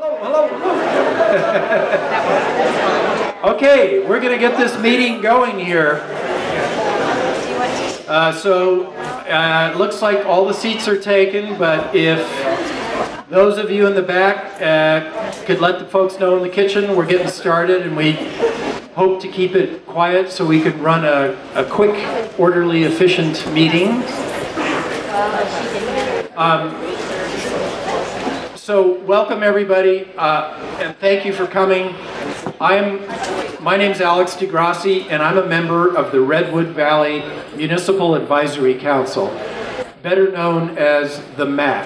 hello, hello, okay, we're going to get this meeting going here. Uh, so uh, it looks like all the seats are taken, but if those of you in the back uh, could let the folks know in the kitchen we're getting started and we hope to keep it quiet so we can run a, a quick, orderly, efficient meeting. Um, so welcome everybody uh, and thank you for coming. I'm, my name's Alex DeGrassi and I'm a member of the Redwood Valley Municipal Advisory Council, better known as the MAC.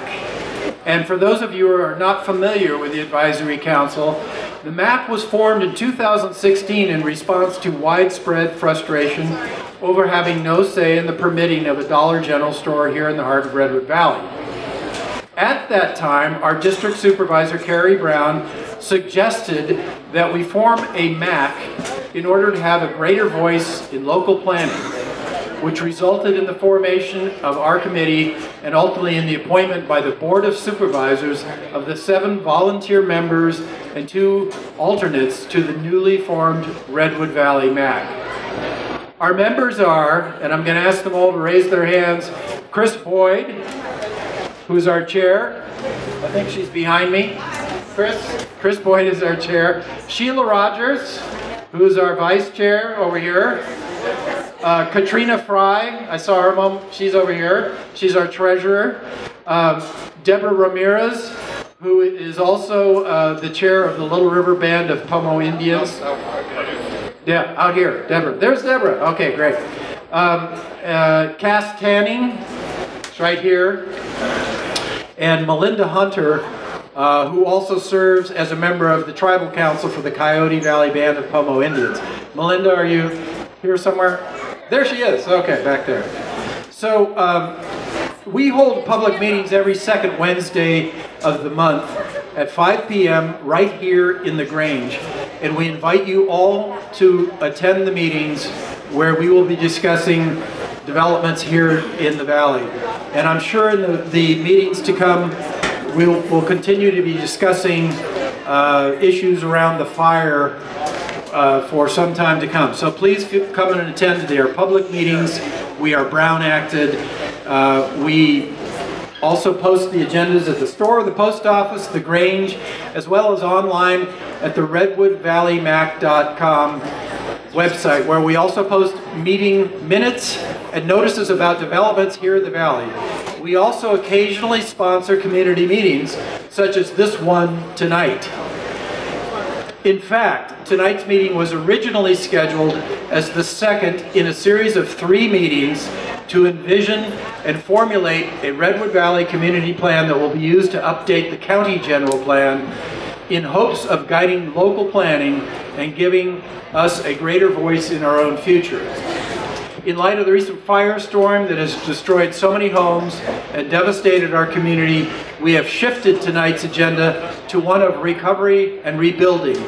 And for those of you who are not familiar with the Advisory Council, the MAC was formed in 2016 in response to widespread frustration over having no say in the permitting of a Dollar General store here in the heart of Redwood Valley. At that time, our district supervisor, Carrie Brown, suggested that we form a MAC in order to have a greater voice in local planning, which resulted in the formation of our committee and ultimately in the appointment by the Board of Supervisors of the seven volunteer members and two alternates to the newly formed Redwood Valley MAC. Our members are, and I'm going to ask them all to raise their hands, Chris Boyd, who's our chair. I think she's behind me. Chris, Chris Boyd is our chair. Sheila Rogers, who is our vice chair over here. Uh, Katrina Fry, I saw her mom, she's over here. She's our treasurer. Um, Deborah Ramirez, who is also uh, the chair of the Little River Band of Pomo Indians. Yeah, out here, Deborah. There's Deborah. Okay, great. Um, uh, Cass Tanning, it's right here. And Melinda Hunter, uh, who also serves as a member of the Tribal Council for the Coyote Valley Band of Pomo Indians. Melinda, are you here somewhere? There she is. Okay, back there. So um, we hold public meetings every second Wednesday of the month at 5 p.m. right here in the Grange. And we invite you all to attend the meetings where we will be discussing developments here in the valley. And I'm sure in the, the meetings to come, we'll, we'll continue to be discussing uh, issues around the fire uh, for some time to come. So please come and attend. They are public meetings. We are Brown acted. Uh, we also post the agendas at the store, the post office, the Grange, as well as online at the redwoodvalleymac.com website where we also post meeting minutes and notices about developments here in the valley. We also occasionally sponsor community meetings such as this one tonight. In fact, tonight's meeting was originally scheduled as the second in a series of three meetings to envision and formulate a Redwood Valley community plan that will be used to update the county general plan in hopes of guiding local planning and giving us a greater voice in our own future. In light of the recent firestorm that has destroyed so many homes and devastated our community, we have shifted tonight's agenda to one of recovery and rebuilding.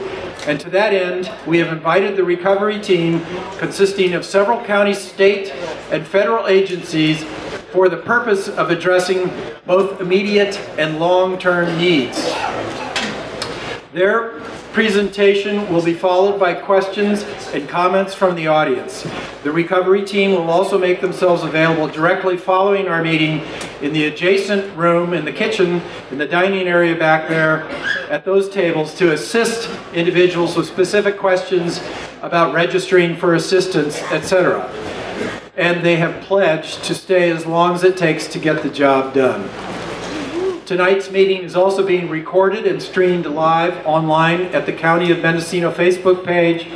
And to that end, we have invited the recovery team consisting of several county, state, and federal agencies for the purpose of addressing both immediate and long-term needs. Their presentation will be followed by questions and comments from the audience. The recovery team will also make themselves available directly following our meeting in the adjacent room in the kitchen, in the dining area back there, at those tables to assist individuals with specific questions about registering for assistance, etc. And they have pledged to stay as long as it takes to get the job done. Tonight's meeting is also being recorded and streamed live online at the County of Mendocino Facebook page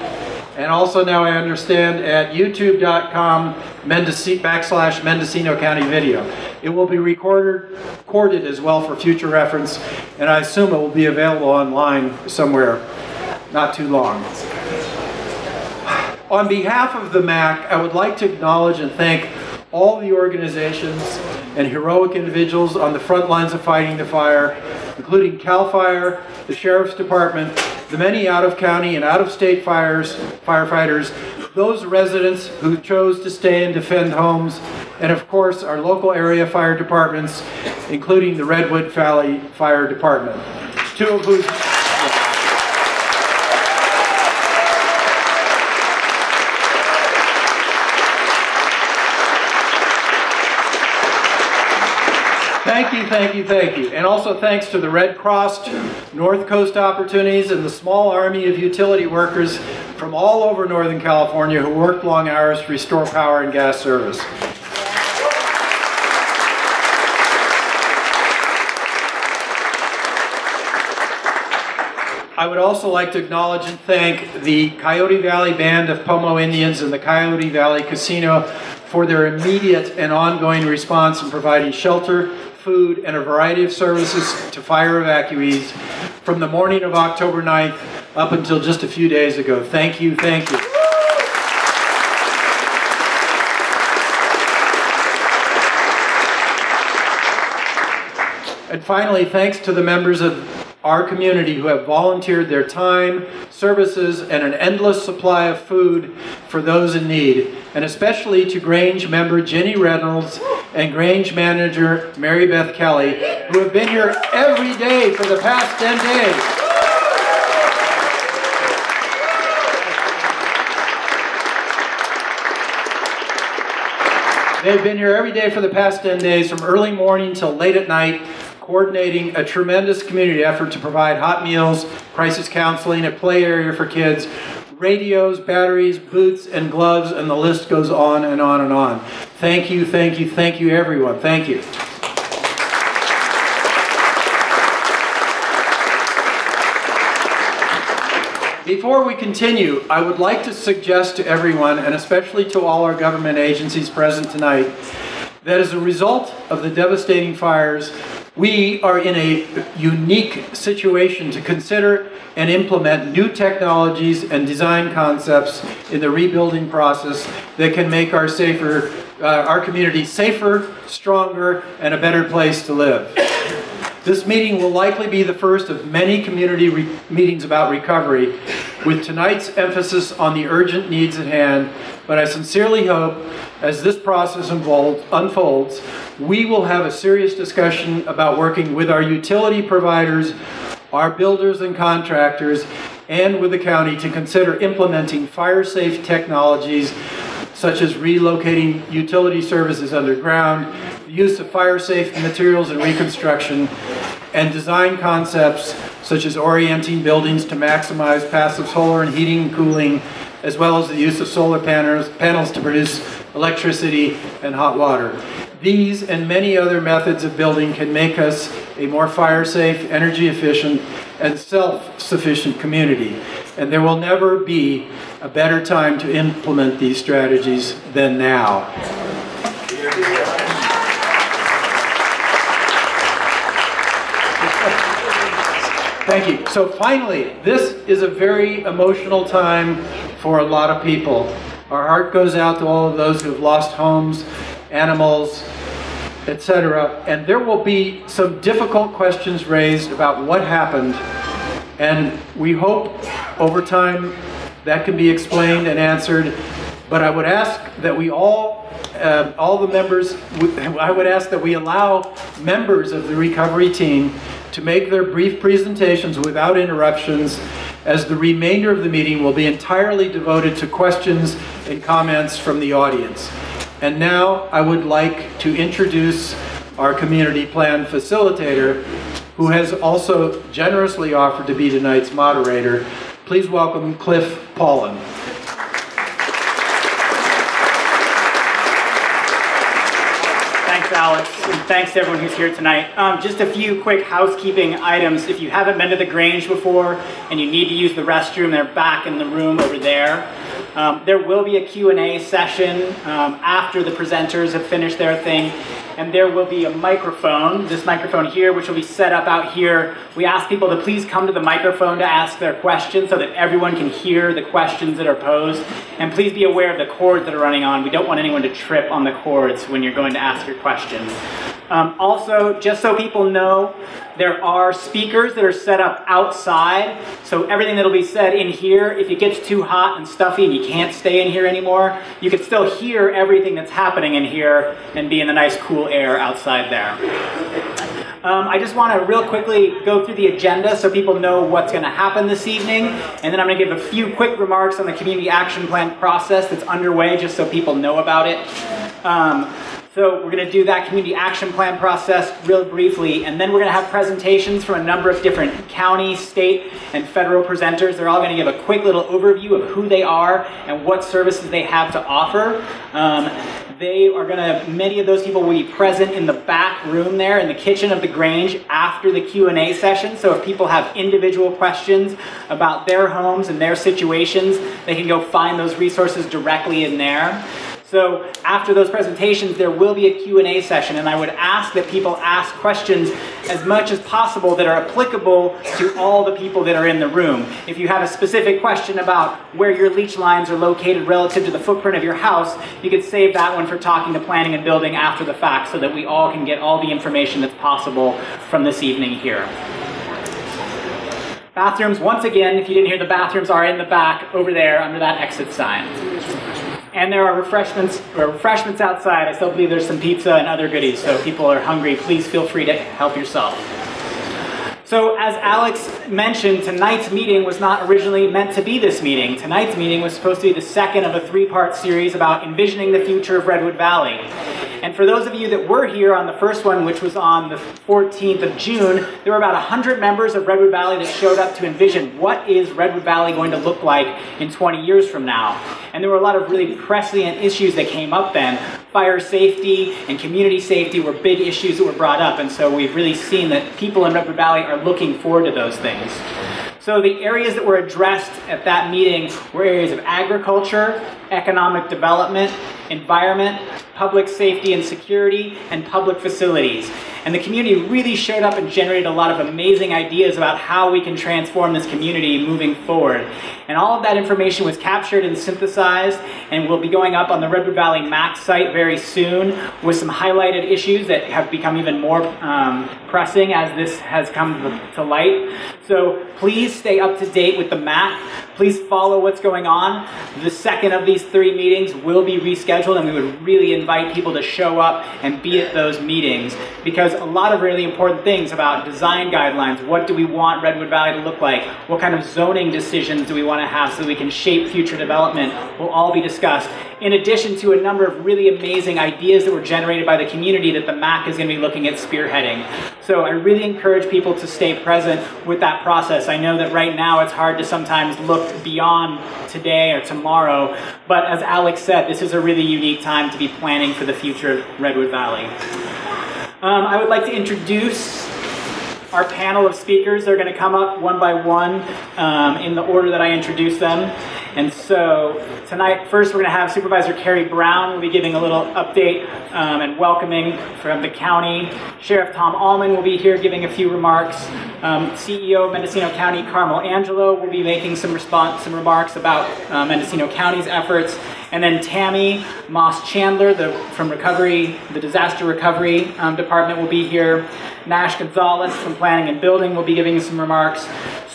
and also now I understand at youtube.com backslash Mendocino County Video. It will be recorded, recorded as well for future reference and I assume it will be available online somewhere not too long. On behalf of the MAC, I would like to acknowledge and thank all the organizations and heroic individuals on the front lines of fighting the fire, including CAL FIRE, the Sheriff's Department, the many out-of-county and out-of-state fires, firefighters, those residents who chose to stay and defend homes, and of course our local area fire departments, including the Redwood Valley Fire Department. two of whose Thank you, thank you, thank you. And also thanks to the Red Cross, North Coast Opportunities, and the small army of utility workers from all over Northern California who worked long hours to restore power and gas service. I would also like to acknowledge and thank the Coyote Valley Band of Pomo Indians and the Coyote Valley Casino for their immediate and ongoing response in providing shelter, food, and a variety of services to fire evacuees from the morning of October 9th up until just a few days ago. Thank you, thank you. And finally, thanks to the members of our community who have volunteered their time, services, and an endless supply of food for those in need, and especially to Grange member Jenny Reynolds and Grange manager Mary Beth Kelly, who have been here every day for the past 10 days. They've been here every day for the past 10 days, from early morning till late at night, coordinating a tremendous community effort to provide hot meals, crisis counseling, a play area for kids, radios, batteries, boots, and gloves, and the list goes on and on and on. Thank you, thank you, thank you, everyone. Thank you. Before we continue, I would like to suggest to everyone, and especially to all our government agencies present tonight, that as a result of the devastating fires, we are in a unique situation to consider and implement new technologies and design concepts in the rebuilding process that can make our safer, uh, our community safer, stronger, and a better place to live. This meeting will likely be the first of many community meetings about recovery, with tonight's emphasis on the urgent needs at hand, but I sincerely hope as this process unfolds, we will have a serious discussion about working with our utility providers, our builders and contractors, and with the county to consider implementing fire-safe technologies such as relocating utility services underground, the use of fire-safe materials in reconstruction, and design concepts such as orienting buildings to maximize passive solar and heating and cooling, as well as the use of solar panels, panels to produce electricity and hot water. These and many other methods of building can make us a more fire-safe, energy-efficient, and self-sufficient community. And there will never be a better time to implement these strategies than now. Thank you. So finally, this is a very emotional time for a lot of people. Our heart goes out to all of those who've lost homes, animals, etc. And there will be some difficult questions raised about what happened. And we hope over time that can be explained and answered. But I would ask that we all, uh, all the members, I would ask that we allow members of the recovery team to make their brief presentations without interruptions as the remainder of the meeting will be entirely devoted to questions and comments from the audience. And now I would like to introduce our community plan facilitator, who has also generously offered to be tonight's moderator. Please welcome Cliff Paulin. Thanks, Alex, and thanks to everyone who's here tonight. Um, just a few quick housekeeping items. If you haven't been to the Grange before and you need to use the restroom, they're back in the room over there. Um, there will be a Q&A session um, after the presenters have finished their thing, and there will be a microphone, this microphone here, which will be set up out here. We ask people to please come to the microphone to ask their questions so that everyone can hear the questions that are posed. And please be aware of the cords that are running on. We don't want anyone to trip on the cords when you're going to ask your questions. Um, also, just so people know, there are speakers that are set up outside. So everything that'll be said in here, if it gets too hot and stuffy and you can't stay in here anymore, you can still hear everything that's happening in here and be in the nice cool air outside there. Um, I just want to real quickly go through the agenda so people know what's going to happen this evening, and then I'm going to give a few quick remarks on the community action plan process that's underway, just so people know about it. Um, so we're going to do that community action plan process real briefly, and then we're going to have presentations from a number of different county, state, and federal presenters. They're all going to give a quick little overview of who they are and what services they have to offer. Um, they are going to, many of those people will be present in the back room there in the kitchen of the Grange after the Q&A session. So if people have individual questions about their homes and their situations, they can go find those resources directly in there. So after those presentations, there will be a Q&A session, and I would ask that people ask questions as much as possible that are applicable to all the people that are in the room. If you have a specific question about where your leach lines are located relative to the footprint of your house, you could save that one for talking to planning and building after the fact so that we all can get all the information that's possible from this evening here. Bathrooms, once again, if you didn't hear, the bathrooms are in the back over there under that exit sign. And there are refreshments, or refreshments outside. I still believe there's some pizza and other goodies, so if people are hungry, please feel free to help yourself. So as Alex mentioned, tonight's meeting was not originally meant to be this meeting. Tonight's meeting was supposed to be the second of a three-part series about envisioning the future of Redwood Valley. And for those of you that were here on the first one, which was on the 14th of June, there were about 100 members of Redwood Valley that showed up to envision what is Redwood Valley going to look like in 20 years from now. And there were a lot of really prescient issues that came up then. Fire safety and community safety were big issues that were brought up, and so we've really seen that people in Redwood Valley are looking forward to those things. So the areas that were addressed at that meeting were areas of agriculture, economic development, environment, public safety and security, and public facilities. And the community really showed up and generated a lot of amazing ideas about how we can transform this community moving forward. And all of that information was captured and synthesized and will be going up on the Redwood Valley MAC site very soon with some highlighted issues that have become even more um, pressing as this has come to light. So please stay up to date with the MAC. Please follow what's going on. The second of these three meetings will be rescheduled and we would really invite people to show up and be at those meetings. Because a lot of really important things about design guidelines, what do we want Redwood Valley to look like, what kind of zoning decisions do we want to have so we can shape future development will all be discussed in addition to a number of really amazing ideas that were generated by the community that the MAC is going to be looking at spearheading. So I really encourage people to stay present with that process. I know that right now it's hard to sometimes look beyond today or tomorrow, but as Alex said, this is a really unique time to be planning for the future of Redwood Valley. Um, I would like to introduce our panel of speakers. They're going to come up one by one um, in the order that I introduce them. And so tonight, first we're going to have Supervisor Carrie Brown will be giving a little update um, and welcoming from the county. Sheriff Tom Allman will be here giving a few remarks. Um, CEO of Mendocino County, Carmel Angelo, will be making some response, some remarks about uh, Mendocino County's efforts. And then Tammy Moss Chandler the, from Recovery, the Disaster Recovery um, Department will be here. Nash Gonzalez from Planning and Building will be giving some remarks.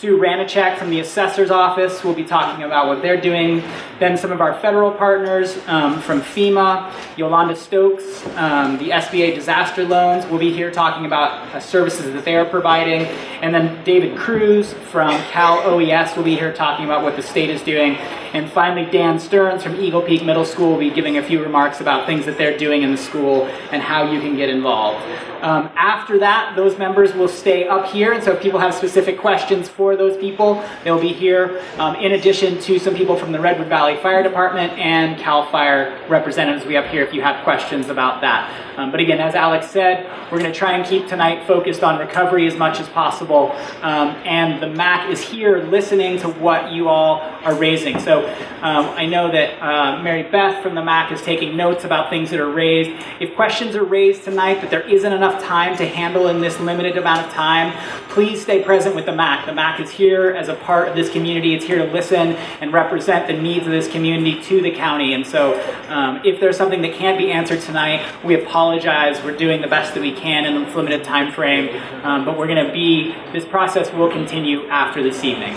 Sue Ranochak from the Assessor's Office will be talking about what they're doing. Then some of our federal partners um, from FEMA, Yolanda Stokes, um, the SBA disaster loans will be here talking about uh, services that they are providing. And then David Cruz from Cal OES will be here talking about what the state is doing. And finally, Dan Stearns from Eagle Peak Middle School will be giving a few remarks about things that they're doing in the school and how you can get involved. Um, after that, those members will stay up here, and so if people have specific questions for those people, they'll be here, um, in addition to some people from the Redwood Valley Fire Department and CAL FIRE representatives we have here if you have questions about that. Um, but again, as Alex said, we're going to try and keep tonight focused on recovery as much as possible, um, and the MAC is here listening to what you all are raising. So um, I know that uh, Mary Beth from the MAC is taking notes about things that are raised. If questions are raised tonight that there isn't enough time to handle in this limited amount of time, please stay present with the MAC. The MAC is here as a part of this community. It's here to listen and represent the needs of this community to the county. And so um, if there's something that can't be answered tonight, we apologize. We're doing the best that we can in this limited time frame. Um, but we're going to be, this process will continue after this evening.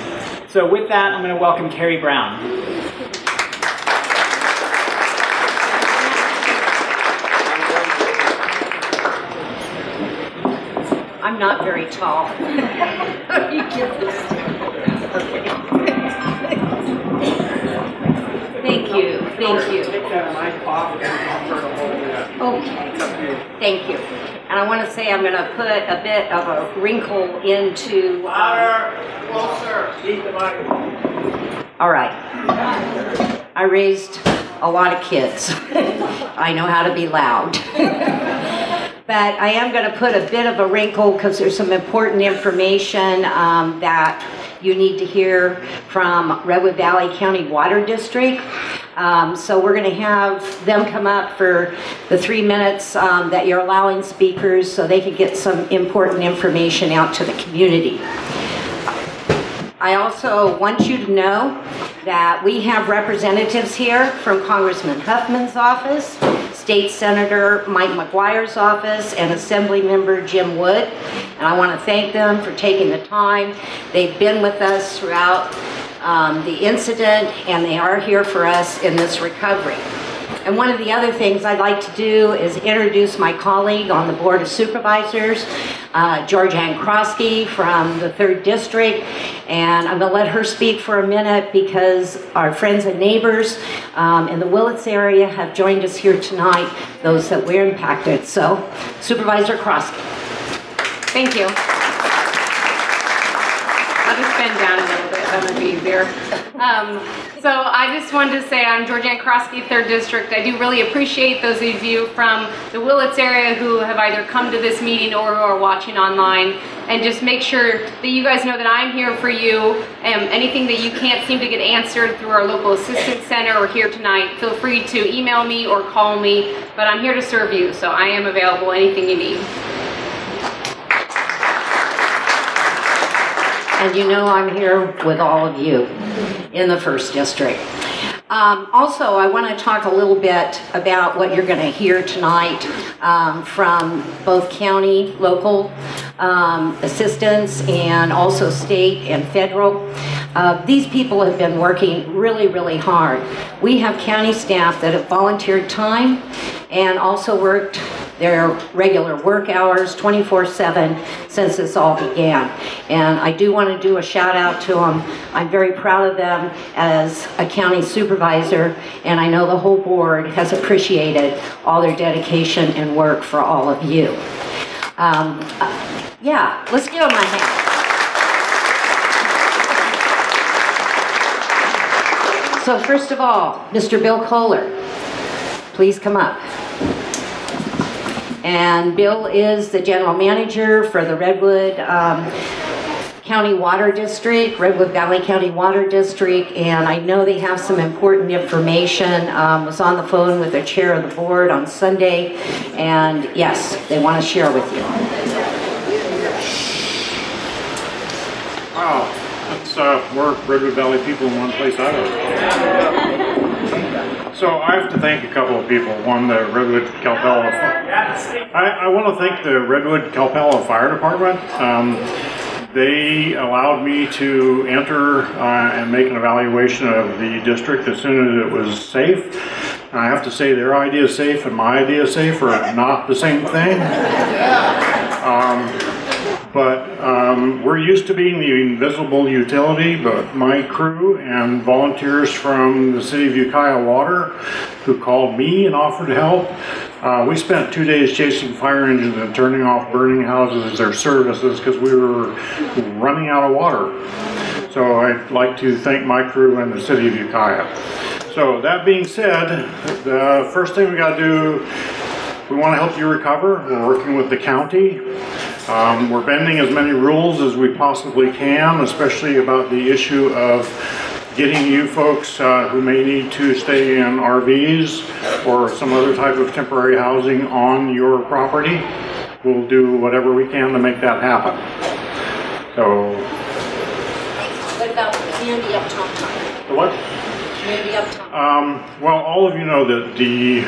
So with that, I'm going to welcome Carrie Brown. I'm not very tall. You get this. Okay. Thank you, thank you. Take that mic off and I'll try to hold it up. Okay, thank you. And I want to say I'm going to put a bit of a wrinkle into. Um, Louder, closer, keep the mic. All right. I raised a lot of kids. I know how to be loud. but I am going to put a bit of a wrinkle because there's some important information um, that you need to hear from Redwood Valley County Water District. Um, so we're going to have them come up for the three minutes um, that you're allowing speakers so they can get some important information out to the community. I also want you to know that we have representatives here from Congressman Huffman's office, State Senator Mike McGuire's office, and Assembly Member Jim Wood. And I want to thank them for taking the time. They've been with us throughout um, the incident, and they are here for us in this recovery. And one of the other things I'd like to do is introduce my colleague on the Board of Supervisors, uh, Ann Croskey from the 3rd District. And I'm going to let her speak for a minute because our friends and neighbors um, in the Willits area have joined us here tonight, those that were impacted. So, Supervisor Croskey. Thank you. I'll just bend down a that might be easier. Um, so I just wanted to say I'm Georgeanne Croskey, 3rd District. I do really appreciate those of you from the Willits area who have either come to this meeting or who are watching online. And just make sure that you guys know that I'm here for you. And anything that you can't seem to get answered through our local assistance center or here tonight, feel free to email me or call me. But I'm here to serve you, so I am available anything you need. And you know I'm here with all of you in the first district. Um, also, I want to talk a little bit about what you're going to hear tonight um, from both county, local um, assistance, and also state and federal. Uh, these people have been working really, really hard. We have county staff that have volunteered time and also worked their regular work hours 24-7 since this all began. And I do want to do a shout out to them. I'm very proud of them as a county supervisor and I know the whole board has appreciated all their dedication and work for all of you. Um, uh, yeah, let's give them a hand. So first of all, Mr. Bill Kohler, please come up. And Bill is the general manager for the Redwood um, County Water District, Redwood Valley County Water District, and I know they have some important information. Um, was on the phone with the chair of the board on Sunday, and yes, they want to share with you. Wow, that's uh, more Redwood Valley people in one place I live. So I have to thank a couple of people. One, the Redwood Calpella. I, I want to thank the Redwood Calpella Fire Department. Um, they allowed me to enter uh, and make an evaluation of the district as soon as it was safe. I have to say their idea safe and my idea safe are not the same thing. Um, but um, we're used to being the invisible utility, but my crew and volunteers from the city of Ukiah Water who called me and offered help. Uh, we spent two days chasing fire engines and turning off burning houses as their services because we were running out of water. So I'd like to thank my crew and the city of Ukiah. So that being said, the first thing we got to do, we want to help you recover. We're working with the county. Um, we're bending as many rules as we possibly can, especially about the issue of getting you folks uh, who may need to stay in RVs or some other type of temporary housing on your property. We'll do whatever we can to make that happen. So. What about community uptime time? What? Community uptime. Um, well, all of you know that the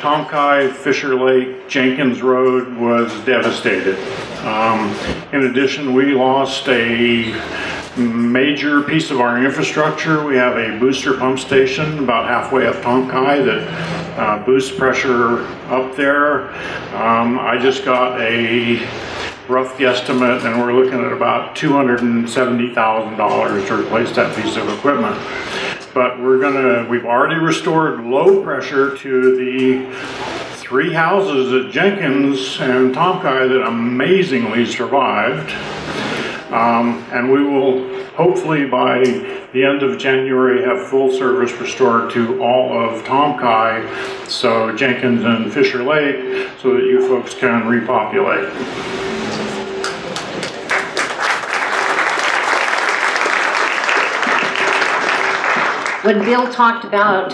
Tomki, Fisher Lake, Jenkins Road was devastated. Um, in addition, we lost a major piece of our infrastructure. We have a booster pump station about halfway up Tomki that uh, boosts pressure up there. Um, I just got a rough guesstimate, and we're looking at about $270,000 to replace that piece of equipment. But we're gonna, we've already restored low pressure to the three houses at Jenkins and Tomki that amazingly survived. Um, and we will hopefully by the end of January have full service restored to all of Tomki, so Jenkins and Fisher Lake, so that you folks can repopulate. When Bill talked about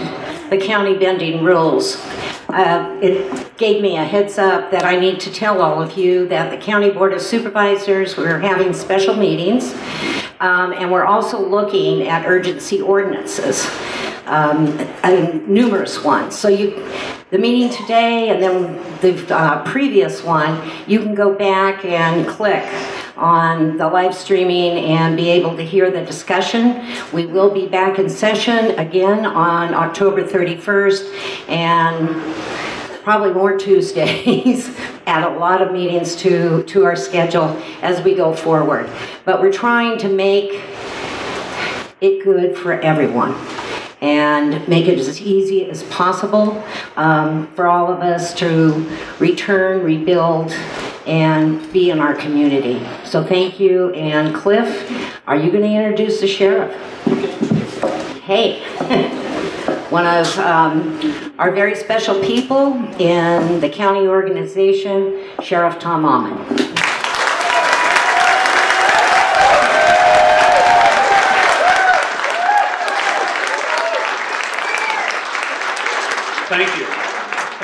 the county bending rules, uh, it gave me a heads up that I need to tell all of you that the County Board of Supervisors, we're having special meetings, um, and we're also looking at urgency ordinances, um, and numerous ones. So you, the meeting today and then the uh, previous one, you can go back and click on the live streaming and be able to hear the discussion. We will be back in session again on October 31st and probably more Tuesdays, add a lot of meetings to, to our schedule as we go forward. But we're trying to make it good for everyone and make it as easy as possible um, for all of us to return, rebuild, and be in our community. So thank you. And Cliff, are you going to introduce the sheriff? Hey. one of um, our very special people in the county organization, Sheriff Tom Allman. Thank you.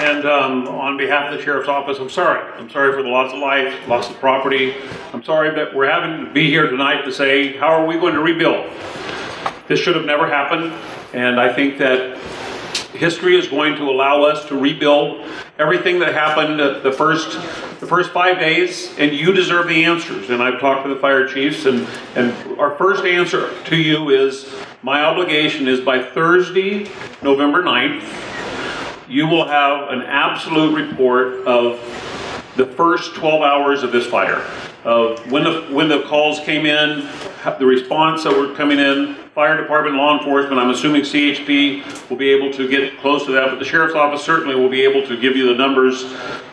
And um, on behalf of the sheriff's office, I'm sorry. I'm sorry for the loss of life, loss of property. I'm sorry that we're having to be here tonight to say, how are we going to rebuild? This should have never happened, and I think that history is going to allow us to rebuild everything that happened the first the first five days, and you deserve the answers. And I've talked to the fire chiefs, and, and our first answer to you is my obligation is by Thursday, November 9th, you will have an absolute report of the first 12 hours of this fire, of when the, when the calls came in, the response that were coming in, fire department, law enforcement, I'm assuming CHP will be able to get close to that, but the sheriff's office certainly will be able to give you the numbers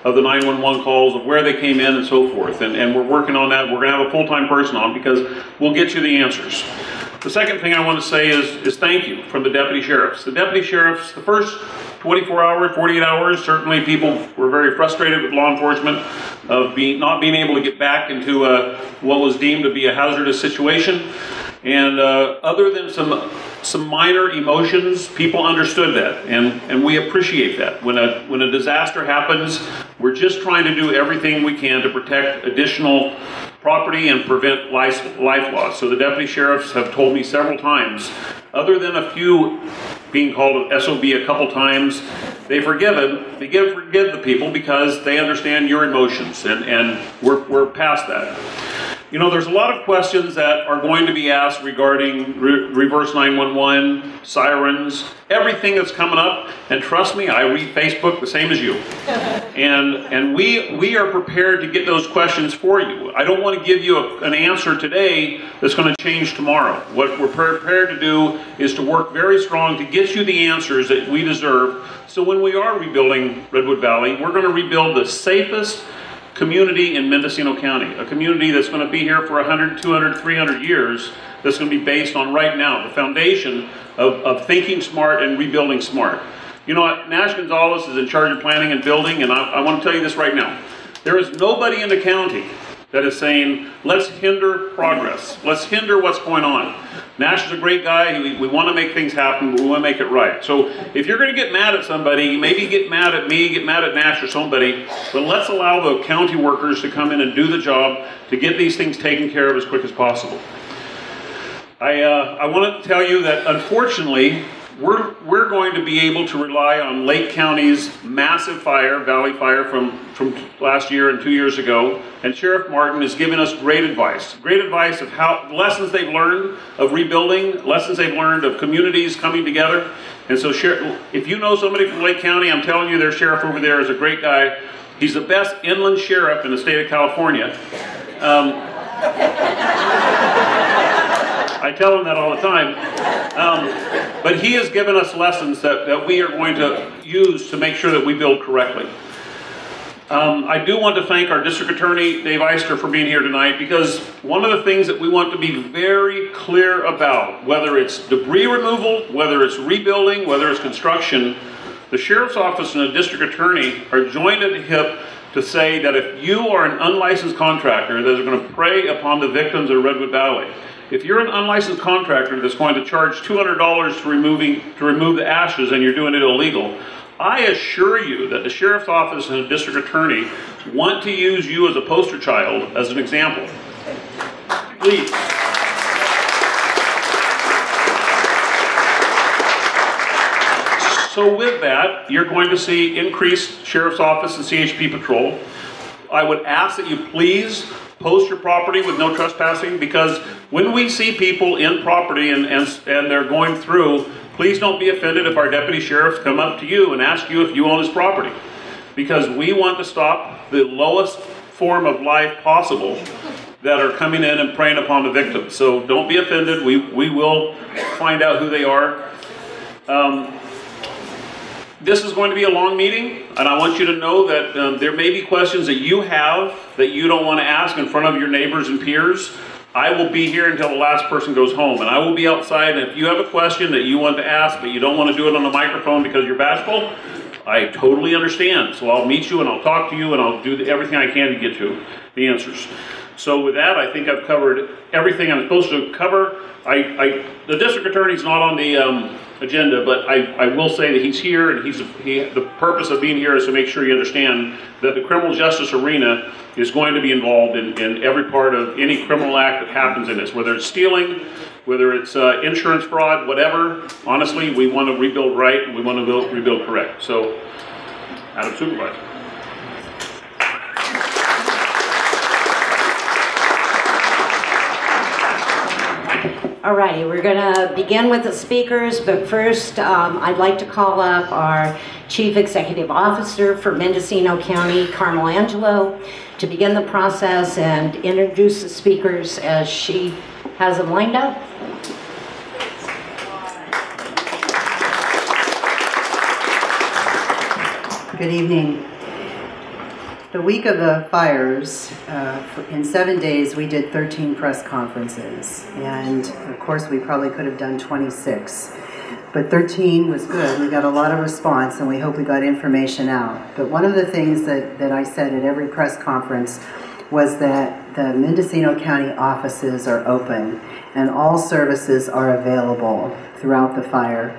of the 911 calls, of where they came in and so forth. And, and we're working on that. We're gonna have a full-time person on because we'll get you the answers. The second thing I want to say is, is thank you from the deputy sheriffs. The deputy sheriffs, the first 24 hours, 48 hours, certainly people were very frustrated with law enforcement of being, not being able to get back into a, what was deemed to be a hazardous situation. And uh, other than some some minor emotions, people understood that, and, and we appreciate that. When a when a disaster happens, we're just trying to do everything we can to protect additional property and prevent life, life loss. So the deputy sheriffs have told me several times, other than a few being called an SOB a couple times, they forgive him, they give, forgive the people because they understand your emotions, and, and we're, we're past that. You know, there's a lot of questions that are going to be asked regarding re reverse 911, sirens, everything that's coming up. And trust me, I read Facebook the same as you. and and we we are prepared to get those questions for you. I don't want to give you a, an answer today that's going to change tomorrow. What we're prepared to do is to work very strong to get you the answers that we deserve. So when we are rebuilding Redwood Valley, we're going to rebuild the safest community in Mendocino County, a community that's going to be here for 100, 200, 300 years, that's going to be based on right now, the foundation of, of thinking smart and rebuilding smart. You know, what? Nash Gonzalez is in charge of planning and building, and I, I want to tell you this right now. There is nobody in the county that is saying, let's hinder progress. Let's hinder what's going on. Nash is a great guy. We, we want to make things happen, but we want to make it right. So if you're going to get mad at somebody, maybe get mad at me, get mad at Nash or somebody, but let's allow the county workers to come in and do the job to get these things taken care of as quick as possible. I, uh, I want to tell you that unfortunately, we're, we're going to be able to rely on Lake County's massive fire, Valley Fire from, from last year and two years ago, and Sheriff Martin has given us great advice. Great advice of how lessons they've learned of rebuilding, lessons they've learned of communities coming together. And so if you know somebody from Lake County, I'm telling you their sheriff over there is a great guy He's the best inland sheriff in the state of California. Um, I tell him that all the time. Um, but he has given us lessons that, that we are going to use to make sure that we build correctly. Um, I do want to thank our district attorney, Dave Eyster, for being here tonight because one of the things that we want to be very clear about, whether it's debris removal, whether it's rebuilding, whether it's construction, the sheriff's office and the district attorney are joined at the hip to say that if you are an unlicensed contractor that is going to prey upon the victims of Redwood Valley, if you're an unlicensed contractor that's going to charge $200 to removing to remove the ashes and you're doing it illegal, I assure you that the sheriff's office and the district attorney want to use you as a poster child as an example. Please. So with that, you're going to see increased sheriff's office and CHP patrol. I would ask that you please post your property with no trespassing because when we see people in property and, and, and they're going through, please don't be offended if our deputy sheriffs come up to you and ask you if you own this property. Because we want to stop the lowest form of life possible that are coming in and preying upon the victims. So don't be offended. We, we will find out who they are. Um, this is going to be a long meeting, and I want you to know that um, there may be questions that you have that you don't want to ask in front of your neighbors and peers. I will be here until the last person goes home, and I will be outside. And if you have a question that you want to ask, but you don't want to do it on the microphone because you're bashful, I totally understand. So I'll meet you and I'll talk to you and I'll do everything I can to get to the answers. So with that, I think I've covered everything I'm supposed to cover. I, I the district attorney's not on the um, agenda, but I, I will say that he's here and he's he, the purpose of being here is to make sure you understand that the criminal justice arena is going to be involved in, in every part of any criminal act that happens in this, whether it's stealing, whether it's uh, insurance fraud, whatever. Honestly, we want to rebuild right and we want to build, rebuild correct. So, Adam Supervisor. All righty, we're going to begin with the speakers, but first um, I'd like to call up our Chief Executive Officer for Mendocino County, Carmel Angelo, to begin the process and introduce the speakers as she has them lined up. Good evening. The week of the fires, uh, in seven days, we did 13 press conferences. And of course, we probably could have done 26. But 13 was good. We got a lot of response, and we hope we got information out. But one of the things that, that I said at every press conference was that the Mendocino County offices are open and all services are available throughout the fire,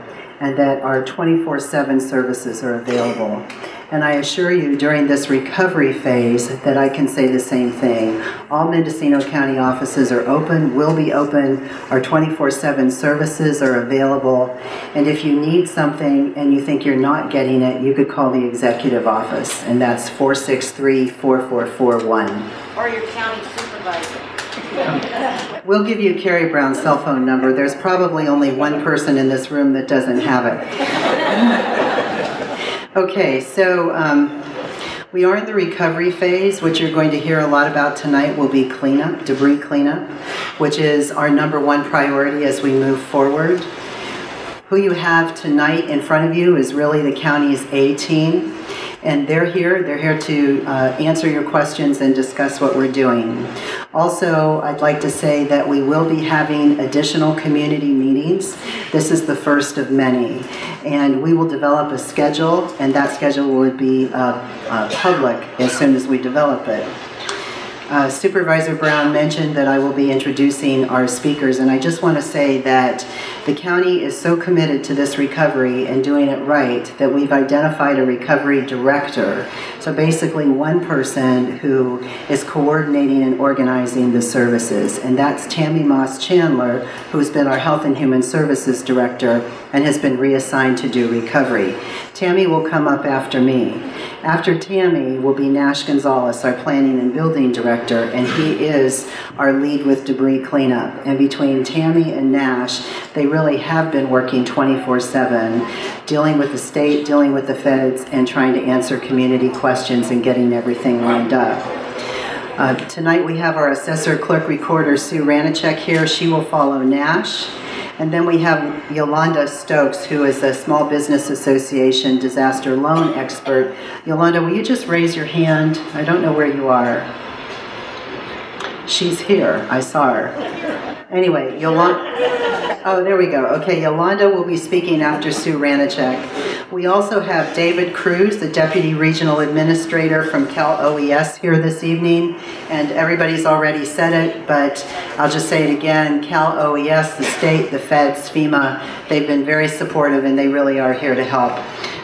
and that our 24 7 services are available. And I assure you, during this recovery phase, that I can say the same thing. All Mendocino County offices are open, will be open. Our 24 7 services are available. And if you need something and you think you're not getting it, you could call the executive office, and that's 463 4441. Or your county supervisor. We'll give you Carrie Brown's cell phone number. There's probably only one person in this room that doesn't have it. Okay, so um, we are in the recovery phase. What you're going to hear a lot about tonight will be cleanup, debris cleanup, which is our number one priority as we move forward. Who you have tonight in front of you is really the county's A team and they're here. They're here to uh, answer your questions and discuss what we're doing. Also, I'd like to say that we will be having additional community meetings. This is the first of many, and we will develop a schedule, and that schedule will be uh, uh, public as soon as we develop it. Uh, Supervisor Brown mentioned that I will be introducing our speakers, and I just want to say that the county is so committed to this recovery and doing it right that we've identified a recovery director. So basically, one person who is coordinating and organizing the services, and that's Tammy Moss Chandler, who's been our Health and Human Services Director and has been reassigned to do recovery. Tammy will come up after me. After Tammy will be Nash Gonzalez, our Planning and Building Director, and he is our lead with debris cleanup. And between Tammy and Nash, they really have been working 24 7, dealing with the state, dealing with the feds, and trying to answer community questions and getting everything lined up. Uh, tonight we have our assessor clerk recorder Sue Ranochak here. She will follow Nash. And then we have Yolanda Stokes, who is a Small Business Association disaster loan expert. Yolanda, will you just raise your hand? I don't know where you are. She's here. I saw her. Anyway, Yolanda. Oh, there we go. Okay, Yolanda will be speaking after Sue Ranochak. We also have David Cruz, the Deputy Regional Administrator from Cal OES here this evening. And everybody's already said it, but I'll just say it again. Cal OES, the state, the feds, FEMA, they've been very supportive and they really are here to help.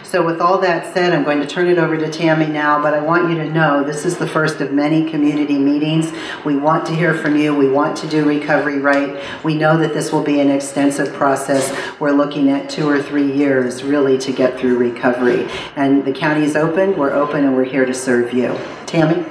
So with all that said, I'm going to turn it over to Tammy now, but I want you to know this is the first of many community meetings. We want to hear from you. We want to do recovery right. We know that this will be an extensive process. We're looking at two or three years really to get through recovery. And the county is open, we're open, and we're here to serve you. Tammy?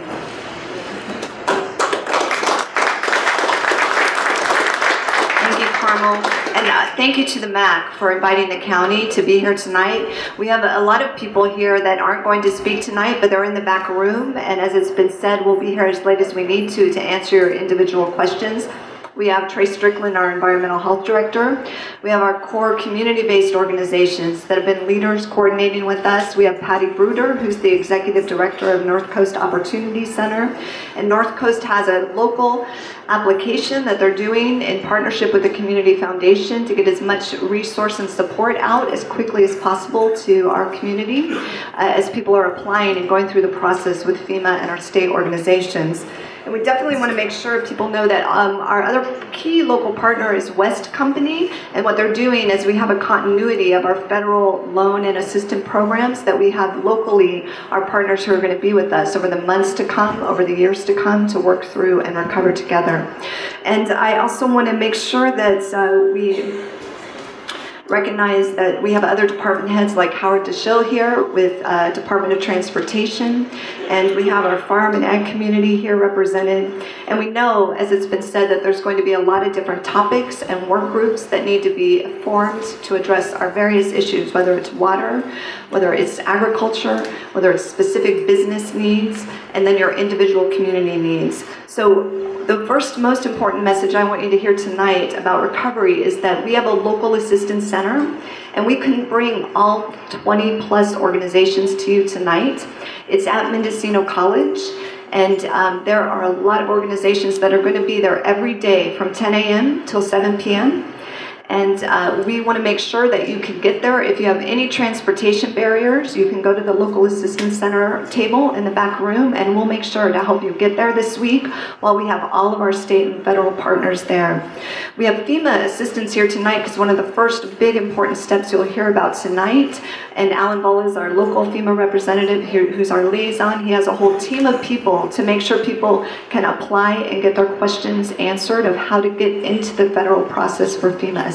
Thank you, Carmel. And uh, thank you to the MAC for inviting the county to be here tonight. We have a lot of people here that aren't going to speak tonight, but they're in the back room. And as it's been said, we'll be here as late as we need to to answer your individual questions. We have Trey Strickland, our environmental health director. We have our core community-based organizations that have been leaders coordinating with us. We have Patty Bruder, who's the executive director of North Coast Opportunity Center. And North Coast has a local application that they're doing in partnership with the Community Foundation to get as much resource and support out as quickly as possible to our community uh, as people are applying and going through the process with FEMA and our state organizations. And we definitely want to make sure people know that um, our other key local partner is West Company. And what they're doing is we have a continuity of our federal loan and assistance programs that we have locally, our partners who are going to be with us over the months to come, over the years to come, to work through and recover together. And I also want to make sure that uh, we recognize that we have other department heads like Howard Dashiell here with uh, Department of Transportation, and we have our farm and ag community here represented. And we know, as it's been said, that there's going to be a lot of different topics and work groups that need to be formed to address our various issues, whether it's water, whether it's agriculture, whether it's specific business needs, and then your individual community needs. So the first most important message I want you to hear tonight about recovery is that we have a local assistance center and we can bring all 20 plus organizations to you tonight. It's at Mendocino College and um, there are a lot of organizations that are going to be there every day from 10 a.m. till 7 p.m. And uh, we want to make sure that you can get there. If you have any transportation barriers, you can go to the local assistance center table in the back room, and we'll make sure to help you get there this week while we have all of our state and federal partners there. We have FEMA assistance here tonight because one of the first big important steps you'll hear about tonight, and Alan Ball is our local FEMA representative here, who's our liaison. He has a whole team of people to make sure people can apply and get their questions answered of how to get into the federal process for FEMA assistance.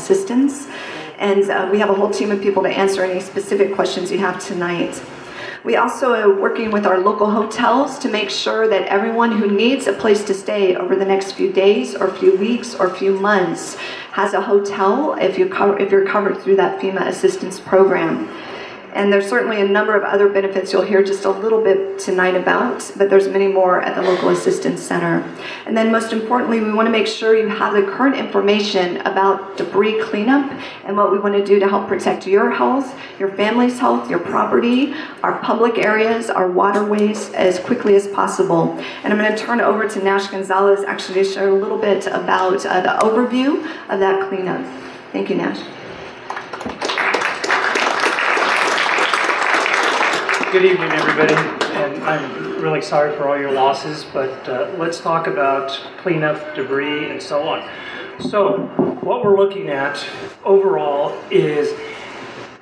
And uh, we have a whole team of people to answer any specific questions you have tonight. We also are working with our local hotels to make sure that everyone who needs a place to stay over the next few days or few weeks or few months has a hotel if, you if you're covered through that FEMA assistance program. And there's certainly a number of other benefits you'll hear just a little bit tonight about, but there's many more at the local assistance center. And then most importantly, we want to make sure you have the current information about debris cleanup and what we want to do to help protect your health, your family's health, your property, our public areas, our waterways as quickly as possible. And I'm going to turn over to Nash Gonzalez actually to share a little bit about uh, the overview of that cleanup. Thank you, Nash. Good evening, everybody, and I'm really sorry for all your losses, but uh, let's talk about cleanup, debris, and so on. So, what we're looking at overall is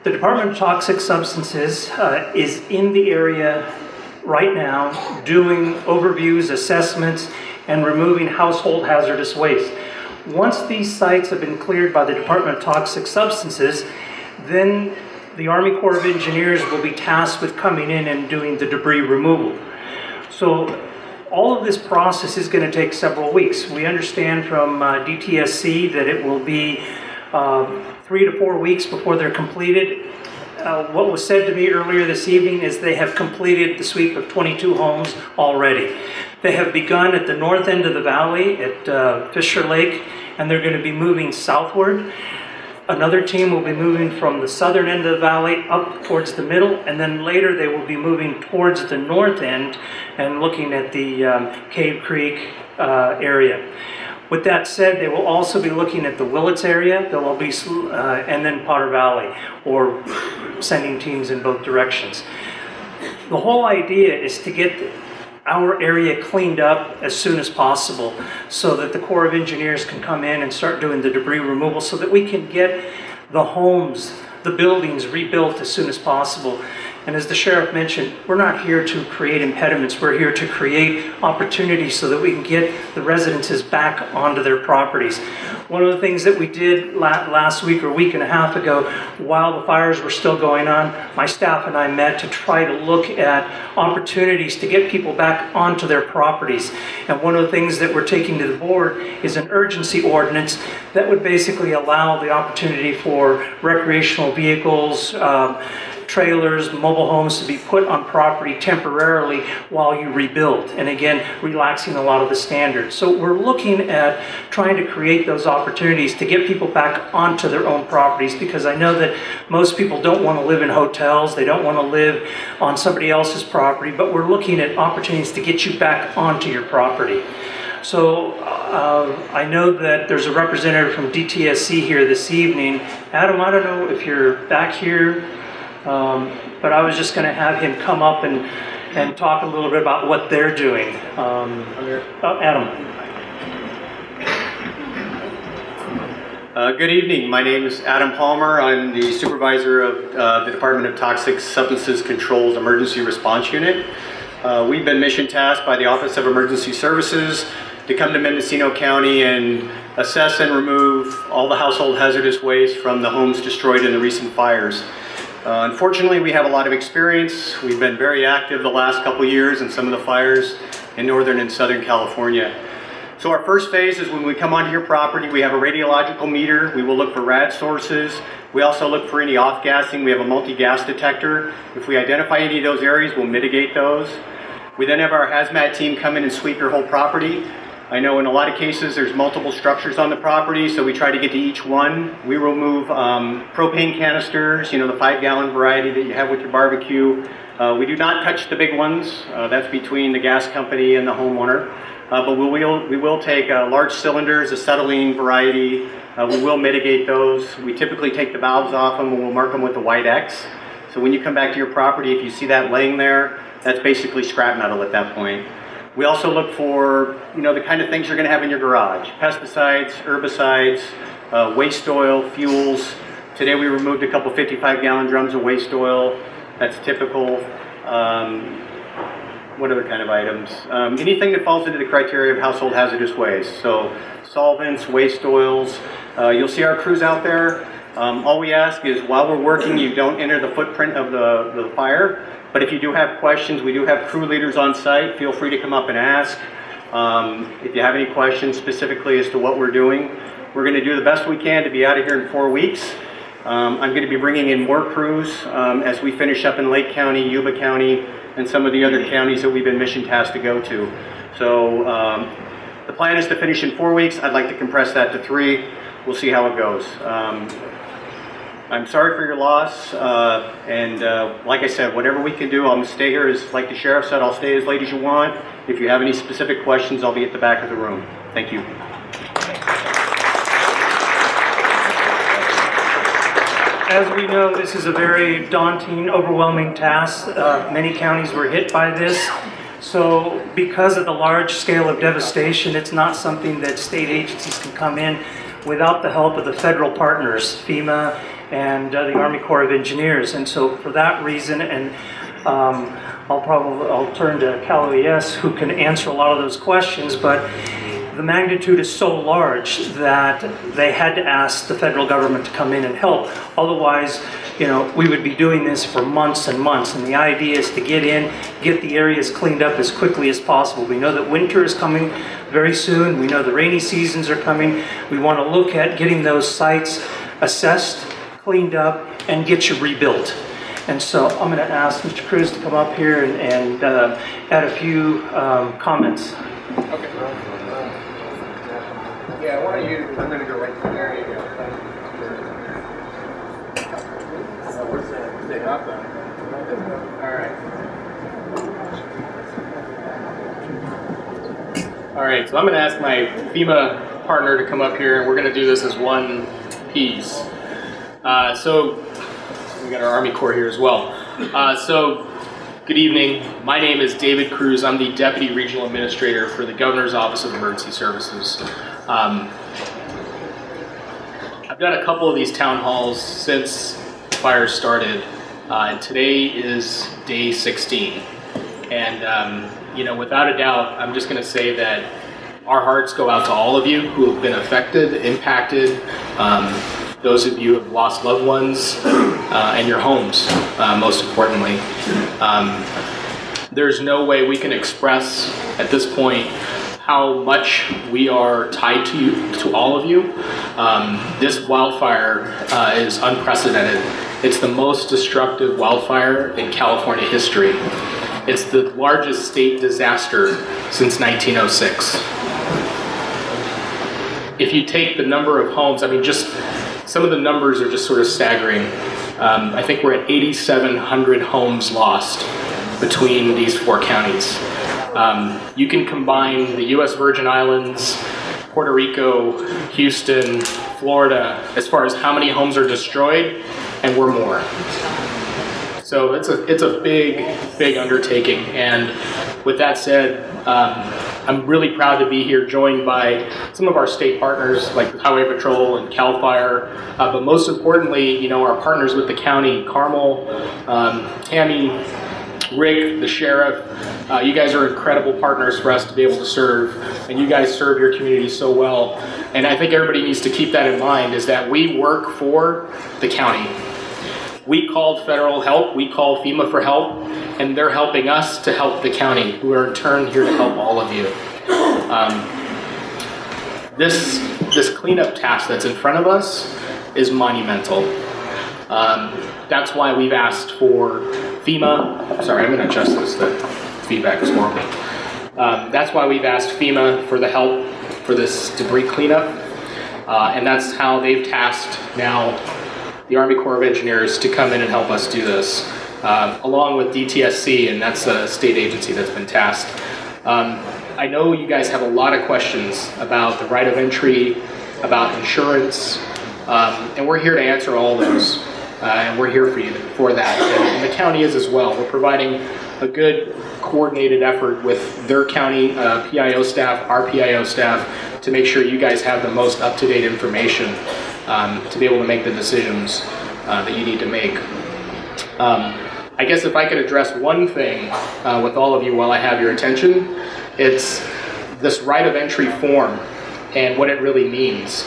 the Department of Toxic Substances uh, is in the area right now doing overviews, assessments, and removing household hazardous waste. Once these sites have been cleared by the Department of Toxic Substances, then the Army Corps of Engineers will be tasked with coming in and doing the debris removal. So all of this process is going to take several weeks. We understand from uh, DTSC that it will be um, three to four weeks before they're completed. Uh, what was said to me earlier this evening is they have completed the sweep of 22 homes already. They have begun at the north end of the valley at uh, Fisher Lake, and they're going to be moving southward. Another team will be moving from the southern end of the valley up towards the middle, and then later they will be moving towards the north end and looking at the um, Cave Creek uh, area. With that said, they will also be looking at the Willits area, there will be, uh, and then Potter Valley, or sending teams in both directions. The whole idea is to get our area cleaned up as soon as possible so that the Corps of Engineers can come in and start doing the debris removal so that we can get the homes, the buildings rebuilt as soon as possible. And as the sheriff mentioned, we're not here to create impediments. We're here to create opportunities so that we can get the residences back onto their properties. One of the things that we did last week or week and a half ago, while the fires were still going on, my staff and I met to try to look at opportunities to get people back onto their properties. And one of the things that we're taking to the board is an urgency ordinance that would basically allow the opportunity for recreational vehicles, um, trailers, mobile homes to be put on property temporarily while you rebuild. And again, relaxing a lot of the standards. So we're looking at trying to create those opportunities to get people back onto their own properties because I know that most people don't want to live in hotels, they don't want to live on somebody else's property, but we're looking at opportunities to get you back onto your property. So uh, I know that there's a representative from DTSC here this evening. Adam, I don't know if you're back here um, but I was just going to have him come up and, and talk a little bit about what they're doing. Um, oh, Adam. Uh, good evening. My name is Adam Palmer. I'm the supervisor of uh, the Department of Toxic Substances Control's Emergency Response Unit. Uh, we've been mission tasked by the Office of Emergency Services to come to Mendocino County and assess and remove all the household hazardous waste from the homes destroyed in the recent fires. Uh, unfortunately, we have a lot of experience. We've been very active the last couple years in some of the fires in Northern and Southern California. So our first phase is when we come onto your property, we have a radiological meter. We will look for rad sources. We also look for any off-gassing. We have a multi-gas detector. If we identify any of those areas, we'll mitigate those. We then have our hazmat team come in and sweep your whole property. I know in a lot of cases there's multiple structures on the property, so we try to get to each one. We remove um, propane canisters, you know, the five gallon variety that you have with your barbecue. Uh, we do not touch the big ones. Uh, that's between the gas company and the homeowner. Uh, but we will, we will take uh, large cylinders, acetylene variety. Uh, we will mitigate those. We typically take the valves off them and we'll mark them with the white X. So when you come back to your property, if you see that laying there, that's basically scrap metal at that point. We also look for, you know, the kind of things you're going to have in your garage. Pesticides, herbicides, uh, waste oil, fuels. Today we removed a couple 55 gallon drums of waste oil. That's typical. Um, what other kind of items? Um, anything that falls into the criteria of household hazardous waste. So solvents, waste oils. Uh, you'll see our crews out there. Um, all we ask is while we're working, you don't enter the footprint of the, the fire. But if you do have questions, we do have crew leaders on site. Feel free to come up and ask. Um, if you have any questions specifically as to what we're doing, we're going to do the best we can to be out of here in four weeks. Um, I'm going to be bringing in more crews um, as we finish up in Lake County, Yuba County, and some of the other counties that we've been mission tasked to go to. So um, the plan is to finish in four weeks. I'd like to compress that to three. We'll see how it goes. I'm sorry for your loss, uh, and uh, like I said, whatever we can do, I'm gonna stay here as, like the sheriff said, I'll stay as late as you want. If you have any specific questions, I'll be at the back of the room. Thank you. As we know, this is a very daunting, overwhelming task. Uh, many counties were hit by this. So because of the large scale of devastation, it's not something that state agencies can come in without the help of the federal partners, FEMA and uh, the Army Corps of Engineers. And so for that reason, and um, I'll probably I'll turn to Cal OES who can answer a lot of those questions, but the magnitude is so large that they had to ask the federal government to come in and help. Otherwise, you know, we would be doing this for months and months. And the idea is to get in, get the areas cleaned up as quickly as possible. We know that winter is coming very soon. We know the rainy seasons are coming. We want to look at getting those sites assessed, cleaned up, and get you rebuilt. And so I'm going to ask Mr. Cruz to come up here and, and uh, add a few um, comments. Okay. Yeah, why don't you, I'm going to go right there. You go. All right. All right, so I'm going to ask my FEMA partner to come up here, and we're going to do this as one piece. Uh, so we got our Army Corps here as well. Uh, so Good evening. My name is David Cruz. I'm the Deputy Regional Administrator for the Governor's Office of Emergency Services. Um, I've done a couple of these town halls since fires started, uh, and today is day 16. And, um, you know, without a doubt, I'm just going to say that our hearts go out to all of you who have been affected, impacted, um, those of you who have lost loved ones, uh, and your homes, uh, most importantly. Um, there's no way we can express at this point how much we are tied to you, to all of you. Um, this wildfire uh, is unprecedented. It's the most destructive wildfire in California history. It's the largest state disaster since 1906. If you take the number of homes, I mean, just some of the numbers are just sort of staggering. Um, I think we're at 8,700 homes lost between these four counties. Um, you can combine the U.S. Virgin Islands, Puerto Rico, Houston, Florida, as far as how many homes are destroyed, and we're more. So it's a it's a big big undertaking. And with that said, um, I'm really proud to be here, joined by some of our state partners like Highway Patrol and Cal Fire, uh, but most importantly, you know, our partners with the county, Carmel, um, Tammy, Rick, the sheriff. Uh, you guys are incredible partners for us to be able to serve, and you guys serve your community so well. And I think everybody needs to keep that in mind: is that we work for the county. We called federal help, we call FEMA for help, and they're helping us to help the county, who are in turn here to help all of you. Um, this, this cleanup task that's in front of us is monumental. Um, that's why we've asked for FEMA. Sorry, I'm going to adjust this. The feedback is horrible. Um, that's why we've asked FEMA for the help for this debris cleanup. Uh, and that's how they've tasked now the Army Corps of Engineers to come in and help us do this, uh, along with DTSC, and that's a state agency that's been tasked. Um, I know you guys have a lot of questions about the right of entry, about insurance, um, and we're here to answer all those. Uh, and we're here for you for that. And, and, the county is as well. We're providing a good coordinated effort with their county uh, PIO staff, our PIO staff, to make sure you guys have the most up-to-date information um, to be able to make the decisions uh, that you need to make. Um, I guess if I could address one thing uh, with all of you while I have your attention, it's this right of entry form and what it really means.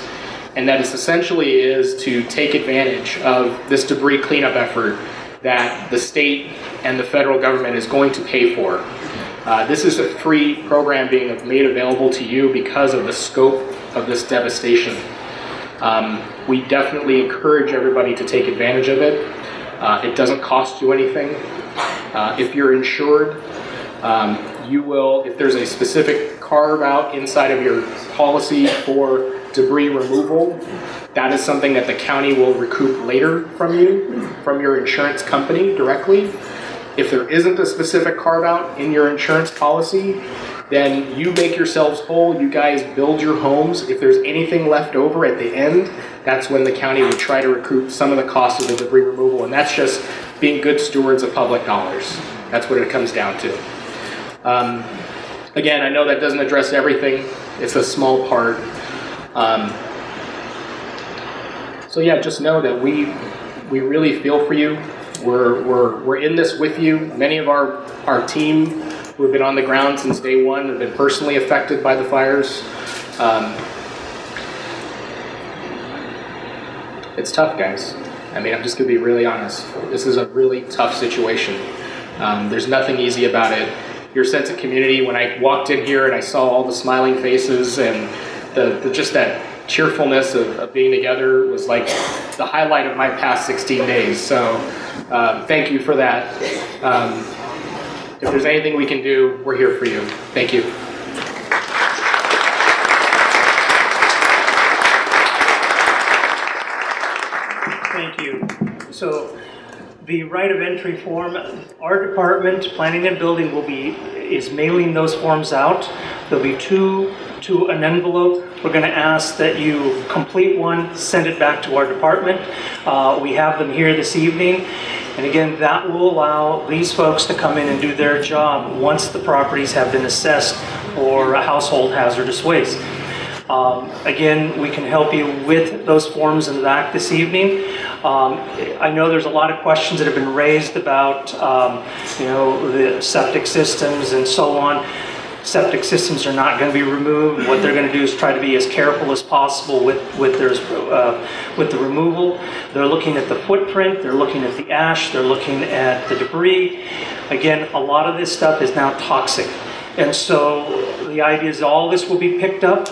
And that is essentially is to take advantage of this debris cleanup effort that the state and the federal government is going to pay for. Uh, this is a free program being made available to you because of the scope of this devastation. Um, we definitely encourage everybody to take advantage of it. Uh, it doesn't cost you anything. Uh, if you're insured, um, you will, if there's a specific carve out inside of your policy for debris removal, that is something that the county will recoup later from you, from your insurance company directly. If there isn't a specific carve out in your insurance policy, then you make yourselves whole. You guys build your homes. If there's anything left over at the end, that's when the county would try to recoup some of the cost of the debris removal. And that's just being good stewards of public dollars. That's what it comes down to. Um, again, I know that doesn't address everything. It's a small part. Um, so yeah, just know that we we really feel for you. We're, we're, we're in this with you. Many of our, our team who have been on the ground since day one have been personally affected by the fires. Um, it's tough, guys. I mean, I'm just going to be really honest. This is a really tough situation. Um, there's nothing easy about it. Your sense of community, when I walked in here and I saw all the smiling faces and the, the just that cheerfulness of, of, being together was like the highlight of my past 16 days. So um, thank you for that. Um, if there's anything we can do, we're here for you. Thank you. Thank you. So the right of entry form, our department, planning and building will be, is mailing those forms out. There'll be two to an envelope. We're going to ask that you complete one, send it back to our department. Uh, we have them here this evening. And again, that will allow these folks to come in and do their job once the properties have been assessed for a household hazardous waste. Um, again, we can help you with those forms in the back this evening. Um, I know there's a lot of questions that have been raised about, um, you know, the septic systems and so on. Septic systems are not going to be removed. What they're going to do is try to be as careful as possible with with their uh, with the removal. They're looking at the footprint. They're looking at the ash. They're looking at the debris. Again, a lot of this stuff is now toxic, and so the idea is all this will be picked up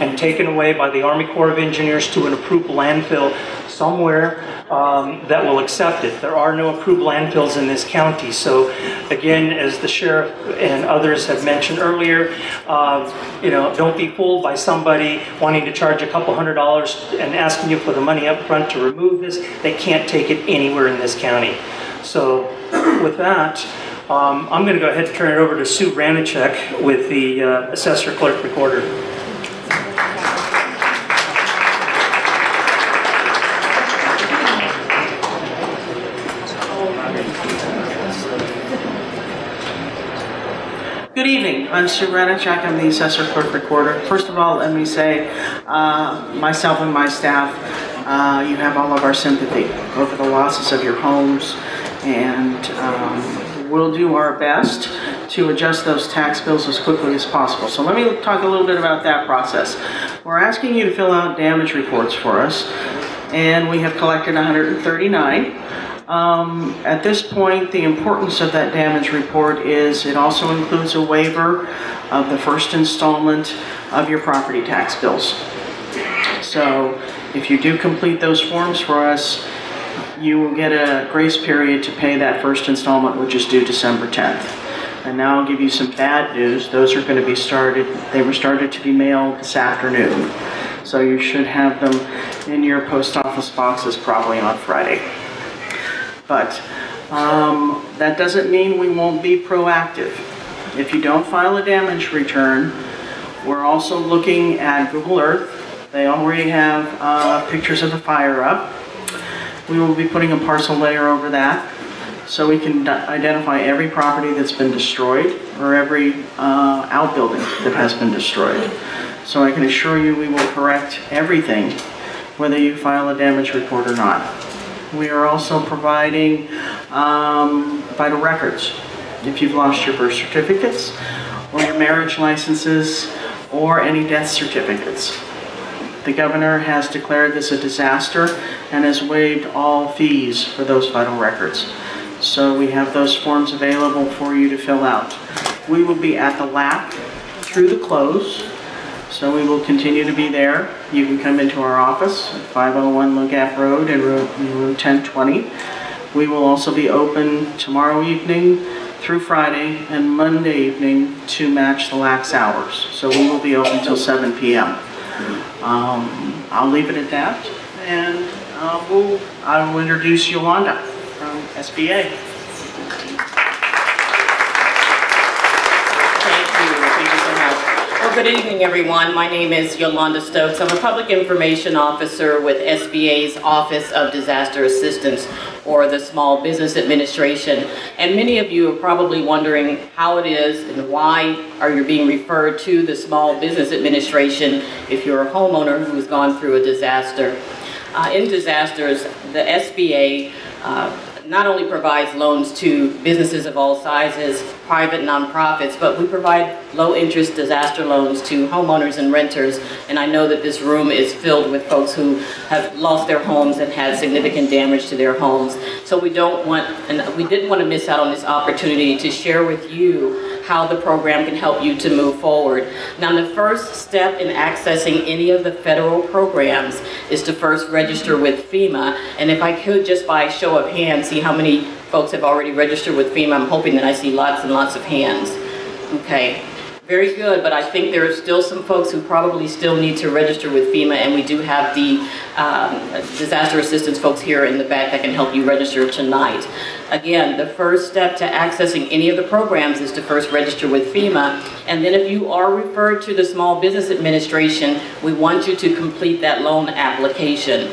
and taken away by the Army Corps of Engineers to an approved landfill somewhere um, that will accept it. There are no approved landfills in this county. So again, as the sheriff and others have mentioned earlier, uh, you know, don't be fooled by somebody wanting to charge a couple hundred dollars and asking you for the money up front to remove this. They can't take it anywhere in this county. So with that, um, I'm going to go ahead and turn it over to Sue Ranochak with the uh, Assessor Clerk Recorder. Good evening. I'm Sue Ranochak. I'm the Assessor Clerk Recorder. First of all, let me say, uh, myself and my staff, uh, you have all of our sympathy over the losses of your homes, and um, we'll do our best to adjust those tax bills as quickly as possible. So let me talk a little bit about that process. We're asking you to fill out damage reports for us, and we have collected 139. Um, at this point, the importance of that damage report is it also includes a waiver of the first installment of your property tax bills. So if you do complete those forms for us, you will get a grace period to pay that first installment, which is due December 10th. And now I'll give you some bad news. Those are going to be started, they were started to be mailed this afternoon. So you should have them in your post office boxes probably on Friday. But um, that doesn't mean we won't be proactive. If you don't file a damage return, we're also looking at Google Earth. They already have uh, pictures of the fire up. We will be putting a parcel layer over that so we can identify every property that's been destroyed or every uh, outbuilding that has been destroyed. So I can assure you we will correct everything, whether you file a damage report or not. We are also providing um, vital records. If you've lost your birth certificates, or your marriage licenses, or any death certificates. The governor has declared this a disaster and has waived all fees for those vital records. So we have those forms available for you to fill out. We will be at the lap through the close so we will continue to be there. You can come into our office at 501 Low Gap Road in room, 1020. We will also be open tomorrow evening through Friday and Monday evening to match the lax hours. So we will be open until 7 p.m. Um, I'll leave it at that, and uh, we'll, I will introduce Yolanda from SBA. Good evening, everyone. My name is Yolanda Stokes. I'm a public information officer with SBA's Office of Disaster Assistance, or the Small Business Administration. And many of you are probably wondering how it is and why are you being referred to the Small Business Administration if you're a homeowner who's gone through a disaster. Uh, in disasters, the SBA uh, not only provides loans to businesses of all sizes, private nonprofits, but we provide low-interest disaster loans to homeowners and renters. And I know that this room is filled with folks who have lost their homes and had significant damage to their homes. So we don't want, and we didn't want to miss out on this opportunity to share with you how the program can help you to move forward. Now, the first step in accessing any of the federal programs is to first register with FEMA. And if I could, just by show of hands, see how many folks have already registered with FEMA. I'm hoping that I see lots and lots of hands. Okay very good, but I think there are still some folks who probably still need to register with FEMA, and we do have the um, disaster assistance folks here in the back that can help you register tonight. Again, the first step to accessing any of the programs is to first register with FEMA, and then if you are referred to the Small Business Administration, we want you to complete that loan application.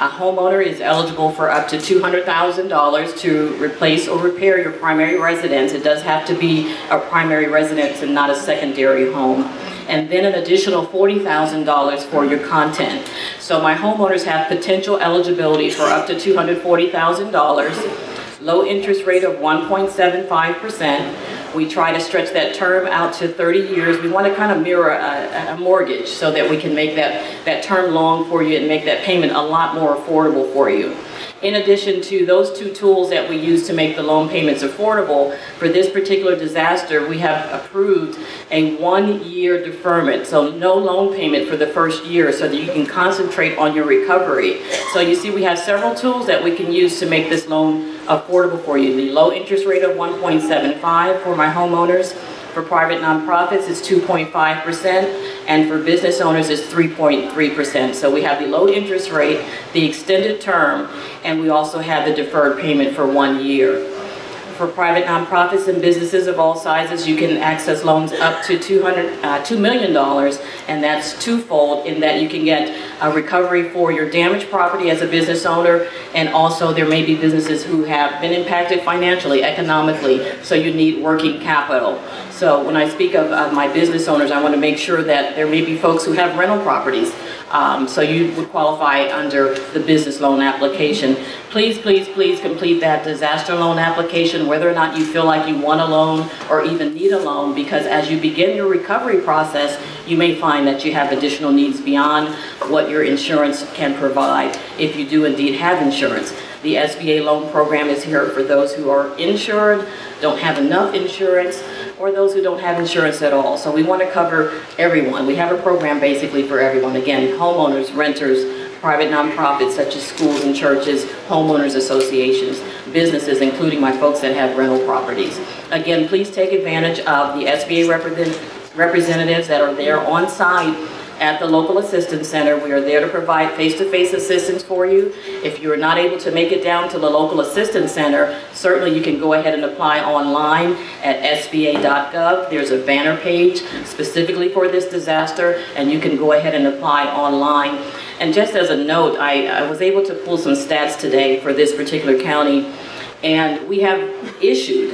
A homeowner is eligible for up to $200,000 to replace or repair your primary residence. It does have to be a primary residence and not a secondary home. And then an additional $40,000 for your content. So my homeowners have potential eligibility for up to $240,000, low interest rate of 1.75%, we try to stretch that term out to 30 years. We want to kind of mirror a, a, mortgage so that we can make that, that term long for you and make that payment a lot more affordable for you. In addition to those two tools that we use to make the loan payments affordable, for this particular disaster, we have approved a one-year deferment, so no loan payment for the first year so that you can concentrate on your recovery. So you see we have several tools that we can use to make this loan affordable for you. The low interest rate of 1.75 for my homeowners, for private nonprofits, it's 2.5%, and for business owners, it's 3.3%. So we have the low interest rate, the extended term, and we also have the deferred payment for one year for private nonprofits and businesses of all sizes, you can access loans up to 200, uh, $2 million, and that's twofold in that you can get a recovery for your damaged property as a business owner, and also there may be businesses who have been impacted financially, economically, so you need working capital. So when I speak of, of my business owners, I want to make sure that there may be folks who have rental properties um, so you would qualify under the business loan application. Please, please, please complete that disaster loan application, whether or not you feel like you want a loan or even need a loan, because as you begin your recovery process, you may find that you have additional needs beyond what your insurance can provide, if you do indeed have insurance. The SBA loan program is here for those who are insured, don't have enough insurance, or those who don't have insurance at all. So we want to cover everyone. We have a program basically for everyone. Again, homeowners, renters, private nonprofits such as schools and churches, homeowners associations, businesses, including my folks that have rental properties. Again, please take advantage of the SBA representatives that are there on site at the local assistance center. We are there to provide face-to-face -face assistance for you. If you're not able to make it down to the local assistance center, certainly you can go ahead and apply online at sba.gov. There's a banner page specifically for this disaster, and you can go ahead and apply online. And just as a note, I, I was able to pull some stats today for this particular county, and we have issued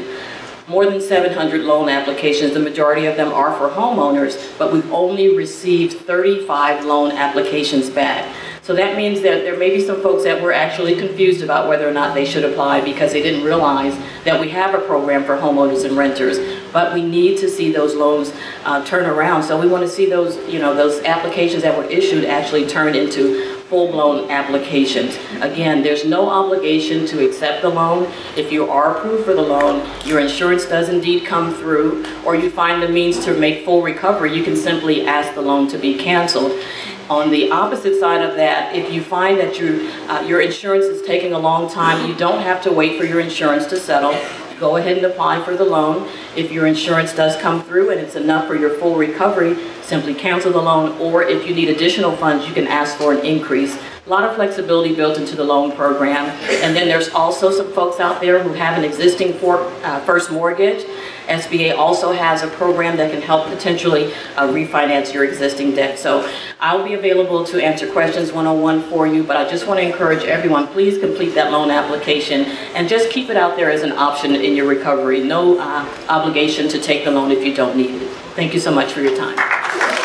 more than 700 loan applications. The majority of them are for homeowners, but we've only received 35 loan applications back. So that means that there may be some folks that were actually confused about whether or not they should apply because they didn't realize that we have a program for homeowners and renters. But we need to see those loans uh, turn around. So we want to see those, you know, those applications that were issued actually turn into full-blown applications. Again, there's no obligation to accept the loan. If you are approved for the loan, your insurance does indeed come through, or you find the means to make full recovery, you can simply ask the loan to be canceled. On the opposite side of that, if you find that your, uh, your insurance is taking a long time, you don't have to wait for your insurance to settle go ahead and apply for the loan. If your insurance does come through and it's enough for your full recovery, simply cancel the loan, or if you need additional funds, you can ask for an increase. A lot of flexibility built into the loan program. And then there's also some folks out there who have an existing for, uh, first mortgage. SBA also has a program that can help potentially uh, refinance your existing debt. So I'll be available to answer questions one-on-one for you, but I just want to encourage everyone, please complete that loan application and just keep it out there as an option in your recovery. No uh, obligation to take the loan if you don't need it. Thank you so much for your time.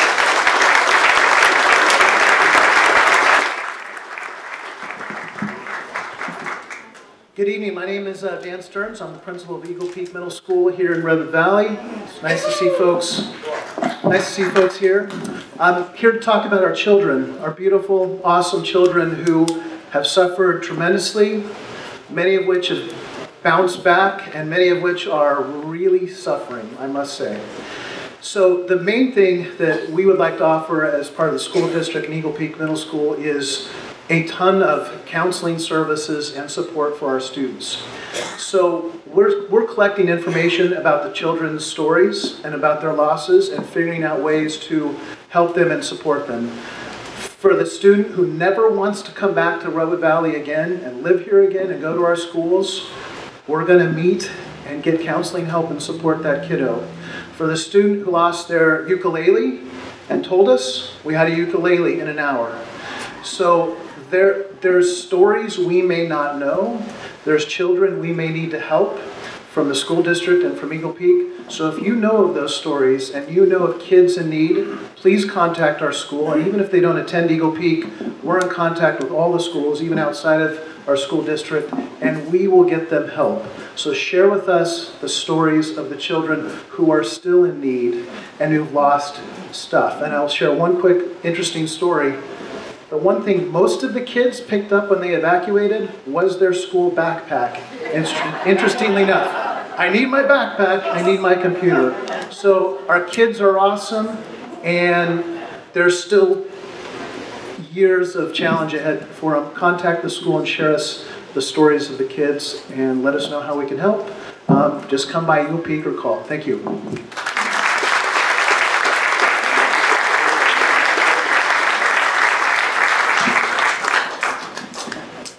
Good evening. My name is uh, Dan Stearns. I'm the principal of Eagle Peak Middle School here in Redwood Valley. It's nice to see folks. Nice to see folks here. I'm here to talk about our children, our beautiful, awesome children who have suffered tremendously, many of which have bounced back, and many of which are really suffering, I must say. So the main thing that we would like to offer as part of the school district in Eagle Peak Middle School is a ton of counseling services and support for our students. So we're, we're collecting information about the children's stories and about their losses and figuring out ways to help them and support them. For the student who never wants to come back to Redwood Valley again and live here again and go to our schools, we're going to meet and get counseling help and support that kiddo. For the student who lost their ukulele and told us we had a ukulele in an hour. So there, there's stories we may not know. There's children we may need to help from the school district and from Eagle Peak. So if you know of those stories and you know of kids in need, please contact our school. And even if they don't attend Eagle Peak, we're in contact with all the schools, even outside of our school district, and we will get them help. So share with us the stories of the children who are still in need and who've lost stuff. And I'll share one quick interesting story. The one thing most of the kids picked up when they evacuated was their school backpack. Interestingly enough, I need my backpack, I need my computer. So our kids are awesome, and there's still years of challenge ahead for them. Contact the school and share us the stories of the kids and let us know how we can help. Um, just come by Eagle Peak or call. Thank you.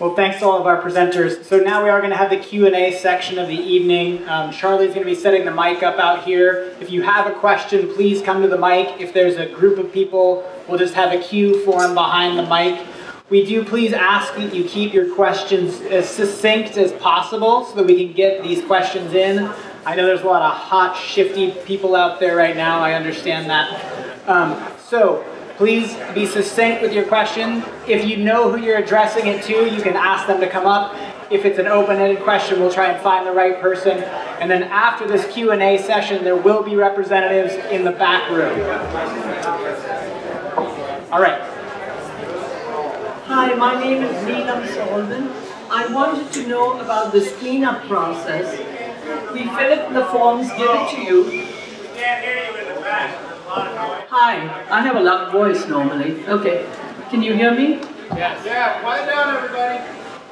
Well, thanks to all of our presenters. So now we are going to have the Q&A section of the evening. Um, Charlie's going to be setting the mic up out here. If you have a question, please come to the mic. If there's a group of people, we'll just have a queue form behind the mic. We do please ask that you keep your questions as succinct as possible so that we can get these questions in. I know there's a lot of hot, shifty people out there right now. I understand that. Um, so Please be succinct with your question. If you know who you're addressing it to, you can ask them to come up. If it's an open-ended question, we'll try and find the right person. And then after this Q&A session, there will be representatives in the back room. All right. Hi, my name is Neelam Sullivan. I wanted to know about this cleanup process. We fill up the forms, give it to you. Can't hear you in the back. Hi, I have a loud voice normally. Okay, can you hear me? Yes. Yeah, quiet down everybody.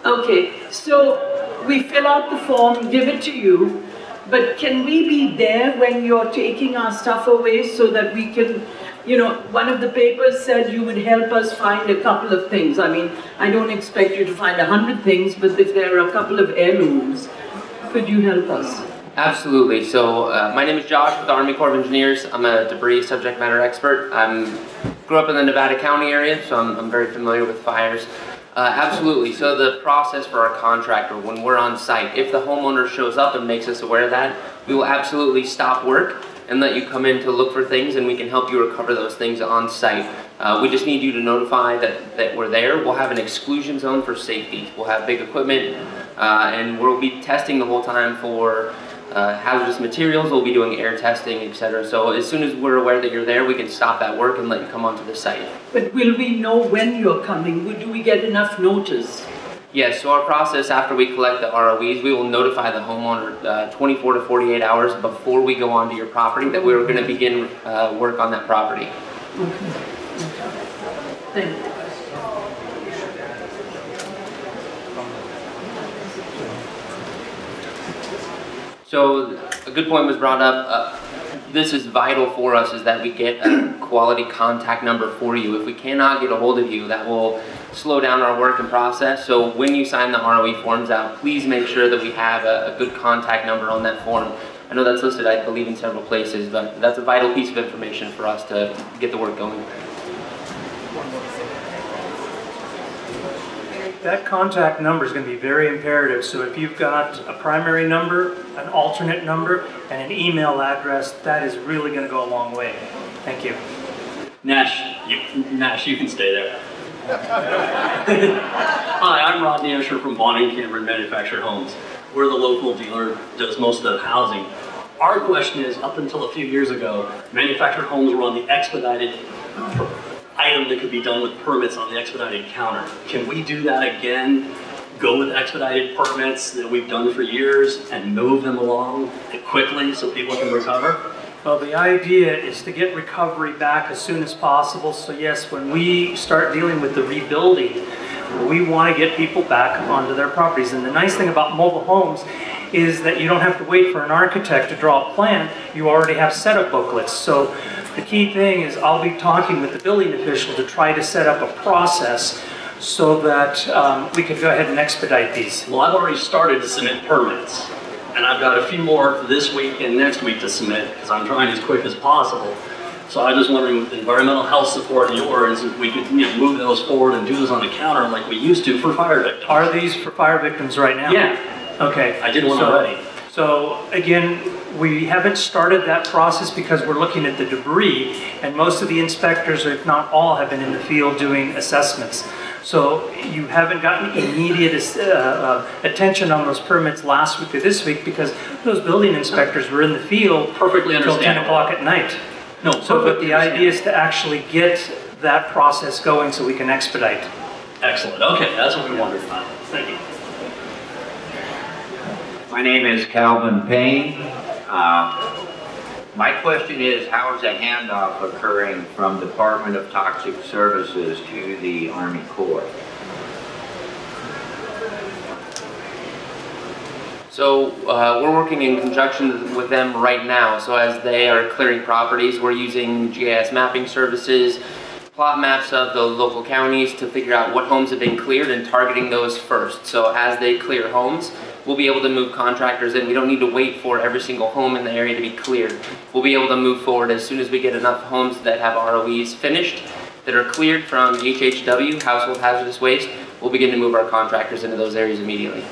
Okay, so we fill out the form, give it to you, but can we be there when you're taking our stuff away so that we can, you know, one of the papers said you would help us find a couple of things. I mean, I don't expect you to find a hundred things, but if there are a couple of heirlooms, could you help us? Absolutely. So uh, my name is Josh with the Army Corps of Engineers. I'm a debris subject matter expert. I grew up in the Nevada County area, so I'm, I'm very familiar with fires. Uh, absolutely. So the process for our contractor, when we're on site, if the homeowner shows up and makes us aware of that, we will absolutely stop work and let you come in to look for things and we can help you recover those things on site. Uh, we just need you to notify that, that we're there. We'll have an exclusion zone for safety. We'll have big equipment uh, and we'll be testing the whole time for uh, hazardous materials, we'll be doing air testing, etc. So as soon as we're aware that you're there, we can stop that work and let you come onto the site. But will we know when you're coming? Do we get enough notice? Yes, so our process after we collect the ROEs, we will notify the homeowner uh, 24 to 48 hours before we go onto your property that we're going to begin uh, work on that property. Okay. Thank you. So a good point was brought up. Uh, this is vital for us is that we get a quality contact number for you. If we cannot get a hold of you, that will slow down our work and process. So when you sign the ROE forms out, please make sure that we have a, a good contact number on that form. I know that's listed, I believe, in several places, but that's a vital piece of information for us to get the work going. That contact number is going to be very imperative. So if you've got a primary number, an alternate number, and an email address, that is really going to go a long way. Thank you. Nash, you, Nash, you can stay there. Hi, I'm Rodney Escher from Bonnie Cameron Manufactured Homes. We're the local dealer, does most of the housing. Our question is, up until a few years ago, manufactured homes were on the expedited item that could be done with permits on the expedited counter. Can we do that again? Go with expedited permits that we've done for years and move them along quickly so people can recover? Well, the idea is to get recovery back as soon as possible. So yes, when we start dealing with the rebuilding, we want to get people back onto their properties. And the nice thing about mobile homes is that you don't have to wait for an architect to draw a plan. You already have setup booklets. So the key thing is I'll be talking with the building official to try to set up a process so that um, we can go ahead and expedite these. Well, I've already started to submit permits. And I've got a few more this week and next week to submit because I'm trying as quick as possible. So I'm just wondering, with environmental health support and yours, if we could you know, move those forward and do those on the counter like we used to for fire victims. Are these for fire victims right now? Yeah. Okay. I did one so, already. So again, we haven't started that process because we're looking at the debris and most of the inspectors, if not all, have been in the field doing assessments. So you haven't gotten immediate uh, uh, attention on those permits last week or this week because those building inspectors were in the field perfectly until 10 o'clock at night. No, so but the idea is to actually get that process going so we can expedite. Excellent. Okay, that's what we wondered about. Thank you. My name is Calvin Payne. Uh, my question is, how is a handoff occurring from Department of Toxic Services to the Army Corps? So uh, we're working in conjunction with them right now. So as they are clearing properties, we're using GIS mapping services, plot maps of the local counties to figure out what homes have been cleared and targeting those first. So as they clear homes, we'll be able to move contractors in. We don't need to wait for every single home in the area to be cleared. We'll be able to move forward as soon as we get enough homes that have ROEs finished, that are cleared from HHW, household hazardous waste, we'll begin to move our contractors into those areas immediately.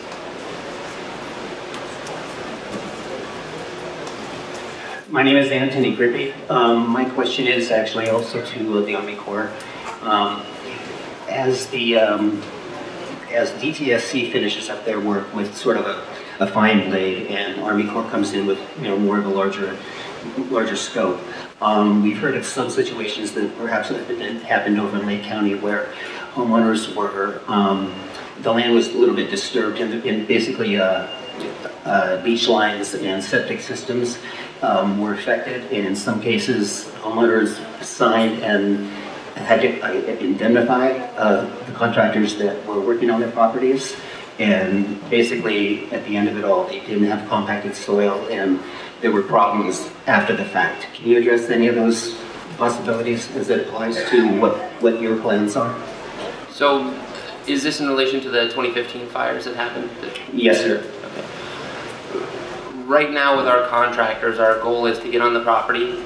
My name is Anthony Grippy. Um, my question is actually also to the Army Corps. Um, as the um, as DTSC finishes up their work with sort of a, a fine blade and Army Corps comes in with you know more of a larger larger scope. Um, we've heard of some situations that perhaps happened over in Lake County where homeowners were, um, the land was a little bit disturbed and, and basically uh, uh, leach lines and septic systems um, were affected. And in some cases, homeowners signed and had to uh, indemnify uh, the contractors that were working on their properties. And basically, at the end of it all, they didn't have compacted soil and there were problems after the fact. Can you address any of those possibilities as it applies to what, what your plans are? So, is this in relation to the 2015 fires that happened? Yes, sir. Okay. Right now with our contractors, our goal is to get on the property,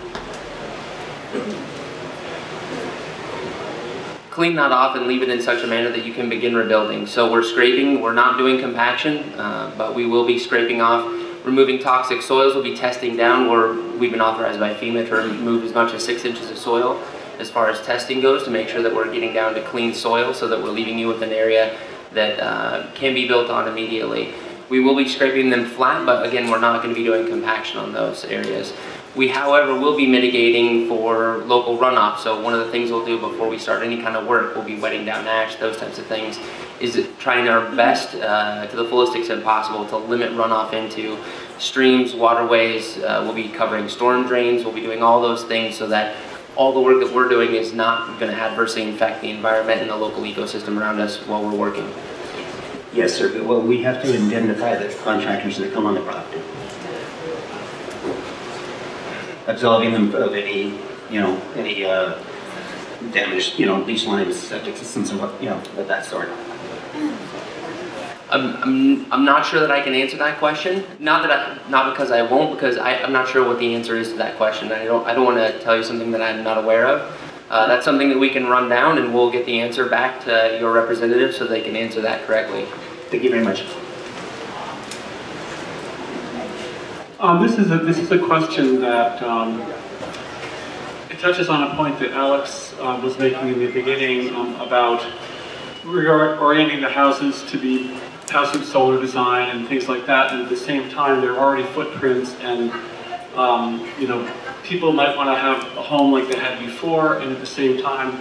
clean that off and leave it in such a manner that you can begin rebuilding. So we're scraping, we're not doing compaction, uh, but we will be scraping off, removing toxic soils, we'll be testing down where we've been authorized by FEMA to remove as much as six inches of soil as far as testing goes to make sure that we're getting down to clean soil so that we're leaving you with an area that uh, can be built on immediately. We will be scraping them flat, but again, we're not going to be doing compaction on those areas. We, however, will be mitigating for local runoff. So one of the things we'll do before we start any kind of work, we'll be wetting down ash, those types of things, is trying our best uh, to the fullest extent possible to limit runoff into streams, waterways. Uh, we'll be covering storm drains. We'll be doing all those things so that all the work that we're doing is not going to adversely affect the environment and the local ecosystem around us while we're working. Yes, sir. Well, we have to indemnify the contractors that come on the property. Absolving them of any, you know, any uh, damage, you know, leach lines, septic systems, and what, you know, of that sort. I'm, I'm, I'm not sure that I can answer that question. Not that I, not because I won't, because I, I'm not sure what the answer is to that question. I don't, I don't want to tell you something that I'm not aware of. Uh, that's something that we can run down and we'll get the answer back to your representative so they can answer that correctly. Thank you very much. Um, this is a this is a question that um, it's touches on a point that Alex uh, was making in the beginning um, about reorienting the houses to be passive solar design and things like that, and at the same time there are already footprints and um, you know people might want to have a home like they had before, and at the same time,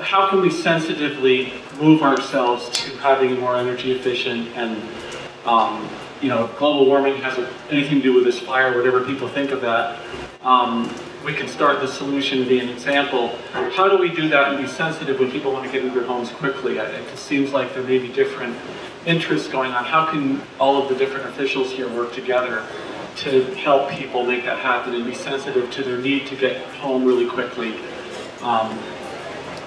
how can we sensitively move ourselves to having more energy efficient and um, you know, global warming has anything to do with this fire, whatever people think of that, um, we can start the solution to be an example. How do we do that and be sensitive when people want to get into their homes quickly? It seems like there may be different interests going on. How can all of the different officials here work together to help people make that happen and be sensitive to their need to get home really quickly? Um,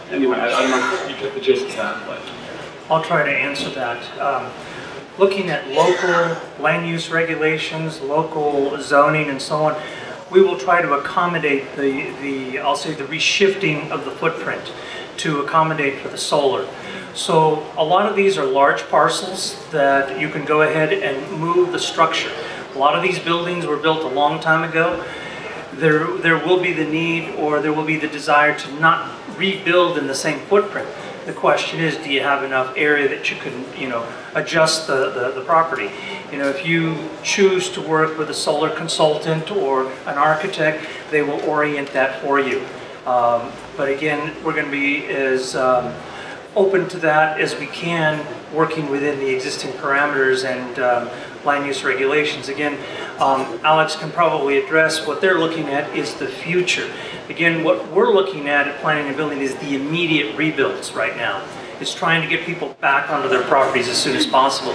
anyway, I, I, don't know if you get the gist of that, but. I'll try to answer that. Um, looking at local land use regulations, local zoning and so on, we will try to accommodate the, the I'll say the reshifting of the footprint to accommodate for the solar. So a lot of these are large parcels that you can go ahead and move the structure. A lot of these buildings were built a long time ago. There, there will be the need or there will be the desire to not rebuild in the same footprint. The question is, do you have enough area that you can, you know, adjust the, the, the, property? You know, if you choose to work with a solar consultant or an architect, they will orient that for you. Um, but again, we're going to be as um, open to that as we can, working within the existing parameters and um, land use regulations. Again, um, Alex can probably address what they're looking at is the future. Again, what we're looking at at planning and building is the immediate rebuilds right now. It's trying to get people back onto their properties as soon as possible.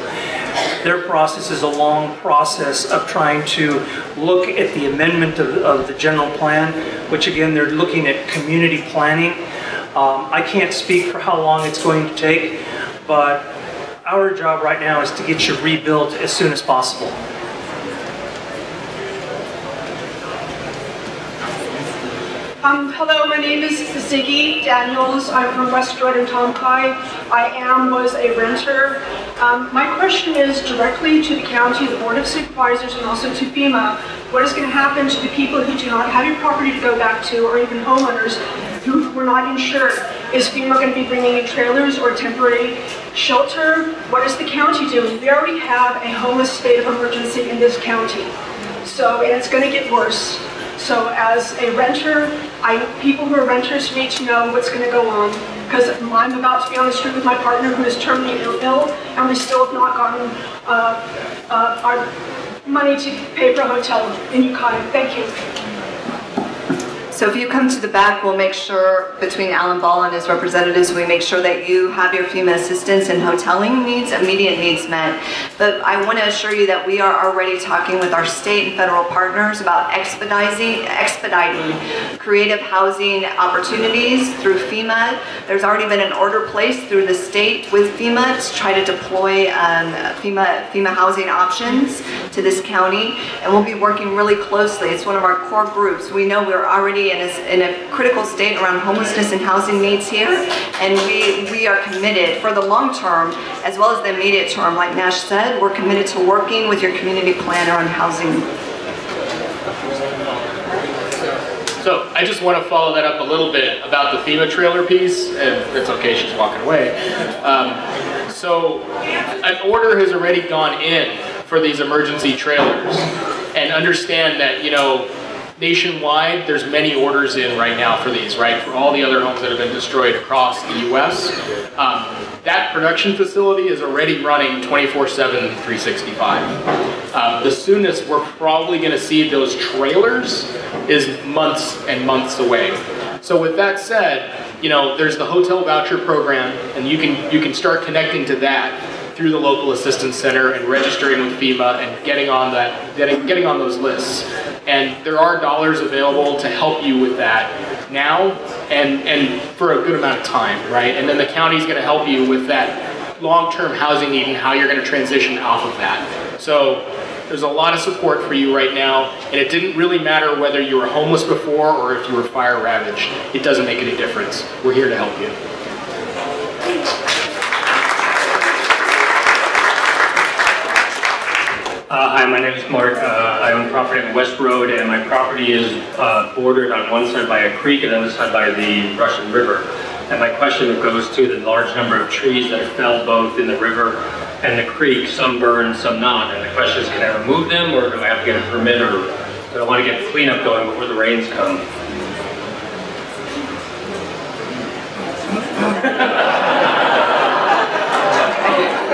Their process is a long process of trying to look at the amendment of, of the general plan, which again, they're looking at community planning. Um, I can't speak for how long it's going to take, but our job right now is to get you rebuilt as soon as possible. Um, hello, my name is Ziggy Daniels. I'm from West Jordan Tomki. I am, was a renter. Um, my question is directly to the county, the Board of Supervisors, and also to FEMA. What is going to happen to the people who do not have your property to go back to, or even homeowners who were not insured? Is FEMA going to be bringing in trailers or temporary shelter? What is the county doing? We already have a homeless state of emergency in this county. So, and it's going to get worse. So as a renter, I, people who are renters need to know what's going to go on because I'm about to be on the street with my partner who is terminally ill, and we still have not gotten uh, uh, our money to pay for a hotel in Ukiah. Thank you. So if you come to the back, we'll make sure, between Alan Ball and his representatives, we make sure that you have your FEMA assistance and hoteling needs, immediate needs met. But I want to assure you that we are already talking with our state and federal partners about expediting, expediting creative housing opportunities through FEMA. There's already been an order placed through the state with FEMA to try to deploy um, FEMA, FEMA housing options to this county. And we'll be working really closely. It's one of our core groups. We know we're already in a, in a critical state around homelessness and housing needs here. And we, we are committed for the long term as well as the immediate term. Like Nash said, we're committed to working with your community planner on housing. So I just want to follow that up a little bit about the FEMA trailer piece, and it's okay, she's walking away. Um, so an order has already gone in for these emergency trailers, and understand that, you know, nationwide, there's many orders in right now for these, right? For all the other homes that have been destroyed across the U.S. Um, that production facility is already running 24-7, 365. Um, the soonest we're probably going to see those trailers is months and months away. So with that said, you know, there's the hotel voucher program, and you can you can start connecting to that through the local assistance center and registering with FEMA and getting on that, getting, getting on those lists. And there are dollars available to help you with that now and, and for a good amount of time, right? And then the county is going to help you with that long-term housing need and how you're going to transition off of that. So there's a lot of support for you right now, and it didn't really matter whether you were homeless before or if you were fire ravaged. It doesn't make any difference. We're here to help you. Uh, hi, my name is Mark. Uh, I own property on West Road, and my property is uh, bordered on one side by a creek and the other side by the Russian River. And my question goes to the large number of trees that fell both in the river and the creek, some burned, some not. And the question is, can I remove them, or do I have to get a permit, or do I want to get cleanup going before the rains come?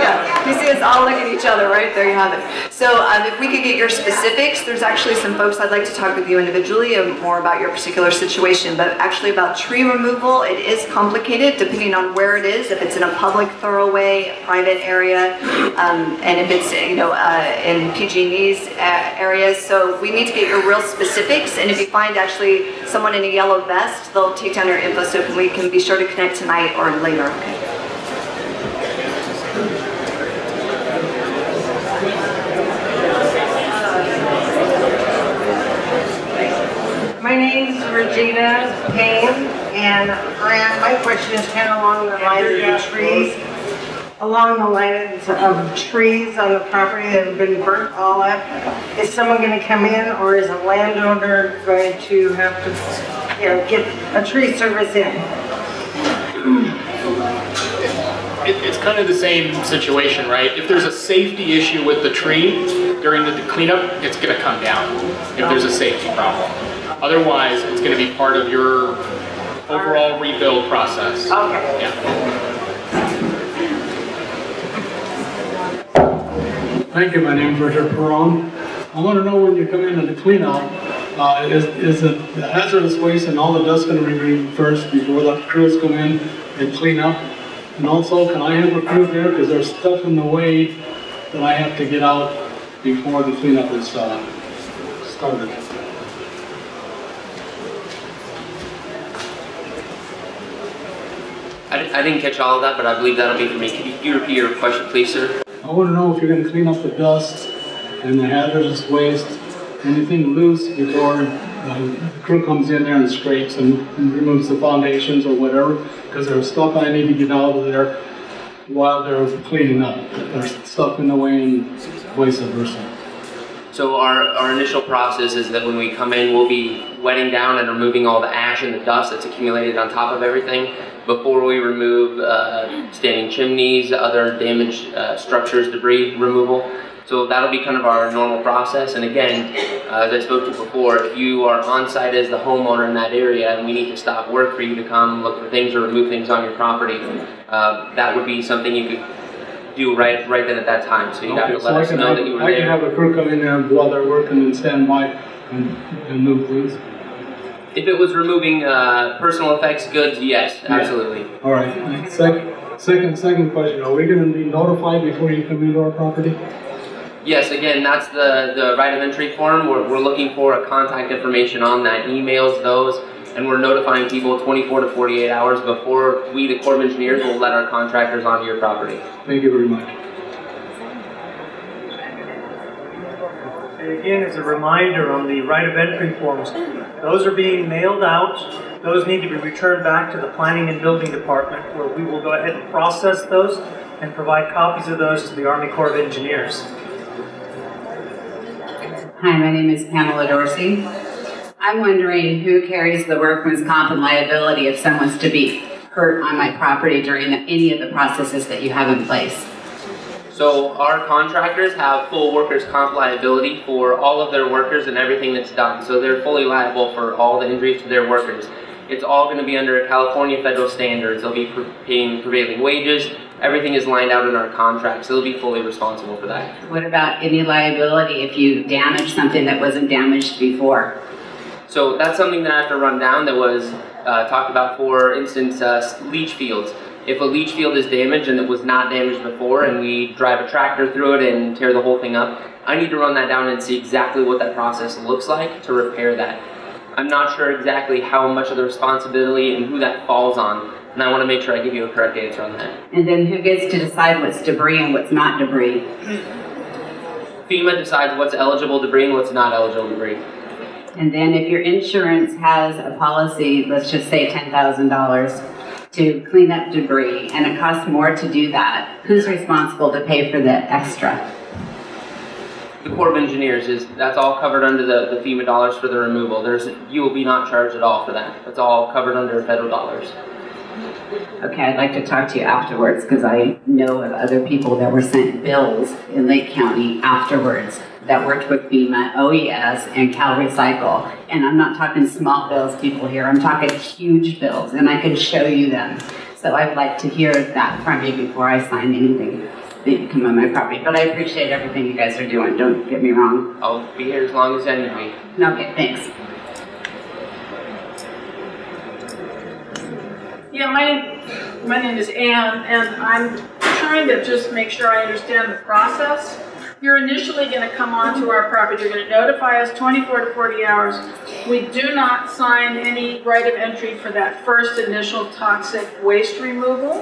Yeah, you see us all look at each other, right? There you have it. So um, if we could get your specifics, there's actually some folks I'd like to talk with you individually and more about your particular situation, but actually about tree removal, it is complicated depending on where it is, if it's in a public thorough way, a private area, um, and if it's, you know, uh, in PG&E's uh, areas. So we need to get your real specifics, and if you find actually someone in a yellow vest, they'll take down your info so we can be sure to connect tonight or later, okay? My name is Regina Payne, and my question is kind of along the lines of the trees, along the lines of trees on the property that have been burnt all up. Is someone going to come in, or is a landowner going to have to, you know, get a tree service in? It, it's kind of the same situation, right? If there's a safety issue with the tree during the cleanup, it's going to come down if there's a safety problem. Otherwise, it's going to be part of your overall rebuild process. Okay. Yeah. Thank you, my name is Richard Perron. I want to know when you come in and clean out, uh, is, is it the hazardous waste and all the dust going to be removed first before the crews come in and clean up? And also, can I have a crew there, because there's stuff in the way that I have to get out before the cleanup is uh, started? I, I didn't catch all of that, but I believe that'll be for me. Can you- repeat your question, please, sir? I want to know if you're going to clean up the dust and the hazardous waste, anything loose before the crew comes in there and scrapes and, and removes the foundations or whatever, because there's stuff I need to get out of there while they're cleaning up. There's stuff in the way and vice versa. So our, our initial process is that when we come in, we'll be wetting down and removing all the ash and the dust that's accumulated on top of everything before we remove uh, standing chimneys, other damaged uh, structures, debris removal. So that'll be kind of our normal process. And again, uh, as I spoke to before, if you are on site as the homeowner in that area and we need to stop work for you to come look for things or remove things on your property, uh, that would be something you could do right right then at that time. So you'd have to so let I us can know that you were I can have a crew come in there while they're working and stand by and, and move things. If it was removing uh, personal effects goods, yes, Yeah. absolutely. All right. Second, second, second question. Are we going to be notified before you come into our property? Yes, again, that's the, the right of entry form. We're, we're looking for a contact information on that, emails those, and we're notifying people 24 to 48 hours before we, the Corps of Engineers, will let our contractors onto your property. Thank you very much. And again, as a reminder on the right of entry forms, those are being mailed out. Those need to be returned back to the Planning and Building Department, where we will go ahead and process those and provide copies of those to the Army Corps of Engineers. Hi, my name is Pamela Dorsey. I'm wondering who carries the workman's comp and liability if someone's to be hurt on my property during the- any of the processes that you have in place. So our contractors have full workers' comp liability for all of their workers and everything that's done. So they're fully liable for all the injuries to their workers. It's all going to be under California federal standards. They'll be paying prevailing wages. Everything is lined out in our contract, so they'll be fully responsible for that. What about any liability if you damage something that wasn't damaged before? So that's something that I have to run down that was uh, talked about, for instance, uh, leach fields. If a leach field is damaged and it was not damaged before, and we drive a tractor through it and tear the whole thing up, I need to run that down and see exactly what that process looks like to repair that. I'm not sure exactly how much of the responsibility and who that falls on, and I want to make sure I give you a correct answer on that. And then who gets to decide what's debris and what's not debris? FEMA decides what's eligible debris and what's not eligible debris. And then if your insurance has a policy, let's just say $10,000 to clean up debris, and it costs more to do that, who's responsible to pay for the extra? the Corps of Engineers is that's all covered under the, the FEMA dollars for the removal. There's you will be not charged at all for that. That's all covered under federal dollars. Okay, I'd like to talk to you afterwards because I know of other people that were sent bills in Lake County afterwards that worked with FEMA, OES, and Cal Recycle. And I'm not talking small bills, people here. I'm talking huge bills, and I can show you them. So I'd like to hear that from you before I sign anything that you come on my property. But I appreciate everything you guys are doing. Don't get me wrong. I'll be here as long as I need to be. Okay, thanks. Yeah, my name, my name is Ann, and I'm trying to just make sure I understand the process. You're initially going to come onto our property. You're going to notify us 24 to 40 hours. We do not sign any right of entry for that first initial toxic waste removal.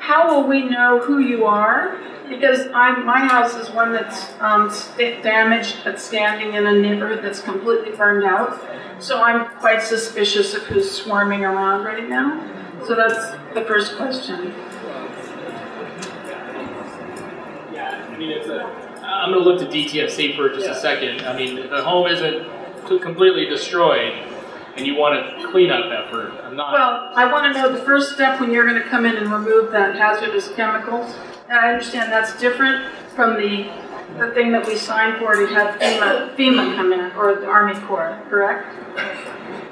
How will we know who you are? Because I'm, my house is one that's um, damaged, but standing in a neighborhood that's completely burned out. So I'm quite suspicious of who's swarming around right now. So that's the first question. Mean, it's a. I'm going to look to DTSC for just a second. I mean, the home isn't completely destroyed, and you want a cleanup effort, I'm not. Well, I want to know the first step when you're going to come in and remove that hazardous chemicals. And I understand that's different from the, the thing that we signed for to have FEMA, FEMA come in, or the Army Corps, correct?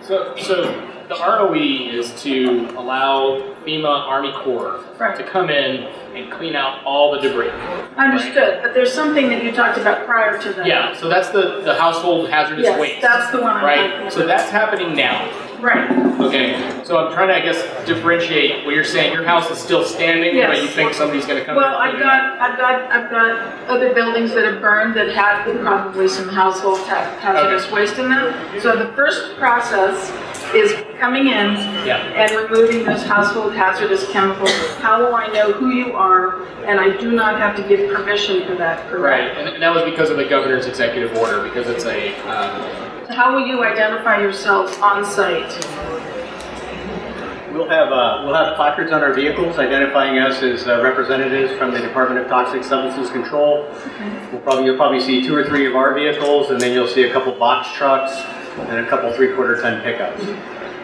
So, so the ROE is to allow FEMA Army Corps to come in and clean out all the debris. Understood, but there's something that you talked about prior to that. Yeah, so that's the, the household hazardous Yes, waste. that's the one I'm Right, so that's happening now. Right. Okay, so I'm trying to, I guess, differentiate what you're saying. Your house is still standing, but you think somebody's going to come in Well, and I've clean it got, I've got, I've got other buildings that have burned that have probably some household ha- hazardous waste in them. So the first process is coming in Yeah. and removing those household hazardous chemicals. How will I know who you are? And I do not have to give permission for that, Right, correct? and, and that was because of the governor's executive order, because it's a, um, How will you identify yourselves on site? We'll have, uh, we'll have placards on our vehicles identifying us as uh, representatives from the Department of Toxic Substances Control. We'll probably, you'll probably see two or three of our vehicles, and then you'll see a couple box trucks and a couple three-quarter ton pickups.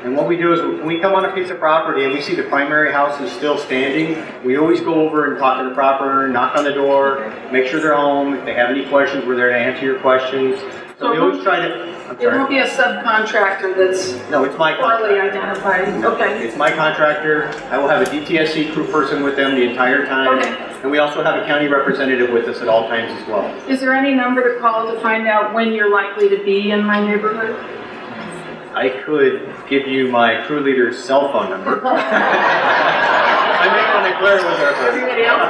And what we do is, when we come on a piece of property and we see the primary house is still standing, we always go over and talk to the property, owner, knock on the door, make sure they're home. If they have any questions, we're there to answer your questions. So we always try to, It won't be a subcontractor that's No, it's my poorly identified. Okay. It's my contractor. I will have a DTSC crew person with them the entire time. And we also have a county representative with us at all times as well. Is there any number to call to find out when you're likely to be in my neighborhood? I could give you my crew leader's cell phone number. I may want to clear with her. Everybody else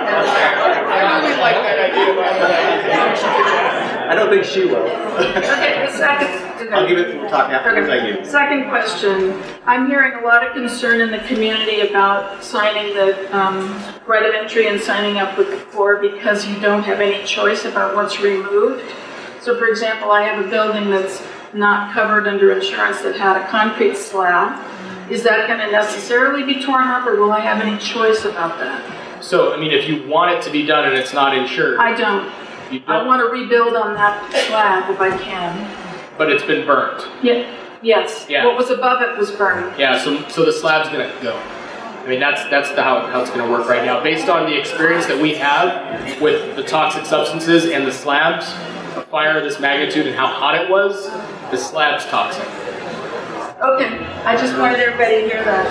I don't think she will. Okay, the second. I'll give it, we'll talk afterwards, I give. Second question. I'm hearing a lot of concern in the community about signing the um, right of entry and signing up with the Corps because you don't have any choice about what's removed. So for example, I have a building that's not covered under insurance that had a concrete slab. Is that going to necessarily be torn up or will I have any choice about that? so, I mean, if you want it to be done and it's not insured, I don't. I want to rebuild on that slab if I can. but it's been burnt. Yeah, yes. Yeah. What was above it was burned. Yeah, so, so the slab's gonna go. I mean, that's, that's the, how, how it's gonna work right now. Based on the experience that we have with the toxic substances and the slabs, a fire of this magnitude and how hot it was, the slab's toxic. Okay, I just wanted everybody to hear that.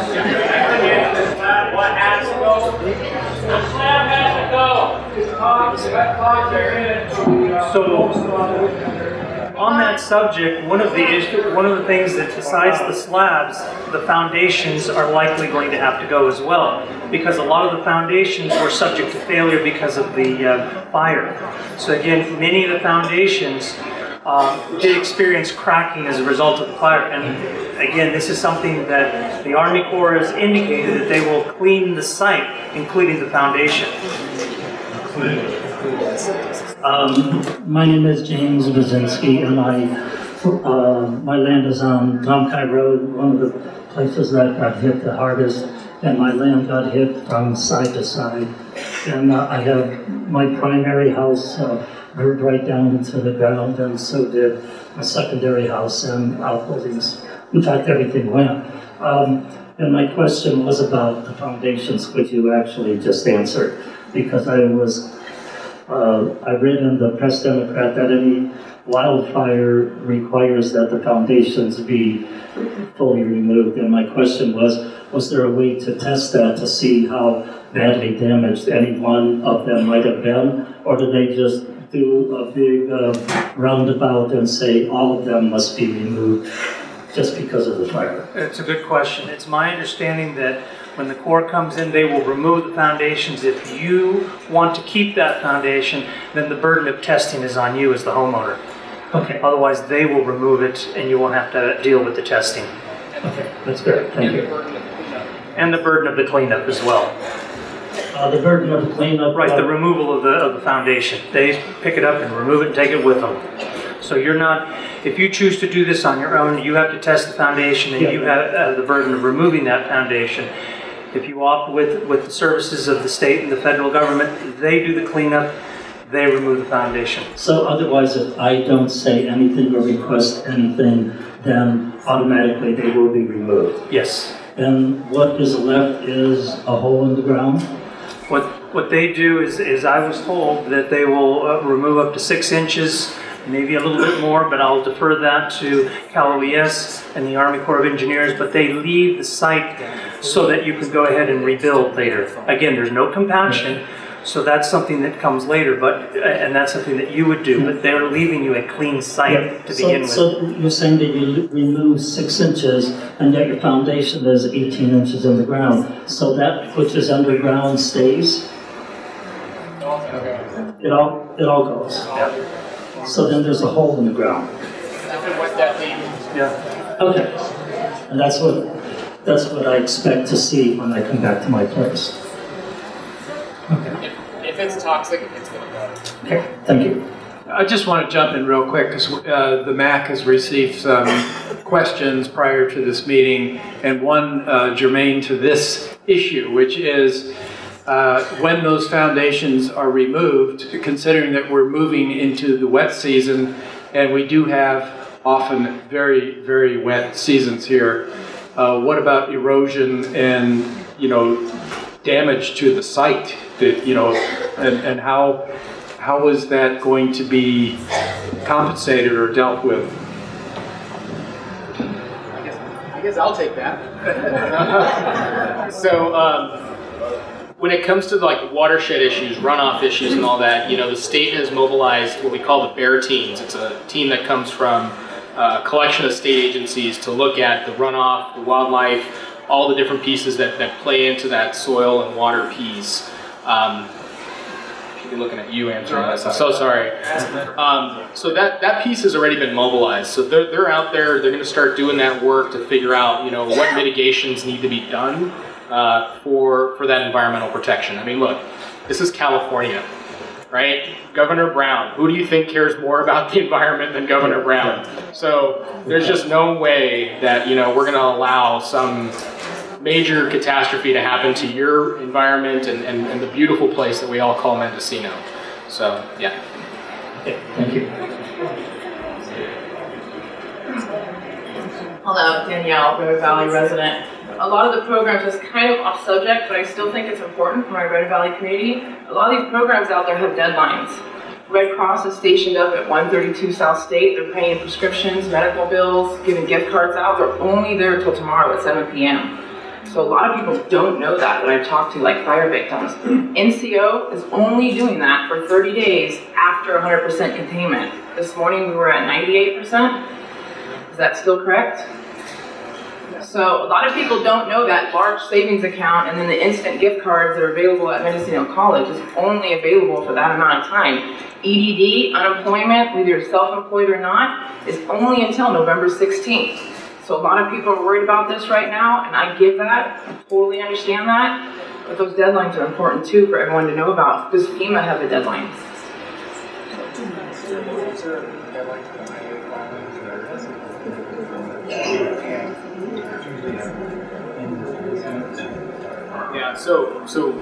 Has to go? The slab has to go. So, on that subject, one of the one of the things that besides the slabs, the foundations are likely going to have to go as well, because a lot of the foundations were subject to failure because of the uh, fire. So again, many of the foundations um, did experience cracking as a result of the fire. And again, this is something that the Army Corps has indicated that they will clean the site, including the foundation. Um, my name is James Bazinski, and I, uh, my land is on Tomki Road, one of the places that got hit the hardest, and my land got hit from side to side. And uh, I have my primary house uh, moved right down into the ground, and so did a secondary house and outbuildings. In fact, everything went. Um, and my question was about the foundations, which you actually just answered, because I was, uh, I read in the Press Democrat that any wildfire requires that the foundations be fully removed. And my question was, was there a way to test that to see how badly damaged any one of them might have been? Or did they just do a big uh, roundabout and say all of them must be removed just because of the fire? It's a good question. It's my understanding that when the Corps comes in, they will remove the foundations. If you want to keep that foundation, then the burden of testing is on you as the homeowner. Okay. Otherwise, they will remove it and you won't have to deal with the testing. Okay, that's good. Thank you. And the burden of the cleanup as well. Uh, the burden of the cleanup. Right, the uh, removal of the, of the foundation. They pick it up and remove it and take it with them. So you're not, if you choose to do this on your own, you have to test the foundation and you have, have the burden of removing that foundation. If you opt with, with the services of the state and the federal government, they do the cleanup, they remove the foundation. So otherwise, if I don't say anything or request anything, then automatically they will be removed. Yes. And what is left is a hole in the ground? What, what they do is, is I was told that they will uh, remove up to six inches, maybe a little bit more, but I'll defer that to Cal OES and the Army Corps of Engineers, but they leave the site so that you can go ahead and rebuild later. Again, there's no compaction, so that's something that comes later, but, uh, and that's something that you would do, but they're leaving you a clean site to So- begin with. So you're saying that you remove six inches and yet your foundation is 18 inches in the ground. So that which is underground stays? It all, it all goes? So then there's a hole in the ground? Yeah. Okay. And that's what, that's what I expect to see when I come back to my place. If it's toxic, it's gonna go. Okay, thank you. I just want to jump in real quick because uh, the MAC has received some questions prior to this meeting, and one uh, germane to this issue, which is uh, when those foundations are removed, considering that we're moving into the wet season, and we do have often very, very wet seasons here, uh, what about erosion and, you know, damage to the site that, you know, and, and how, how is that going to be compensated or dealt with? I guess I'll take that. so, um, when it comes to like watershed issues, runoff issues, and all that, you know, the state has mobilized what we call the BAER Teams. It's a team that comes from uh, a collection of state agencies to look at the runoff, the wildlife, all the different pieces that, that play into that soil and water piece. Um, be looking at you answering this. I'm so sorry. Um, so that, that piece has already been mobilized. So they're, they're out there, they're going to start doing that work to figure out, you know, what mitigations need to be done uh, for, for that environmental protection. I mean, look, this is California, right? Governor Brown, who do you think cares more about the environment than Governor Brown? So there's just no way that, you know, we're going to allow some major catastrophe to happen to your environment and, and, and the beautiful place that we all call Mendocino. So, yeah. Thank you. Hello, Danielle, River Valley resident. A lot of the programs is kind of off subject, but I still think it's important for my Red Valley community. A lot of these programs out there have deadlines. Red Cross is stationed up at 132 South State. They're paying prescriptions, medical bills, giving gift cards out. They're only there till tomorrow at 7 p.m. So a lot of people don't know that that I've talked to, like fire victims. NCO is only doing that for 30 days after 100% containment. This morning we were at 98%. Is that still correct? So a lot of people don't know that large savings account and then the instant gift cards that are available at Mendocino College is only available for that amount of time. EDD, unemployment, whether you're self-employed or not, is only until November 16th. So a lot of people are worried about this right now, and I get that, I totally understand that, but those deadlines are important too for everyone to know about. Does FEMA have a deadline? Yeah, so, so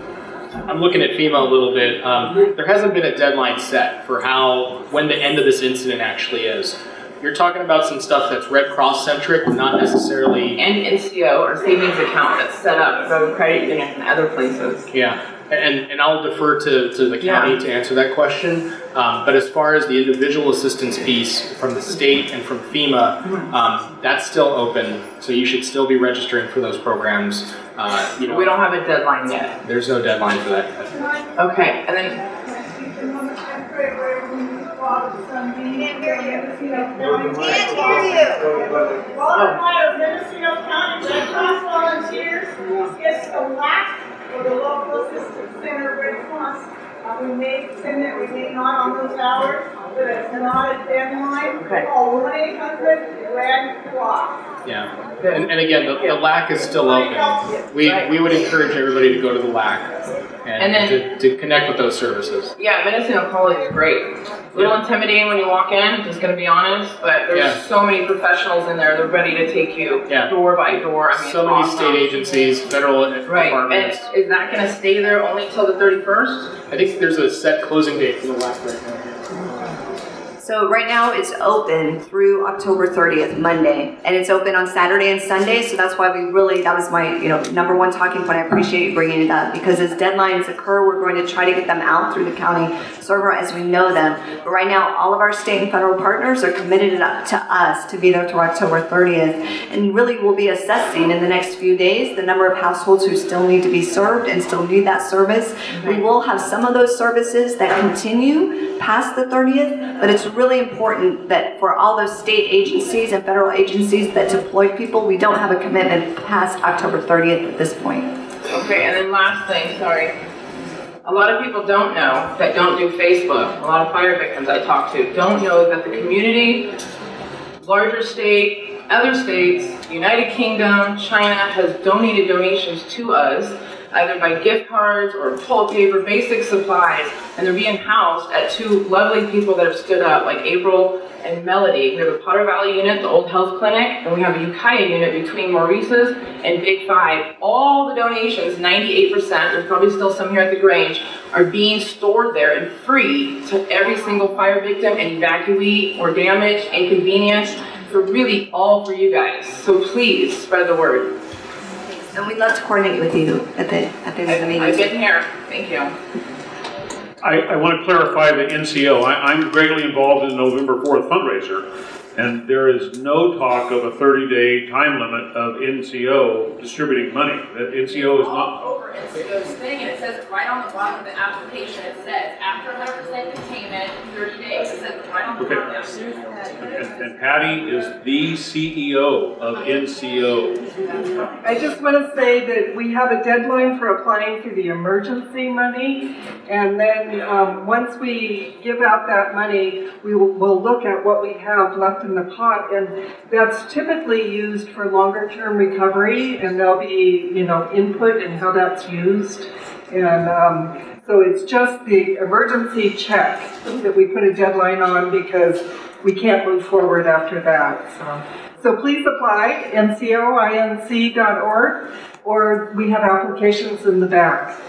I'm looking at FEMA a little bit. Um, there hasn't been a deadline set for how when the end of this incident actually is. You're talking about some stuff that's Red Cross centric, not necessarily. And NCO or savings account that's set up for credit union and other places. Yeah, and, and I'll defer to, to the county Yeah. to answer that question. Um, but as far as the individual assistance piece from the state and from FEMA, um, that's still open. So you should still be registering for those programs. Uh, you know, We don't have a deadline yet. there's no deadline for that. Okay, and then Qualified of Mendocino County Red Cross volunteers is the LAC, or the Local Assistance Center Red Cross. Uh, we may send it, we may not on those hours, but it's not a deadline. Okay. Call one eight hundred Red Cross. Yeah, and, and again, the, the LAC is still open. We, we would encourage everybody to go to the LAC And and, then- to, to connect with those services. Yeah, Mendocino College is great. A little intimidating when you walk in, just gonna be honest, but there's Yeah. so many professionals in there, they're ready to take you door by door. I mean, So many awesome. state agencies, federal Right, departments. and is that gonna stay there only till the thirty-first? I think there's a set closing date for the last right now. So right now it's open through October 30th, Monday, and it's open on Saturday and Sunday. So that's why we really that was my you know number one talking point. I appreciate you bringing it up because as deadlines occur, we're going to try to get them out through the county server as we know them. But right now, all of our state and federal partners are committed up to us to be there till October 30th, and really we'll be assessing in the next few days the number of households who still need to be served and still need that service. We will have some of those services that continue past the 30th, but it's really important that for all those state agencies and federal agencies that deploy people, we don't have a commitment past October 30th at this point. Okay, and then last thing, sorry. A lot of people don't know that don't do Facebook. A lot of fire victims I talk to don't know that the community, larger state, other states, United Kingdom, China has donated donations to us either by gift cards or toilet paper, basic supplies, and they're being housed at two lovely people that have stood up, like April and Melody. We have a Potter Valley unit, the old health clinic, and we have a Ukiah unit between Maurice's and Big Five. All the donations, 98%, there's probably still some here at the Grange, are being stored there and free to every single fire victim and evacuee or damage, inconvenience. So really all for you guys. So please spread the word. And we'd love to coordinate with you at the, at the end of the meeting. I've been here. Thank you. I, I want to clarify the NCO. I, I'm greatly involved in the November 4th fundraiser, and there is no talk of a 30-day time limit of NCO distributing money. That NCO is not, over NCO's thing, and it says it right on the bottom of the application, it says, after 100% containment, 30 days, it says it right on the Okay. bottom. and, and Patty is the CEO of NCO. I just want to say that we have a deadline for applying for the emergency money. And then, um, once we give out that money, we will, we'll look at what we have left in the pot. And that's typically used for longer term recovery and there'll be, you know, input in how that's used. And, um, so it's just the emergency check that we put a deadline on because we can't move forward after that, so. So please apply, ncoinc.org, or we have applications in the back.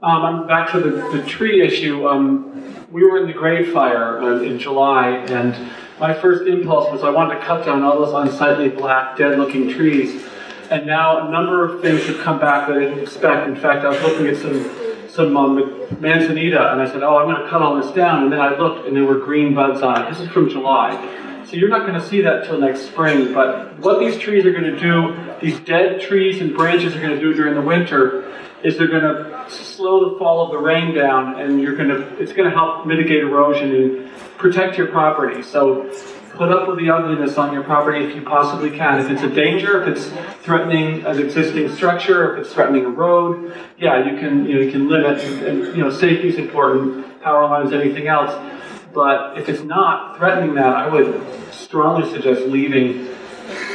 Um, back to the, the tree issue. Um, we were in the grade fire uh, in July, and my first impulse was I wanted to cut down all those unsightly black, dead-looking trees. And now a number of things have come back that I didn't expect. In fact, I was looking at some some um, manzanita, and I said, "Oh, I'm going to cut all this down." And then I looked, and there were green buds on it. This is from July, so you're not going to see that till next spring. But what these trees are going to do, these dead trees and branches are going to do during the winter, is they're going to slow the fall of the rain down, and you're going to it's going to help mitigate erosion and protect your property. So put up with the ugliness on your property if you possibly can. If it's a danger, if it's threatening an existing structure, if it's threatening a road, yeah, you can you know you can limit and, and you know safety is important, power lines, anything else. But if it's not threatening that, I would strongly suggest leaving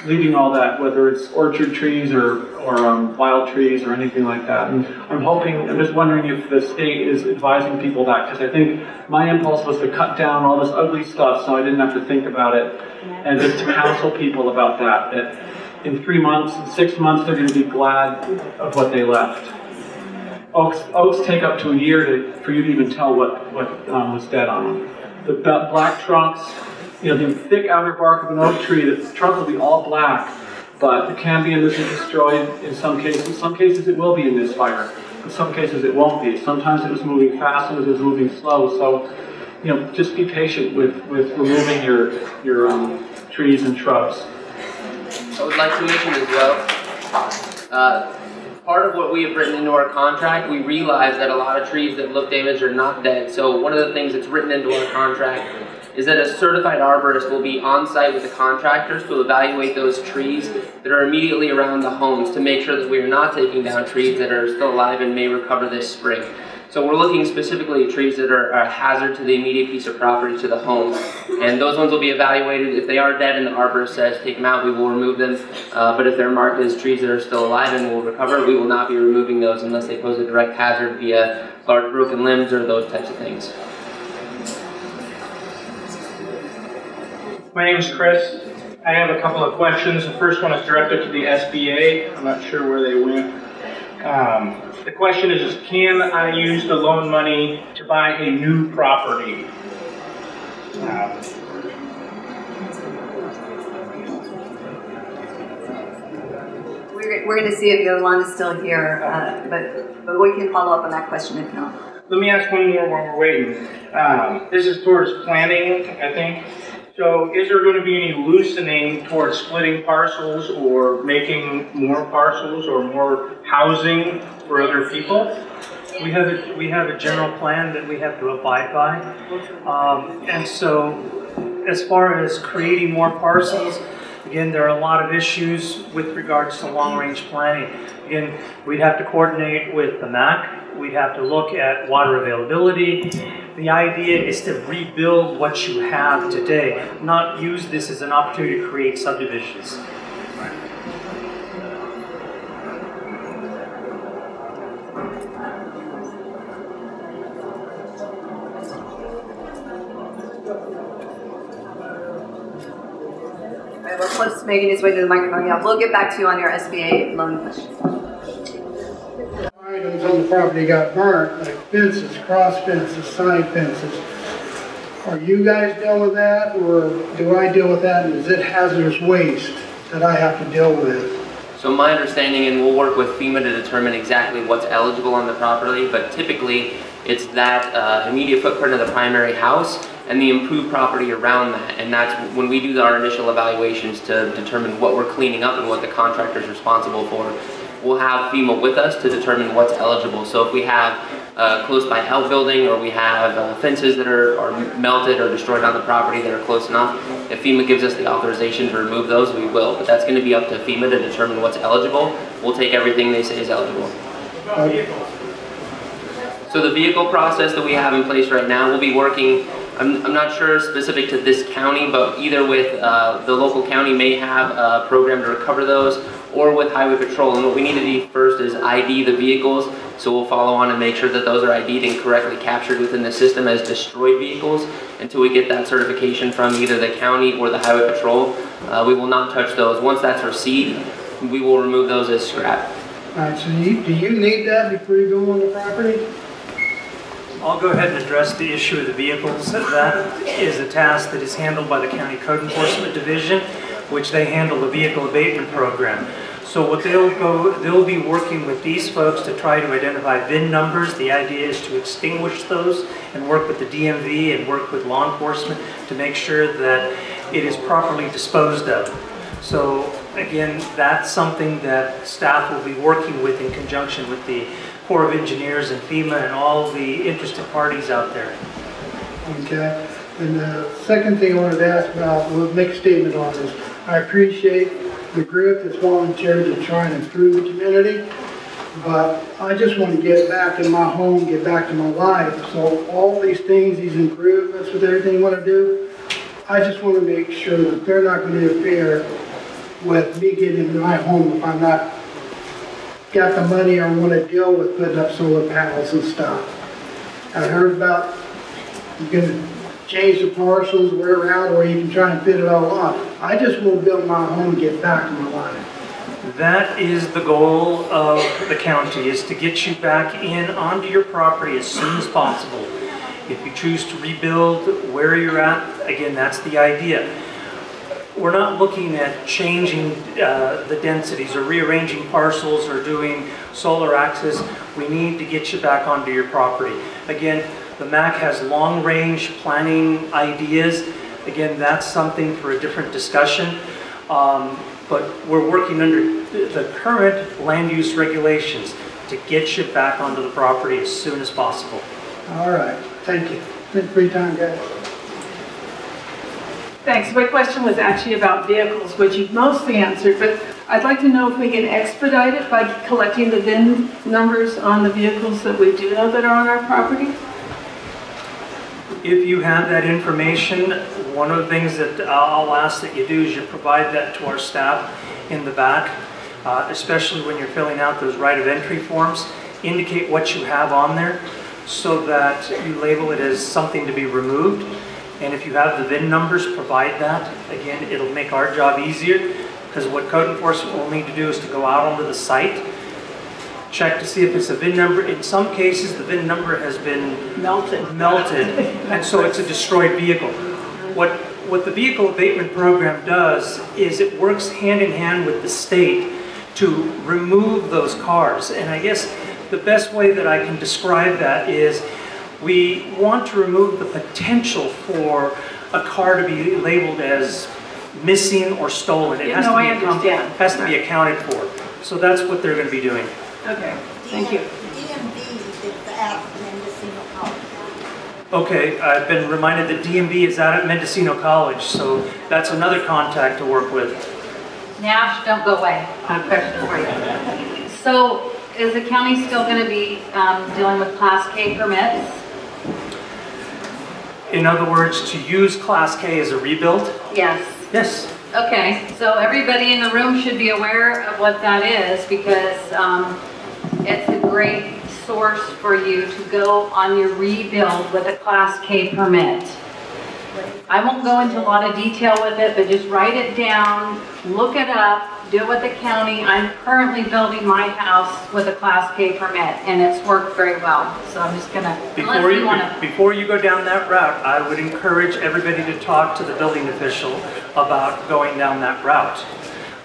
leaving all that, whether it's orchard trees or, or um, wild trees or anything like that. And I'm hoping, I'm just wondering if the state is advising people that, because I think my impulse was to cut down all this ugly stuff so I didn't have to think about it, and just to counsel people about that, that in three months, in six months, they're going to be glad of what they left. Oaks, oaks take up to a year to, for you to even tell what, what um, was dead on them. The black trunks, you know, the thick outer bark of an oak tree, the trunk will be all black, but the cambium isn't destroyed in some cases. In some cases it will be in this fire. In some cases it won't be. Sometimes it was moving fast, sometimes it was moving slow. So, you know, just be patient with, with removing your, your um, trees and shrubs. I would like to mention as well, uh, part of what we have written into our contract, we realize that a lot of trees that look damaged are not dead. So one of the things that's written into our contract is that a certified arborist will be on site with the contractors to evaluate those trees that are immediately around the homes to make sure that we are not taking down trees that are still alive and may recover this spring. So we're looking specifically at trees that are a hazard to the immediate piece of property to the home. And those ones will be evaluated. If they are dead and the arborist says take them out, we will remove them. Uh, but if they're marked as trees that are still alive and will recover, we will not be removing those unless they pose a direct hazard via large broken limbs or those types of things. My name is Chris. I have a couple of questions. The first one is directed to the SBA. I'm not sure where they went. Um, the question is, is, can I use the loan money to buy a new property? Um, We're, we're going to see if Yolanda's still here, uh, but, but we can follow up on that question if not. let me ask one more while we're waiting. Um, this is towards planning, I think. So is there going to be any loosening towards splitting parcels or making more parcels or more housing for other people? We have a, we have a general plan that we have to abide by. Um, and so as far as creating more parcels, again, there are a lot of issues with regards to long-range planning. Again, we'd have to coordinate with the MAC. We'd have to look at water availability. The idea is to rebuild what you have today, not use this as an opportunity to create subdivisions. Making his way to the microphone. Yeah, we'll get back to you on your SBA loan question. Items on the property got burnt, like fences, cross fences, side fences. Are you guys dealing with that, or do I deal with that, and is it hazardous waste that I have to deal with? So my understanding, and we'll work with FEMA to determine exactly what's eligible on the property, but typically it's that uh, immediate footprint of the primary house and the improved property around that. And that's when we do our initial evaluations to determine what we're cleaning up and what the contractor is responsible for. We'll have FEMA with us to determine what's eligible. So if we have uh, close by outbuilding or we have uh, fences that are, are melted or destroyed on the property that are close enough, if FEMA gives us the authorization to remove those, we will. But that's going to be up to FEMA to determine what's eligible. We'll take everything they say is eligible. So the vehicle process that we have in place right now, we'll be working, I'm, I'm not sure specific to this county, but either with uh, the local county may have a program to recover those or with Highway Patrol. And what we need to do first is ID the vehicles. So we'll follow on and make sure that those are ID'd and correctly captured within the system as destroyed vehicles until we get that certification from either the county or the Highway Patrol. Uh, we will not touch those. Once that's received, we will remove those as scrap. All right, so you, do you need that before you go on the property? I'll go ahead and address the issue of the vehicles. That is a task that is handled by the County Code Enforcement Division, which they handle the vehicle abatement program. So what they'll go, they'll be working with these folks to try to identify VIN numbers. The idea is to extinguish those and work with the DMV and work with law enforcement to make sure that it is properly disposed of. So again, that's something that staff will be working with in conjunction with the Corps of Engineers and FEMA and all the interested parties out there. Okay. And the second thing I wanted to ask about, we'll make a statement on this. I appreciate the group that's volunteered to try and improve the community, but I just want to get back in my home, get back to my life. So all these things, these improvements with everything you want to do, I just want to make sure that they're not going to interfere with me getting into my home if I'm not got the money I want to deal with putting up solar panels and stuff. I heard about you can change the parcels, wear out, or you can try and fit it all on. I just want to build my home and get back to my life. That is the goal of the county, is to get you back in onto your property as soon as possible. If you choose to rebuild where you're at, again, that's the idea. We're not looking at changing uh, the densities or rearranging parcels or doing solar access. We need to get you back onto your property. Again, the MAC has long-range planning ideas. Again, that's something for a different discussion. Um, but we're working under the current land use regulations to get you back onto the property as soon as possible. All right, thank you. Thank you for your time, guys. Thanks. My question was actually about vehicles, which you've mostly answered, but I'd like to know if we can expedite it by collecting the VIN numbers on the vehicles that we do know that are on our property? If you have that information, one of the things that I'll ask that you do is you provide that to our staff in the back, uh, especially when you're filling out those right of entry forms. Indicate what you have on there so that you label it as something to be removed. And if you have the VIN numbers, provide that. Again, it'll make our job easier because what code enforcement will need to do is to go out onto the site, check to see if it's a VIN number. In some cases, the VIN number has been melted, melted, and so it's a destroyed vehicle. What what the vehicle abatement program does is it works hand in hand with the state to remove those cars. And I guess the best way that I can describe that is we want to remove the potential for a car to be labeled as missing or stolen. It has no, to be I understand. has to be accounted for. So that's what they're going to be doing. Okay, thank you. DMV is at Mendocino College. Okay, I've been reminded that DMV is out at Mendocino College, so that's another contact to work with. Nash, don't go away. I have a question for you. So is the county still going to be um, dealing with Class K permits? In other words, to use Class K as a rebuild? Yes. Yes. Okay, so everybody in the room should be aware of what that is because um, it's a great source for you to go on your rebuild with a Class K permit. I won't go into a lot of detail with it, but just write it down, look it up, do it with the county. I'm currently building my house with a Class K permit and it's worked very well. So I'm just gonna, Before you you, wanna before you go down that route, I would encourage everybody to talk to the building official about going down that route.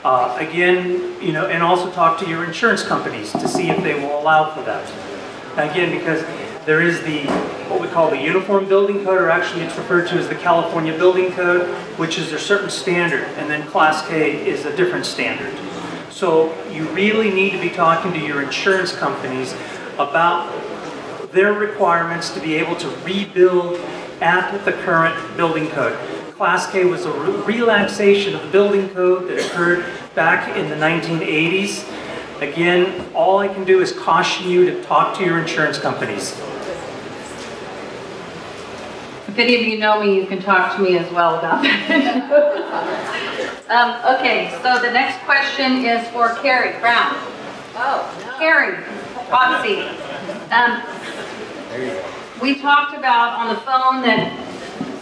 Uh, Again, you know, and also talk to your insurance companies to see if they will allow for that. Again, because there is the, what we call the Uniform Building Code, or actually it's referred to as the California Building Code, which is a certain standard, and then Class K is a different standard. So you really need to be talking to your insurance companies about their requirements to be able to rebuild at the current building code. Class K was a re- relaxation of the building code that occurred back in the 1980s. Again, all I can do is caution you to talk to your insurance companies. If any of you know me, you can talk to me as well about that. um, okay, so the next question is for Carre Brown. Oh, Carre, Botsy. Um, we talked about on the phone that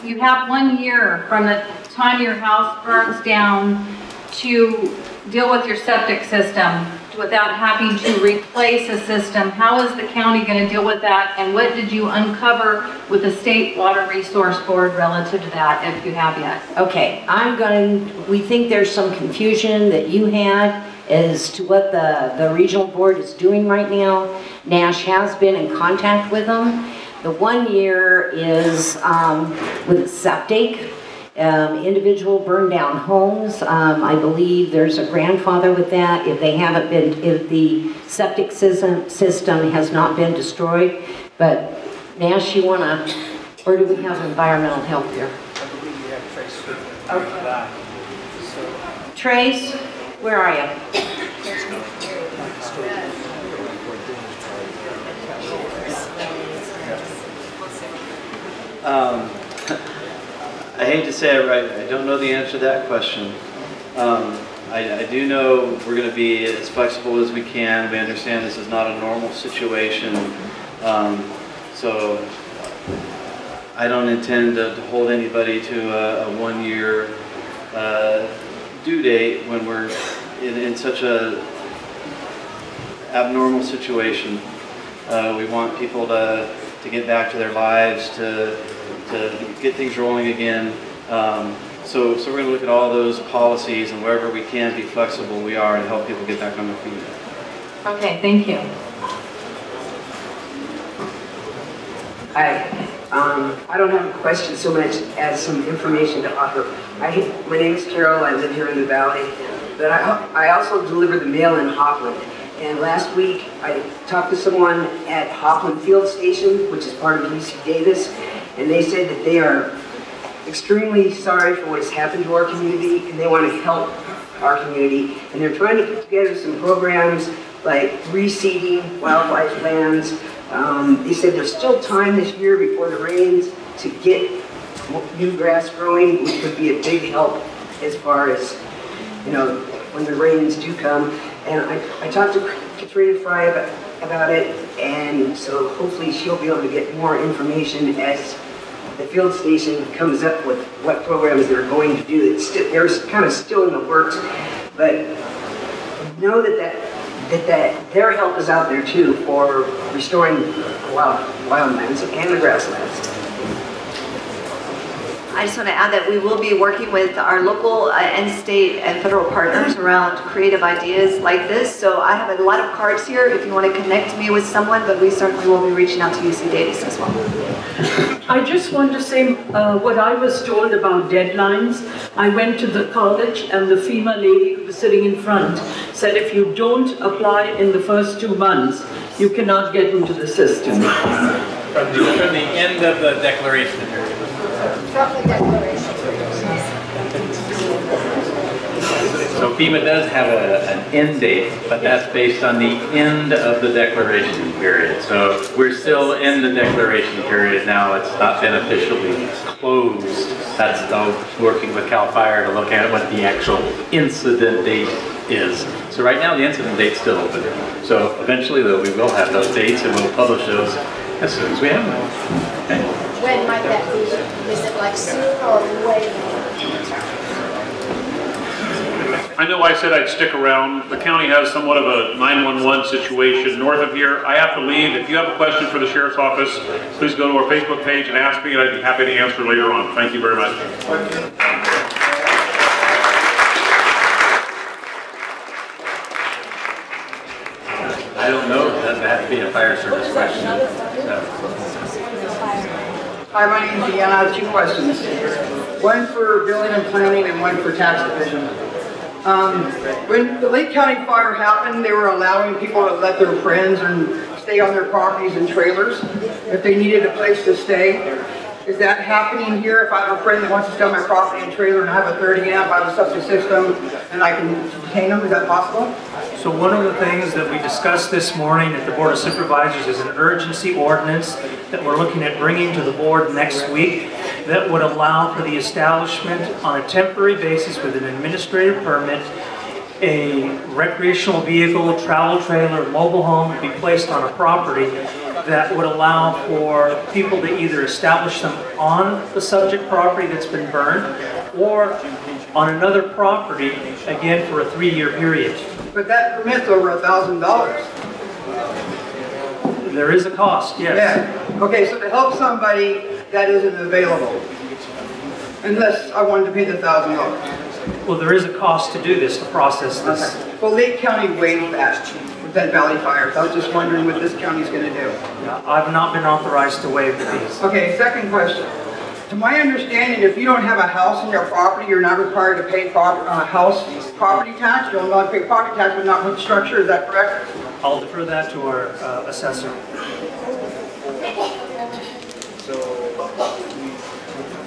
you have one year from the time your house burns down to deal with your septic system without having to replace a system. How is the county going to deal with that? And what did you uncover with the State Water Resource Board relative to that, if you have yet? Okay, I'm going, we think there's some confusion that you had as to what the, the regional board is doing right now. Nash has been in contact with them. The one year is um, with septic, um, individual burned down homes. Um, I believe there's a grandfather with that. If they haven't been, if the septic system, system has not been destroyed. But Nash, you wanna, or do we have environmental help here? Okay. Trace, where are you? Um, I hate to say it right, I don't know the answer to that question. Um, I, I do know we're going to be as flexible as we can. We understand this is not a normal situation. Um, so I don't intend to, to hold anybody to a, a one-year uh, due date when we're in, in such a abnormal situation. Uh, we want people to, to get back to their lives, to, to get things rolling again. Um, so, so we're going to look at all those policies and wherever we can be flexible, we are to help people get back on their feet. Okay, thank you. Hi. Um, I don't have a question so much as some information to offer. I, my name is Carol. I live here in the valley, but I, I also deliver the mail in Hopland. And last week, I talked to someone at Hopland Field Station, which is part of UC Davis, and they said that they are extremely sorry for what has happened to our community, and they want to help our community. And they're trying to put together some programs like reseeding wildlife lands, um, they said there's still time this year before the rains to get new grass growing, which would be a big help as far as, you know, when the rains do come. And I, I talked to Katrina Fry about, it, and so hopefully she'll be able to get more information as the field station comes up with what programs they're going to do. It's still, they're kind of still in the works, but know that that that, that their help is out there too for restoring wild, wildlands and the grasslands. I just want to add that we will be working with our local uh, and state and federal partners around creative ideas like this. So I have a lot of cards here if you want to connect me with someone, but we certainly will be reaching out to UC Davis as well. I just want to say uh, what I was told about deadlines. I went to the college and the FEMA lady who was sitting in front said if you don't apply in the first two months, you cannot get into the system. From the, from the end of the declaration period. So FEMA does have a, an end date, but that's based on the end of the declaration period. So we're still in the declaration period now. It's not been officially closed. That's working with CAL FIRE to look at what the actual incident date is. So right now the incident date's still open. So eventually though we will have those dates and we'll publish those as soon as we have them. Okay. When might that be? Is it like soon or way? I know I said I'd stick around. The county has somewhat of a 911 situation north of here. I have to leave. If you have a question for the sheriff's office, please go to our Facebook page and ask me, and I'd be happy to answer later on. Thank you very much. I don't know. It doesn't have to be a fire service question. So. Hi, my name is Deanna. I have two questions. One for building and planning and one for tax division. Um, when the Lake County fire happened, they were allowing people to let their friends and stay on their properties and trailers if they needed a place to stay. Is that happening here? If I have a friend that wants to on my property and trailer and I have a 30 amp, I have a septic system, and I can detain them, is that possible? So one of the things that we discussed this morning at the Board of Supervisors is an urgency ordinance that we're looking at bringing to the board next week that would allow for the establishment on a temporary basis with an administrative permit a recreational vehicle, travel trailer, mobile home be placed on a property that would allow for people to either establish them on the subject property that's been burned or on another property, again, for a three-year period. But that permit's over a thousand dollars. There is a cost, yes. Yeah. Okay, so to help somebody that isn't available, unless I wanted to pay the thousand dollars. Well, there is a cost to do this, to process this. Okay. Well, Lake County waived that with that Valley Fire. So I was just wondering what this county's going to do. I've not been authorized to waive the fees. Okay, second question. To my understanding, if you don't have a house in your property, you're not required to pay prop, uh, house property tax. You'll not pay property tax, but not put structure. Is that correct? I'll defer that to our uh, assessor.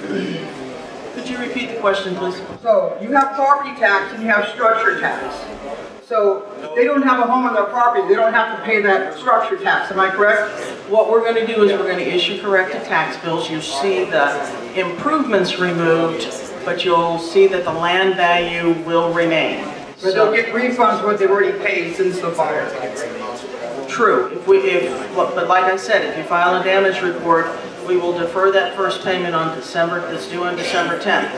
Could you repeat the question, please? So you have property tax and you have structure tax. So they don't have a home on their property, they don't have to pay that structure tax. Am I correct? What we're going to do is we're going to issue corrected tax bills. You'll see the improvements removed, but you'll see that the land value will remain. But they'll get refunds what they've already paid since the fire. True. If we, if, but like I said, if you file a damage report, we will defer that first payment on December, that's due on December 10th.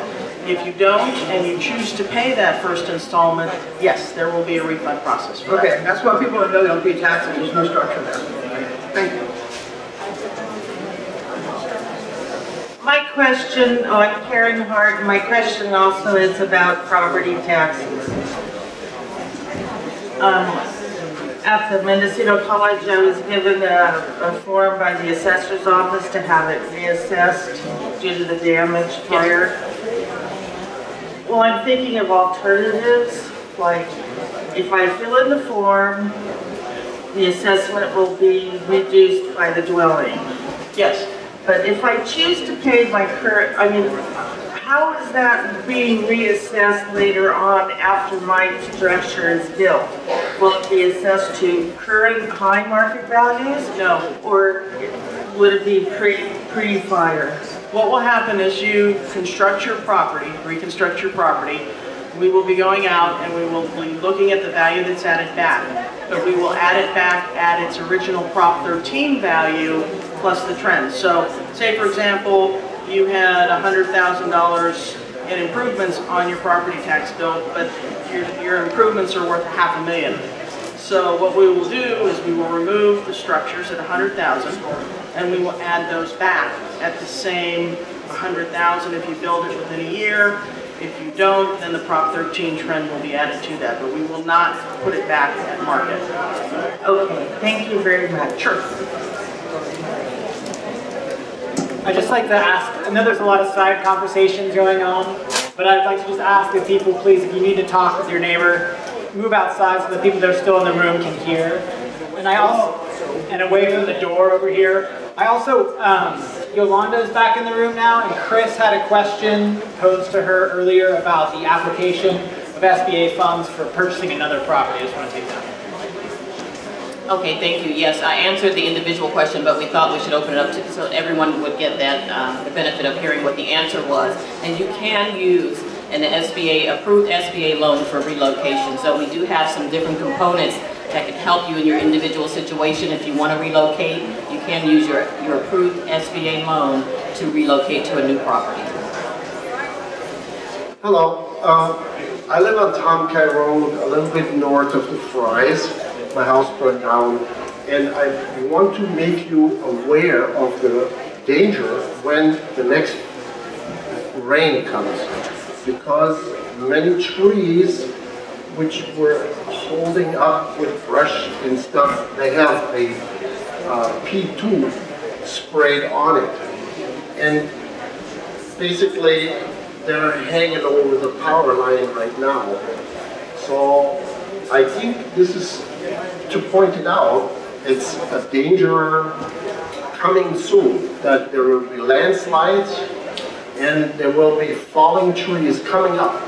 If you don't and you choose to pay that first installment, yes, there will be a refund process for that. Okay, that's why people don't know they don't pay taxes, there's no structure there. Thank you. My question, oh, I'm Karen Hart, my question also is about property taxes. Um, At the Mendocino College, I was given a, a form by the assessor's office to have it reassessed due to the damage prior. Well, I'm thinking of alternatives, like if I fill in the form, the assessment will be reduced by the dwelling. Yes. But if I choose to pay my current, I mean, how is that being reassessed later on after my structure is built? Will it be assessed to current high market values? No. Or would it be pre, pre-fire? What will happen is you construct your property, reconstruct your property. We will be going out and we will be looking at the value that's added back. But we will add it back at its original Prop 13 value plus the trends. So say for example, you had $100,000 in improvements on your property tax bill, but your, your improvements are worth half a million. So what we will do is we will remove the structures at 100,000 and we will add those back at the same 100,000 if you build it within a year. If you don't, then the Prop 13 trend will be added to that, but we will not put it back at market. Okay, thank you very much. Sure. I'd just like to ask, I know there's a lot of side conversations going on, but I'd like to just ask the people, please, if you need to talk with your neighbor, move outside so the people that are still in the room can hear. And I also, and away from the door over here. I also, um, Yolanda is back in the room now, and Chris had a question posed to her earlier about the application of SBA funds for purchasing another property. I just want to take that. Okay, thank you. Yes, I answered the individual question, but we thought we should open it up to, so everyone would get that, um, the benefit of hearing what the answer was. And you can use an SBA, approved SBA loan for relocation. So we do have some different components that can help you in your individual situation. If you want to relocate, you can use your, your approved SBA loan to relocate to a new property. Hello, uh, I live on Tomki Road, a little bit north of the Fries. My house burned down, and I want to make you aware of the danger when the next rain comes, because many trees which were holding up with brush and stuff, they have a uh, P2 sprayed on it. And basically, they're hanging over the power line right now. So I think this is, to point it out, it's a danger coming soon, that there will be landslides and there will be falling trees coming up.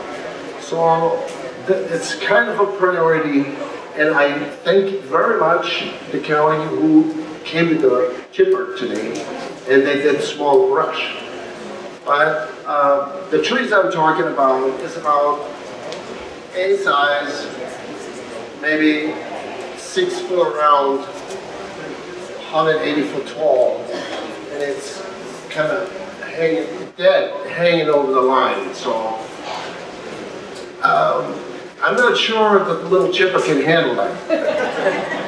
So it's kind of a priority and I thank very much the county who came with the chipper today and they did small brush. But uh, the trees I'm talking about is about A size, maybe six foot around, 180 foot tall, and it's kind of hanging dead, hanging over the line. So um, I'm not sure that the little chipper can handle that.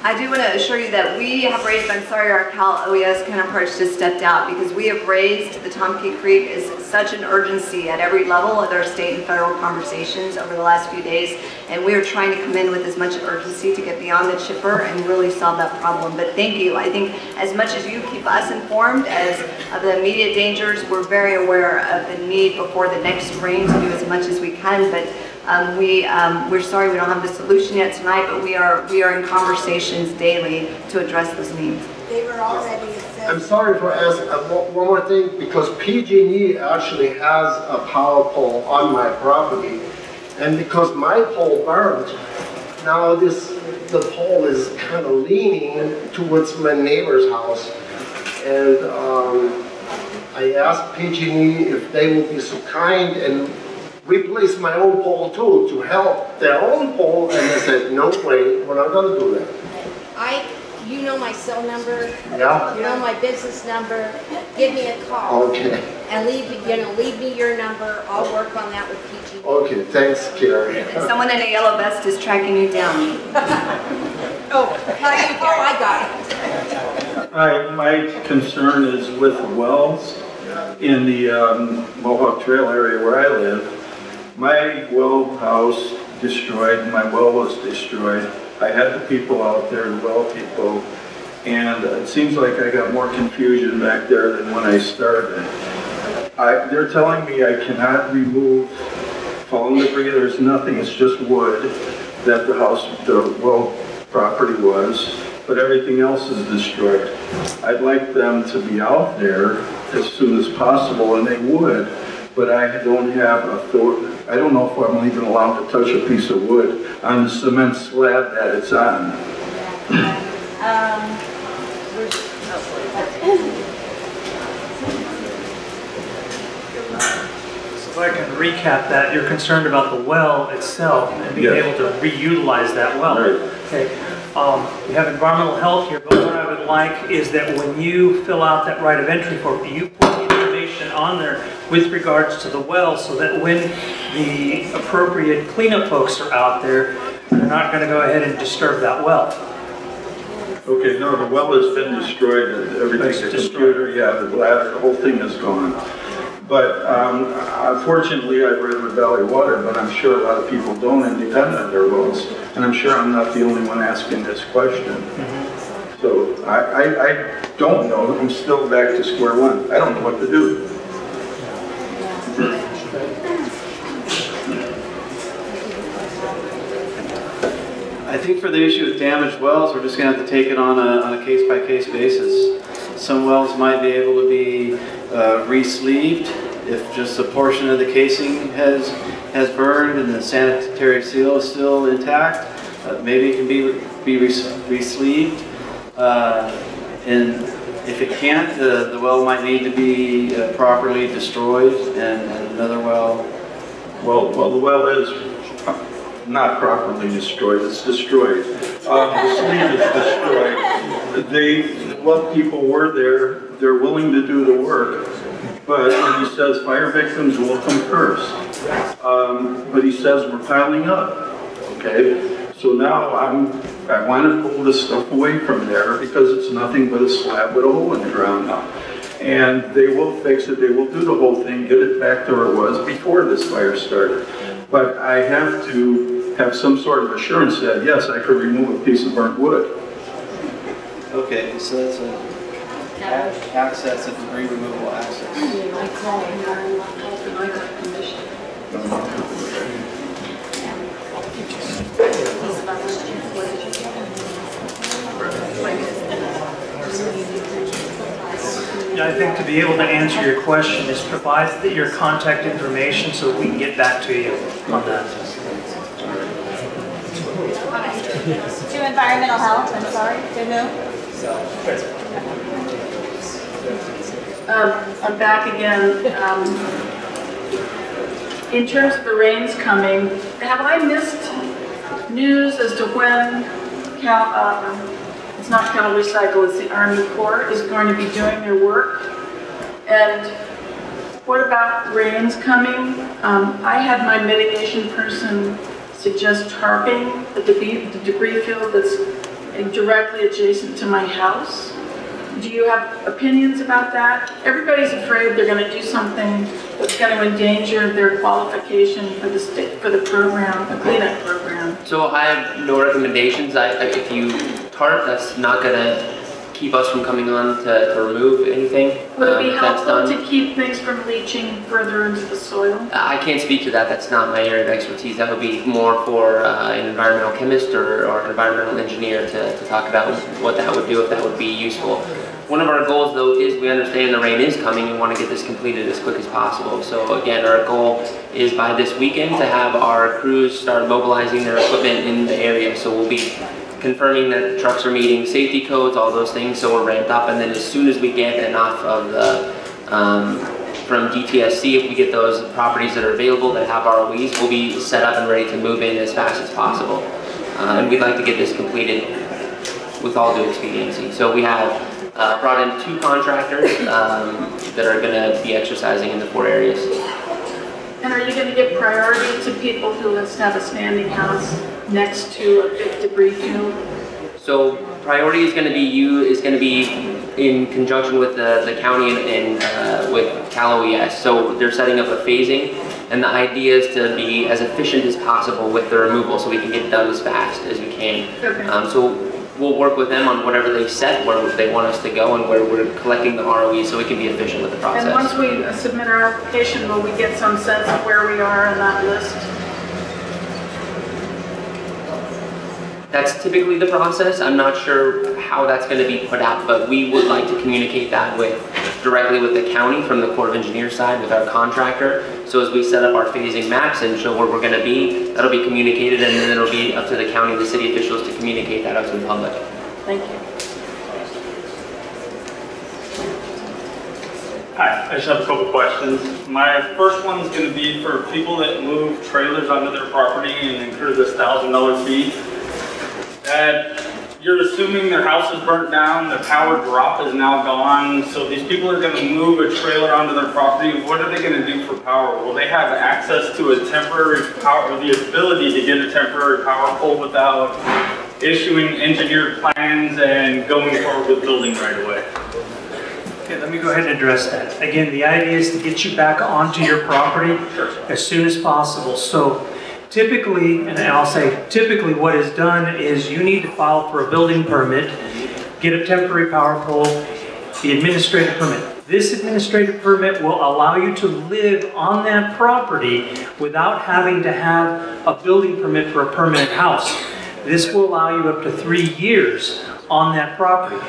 I do want to assure you that we have raised, I'm sorry our Cal OES counterparts just stepped out because we have raised the Tomki Creek is such an urgency at every level of our state and federal conversations over the last few days. And we are trying to come in with as much urgency to get beyond the chipper and really solve that problem. But thank you. I think as much as you keep us informed as of the immediate dangers, we're very aware of the need before the next rain to do as much as we can. But um, we, um, we're sorry we don't have the solution yet tonight, but we are, we are in conversations daily to address those needs. They were already I'm sorry for asking, uh, one one more thing, because PG&E actually has a power pole on my property, and because my pole burned, now this, the pole is kind of leaning towards my neighbor's house. And um, I asked PG&E if they would be so kind and replace my own pole too, to help their own pole, and they said, no way, we're not gonna do that. I You know my cell number. Yeah. You know my business number. Give me a call. Okay. And leave, you know, leave me your number. I'll work on that with PG. Okay, thanks, Carre. Someone in a yellow vest is tracking you down. Oh, how you, oh, I got it. Hi, my concern is with wells in the um, Mohawk Trail area where I live. My well house destroyed, my well was destroyed. I had the people out there, the well people, and it seems like I got more confusion back there than when I started. I, they're telling me I cannot remove fallen debris, there's nothing, it's just wood that the house, the well property was, but everything else is destroyed. I'd like them to be out there as soon as possible, and they would, but I don't have authority, I don't know if I'm even allowed to touch a piece of wood on the cement slab that it's on. Um, So if I can recap that, you're concerned about the well itself and being Yes. able to reutilize that well. Okay. Um, we have environmental health here, but what I would like is that when you fill out that right of entry form, you put information on there with regards to the well so that when the appropriate cleanup folks are out there, they're not going to go ahead and disturb that well. Okay, no, the well has been destroyed, everything, the computer, yeah, the the whole thing is gone. But um, unfortunately, I read the Valley Water, but I'm sure a lot of people don't and depend on their wells. And I'm sure I'm not the only one asking this question. So I, I, I don't know, I'm still back to square one. I don't know what to do. I think for the issue of damaged wells, we're just going to have to take it on a, on a case-by-case basis. Some wells might be able to be uh, re-sleeved if just a portion of the casing has, has burned and the sanitary seal is still intact. Uh, Maybe it can be, be re- re-sleeved. Uh, And if it can't, the, the well might need to be uh, properly destroyed and and another well Well, well, the well is not properly destroyed, it's destroyed. Um, the sleeve is destroyed. They, what people were there, they're willing to do the work, but he says fire victims will come first. Um, but he says we're piling up, okay? So now I'm, I want to pull this stuff away from there because it's nothing but a slab with a hole in the ground now. And they will fix it, they will do the whole thing, get it back to where it was before this fire started. But I have to have some sort of assurance that, yes, I could remove a piece of burnt wood. Okay, so that's a a- access and debris removal access. Yeah, I think to be able to answer your question is provide your contact information so we can get back to you on that. To environmental health, I'm sorry, to who? Um, I'm back again. Um, In terms of the rains coming, have I missed news as to when Cal, um, it's not Cal Recycle, it's the Army Corps is going to be doing their work? And what about rains coming? Um, I had my mitigation person suggest tarping the debris, the debris field that's directly adjacent to my house. Do you have opinions about that? Everybody's afraid they're going to do something that's going to endanger their qualification for the state, for the program, the cleanup program. So I have no recommendations. I, I- if you tarp, that's not gonna keep us from coming on to, to remove anything. Would it be um, helpful done. to keep things from leaching further into the soil? I can't speak to that. That's not my area of expertise. That would be more for uh, an environmental chemist or, or an environmental engineer to, to talk about what that would do if that would be useful. One of our goals, though, is we understand the rain is coming and want to get this completed as quick as possible. So again, our goal is by this weekend to have our crews start mobilizing their equipment in the area. So we'll be confirming that trucks are meeting safety codes, all those things, so we're ramped up. And then as soon as we get enough of the, um, from DTSC, if we get those properties that are available that have ROEs, we'll be set up and ready to move in as fast as possible. Uh, and we'd like to get this completed with all due expediency. So we have uh, brought in two contractors um, that are going to be exercising in the four areas. And are you gonna give priority to people who let's have a standing house next to a big debris field? So priority is going to be you is going to be in conjunction with the, the county and, and uh, with Cal OES. So they're setting up a phasing, and the idea is to be as efficient as possible with the removal, so we can get it done as fast as we can. Okay. Um, so we'll work with them on whatever they set, where they want us to go, and where we're collecting the ROE, so we can be efficient with the process. And once we submit our application, will we get some sense of where we are in that list? That's typically the process. I'm not sure how that's going to be put out, but we would like to communicate that with directly with the county from the Corps of Engineers side with our contractor. So as we set up our phasing maps and show where we're going to be, that'll be communicated, and then it'll be up to the county and the city officials to communicate that out to the public. Thank you. Hi, I just have a couple questions. My first one is gonna be for people that move trailers onto their property and incur this thousand dollar fee. That you're assuming their house is burnt down, the power drop is now gone, so these people are gonna move a trailer onto their property. What are they gonna do for power? Will they have access to a temporary power, or the ability to get a temporary power pole without issuing engineered plans and going forward with building right away? Okay, let me go ahead and address that. Again, the idea is to get you back onto your property as soon as possible. So typically, and I'll say typically what is done is you need to file for a building permit, get a temporary power pole, the administrative permit. This administrative permit will allow you to live on that property without having to have a building permit for a permanent house. This will allow you up to three years on that property.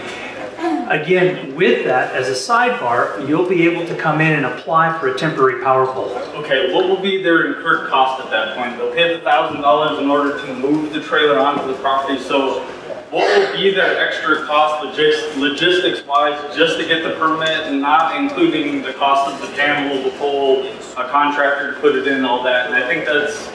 Again, with that, as a sidebar, you'll be able to come in and apply for a temporary power pole. Okay, what will be their incurred cost at that point? They'll pay the thousand dollars in order to move the trailer onto the property, so what will be their extra cost logis- logistics wise just to get the permit, not including the cost of the panel, the pole, a contractor to put it in, all that? And I think that's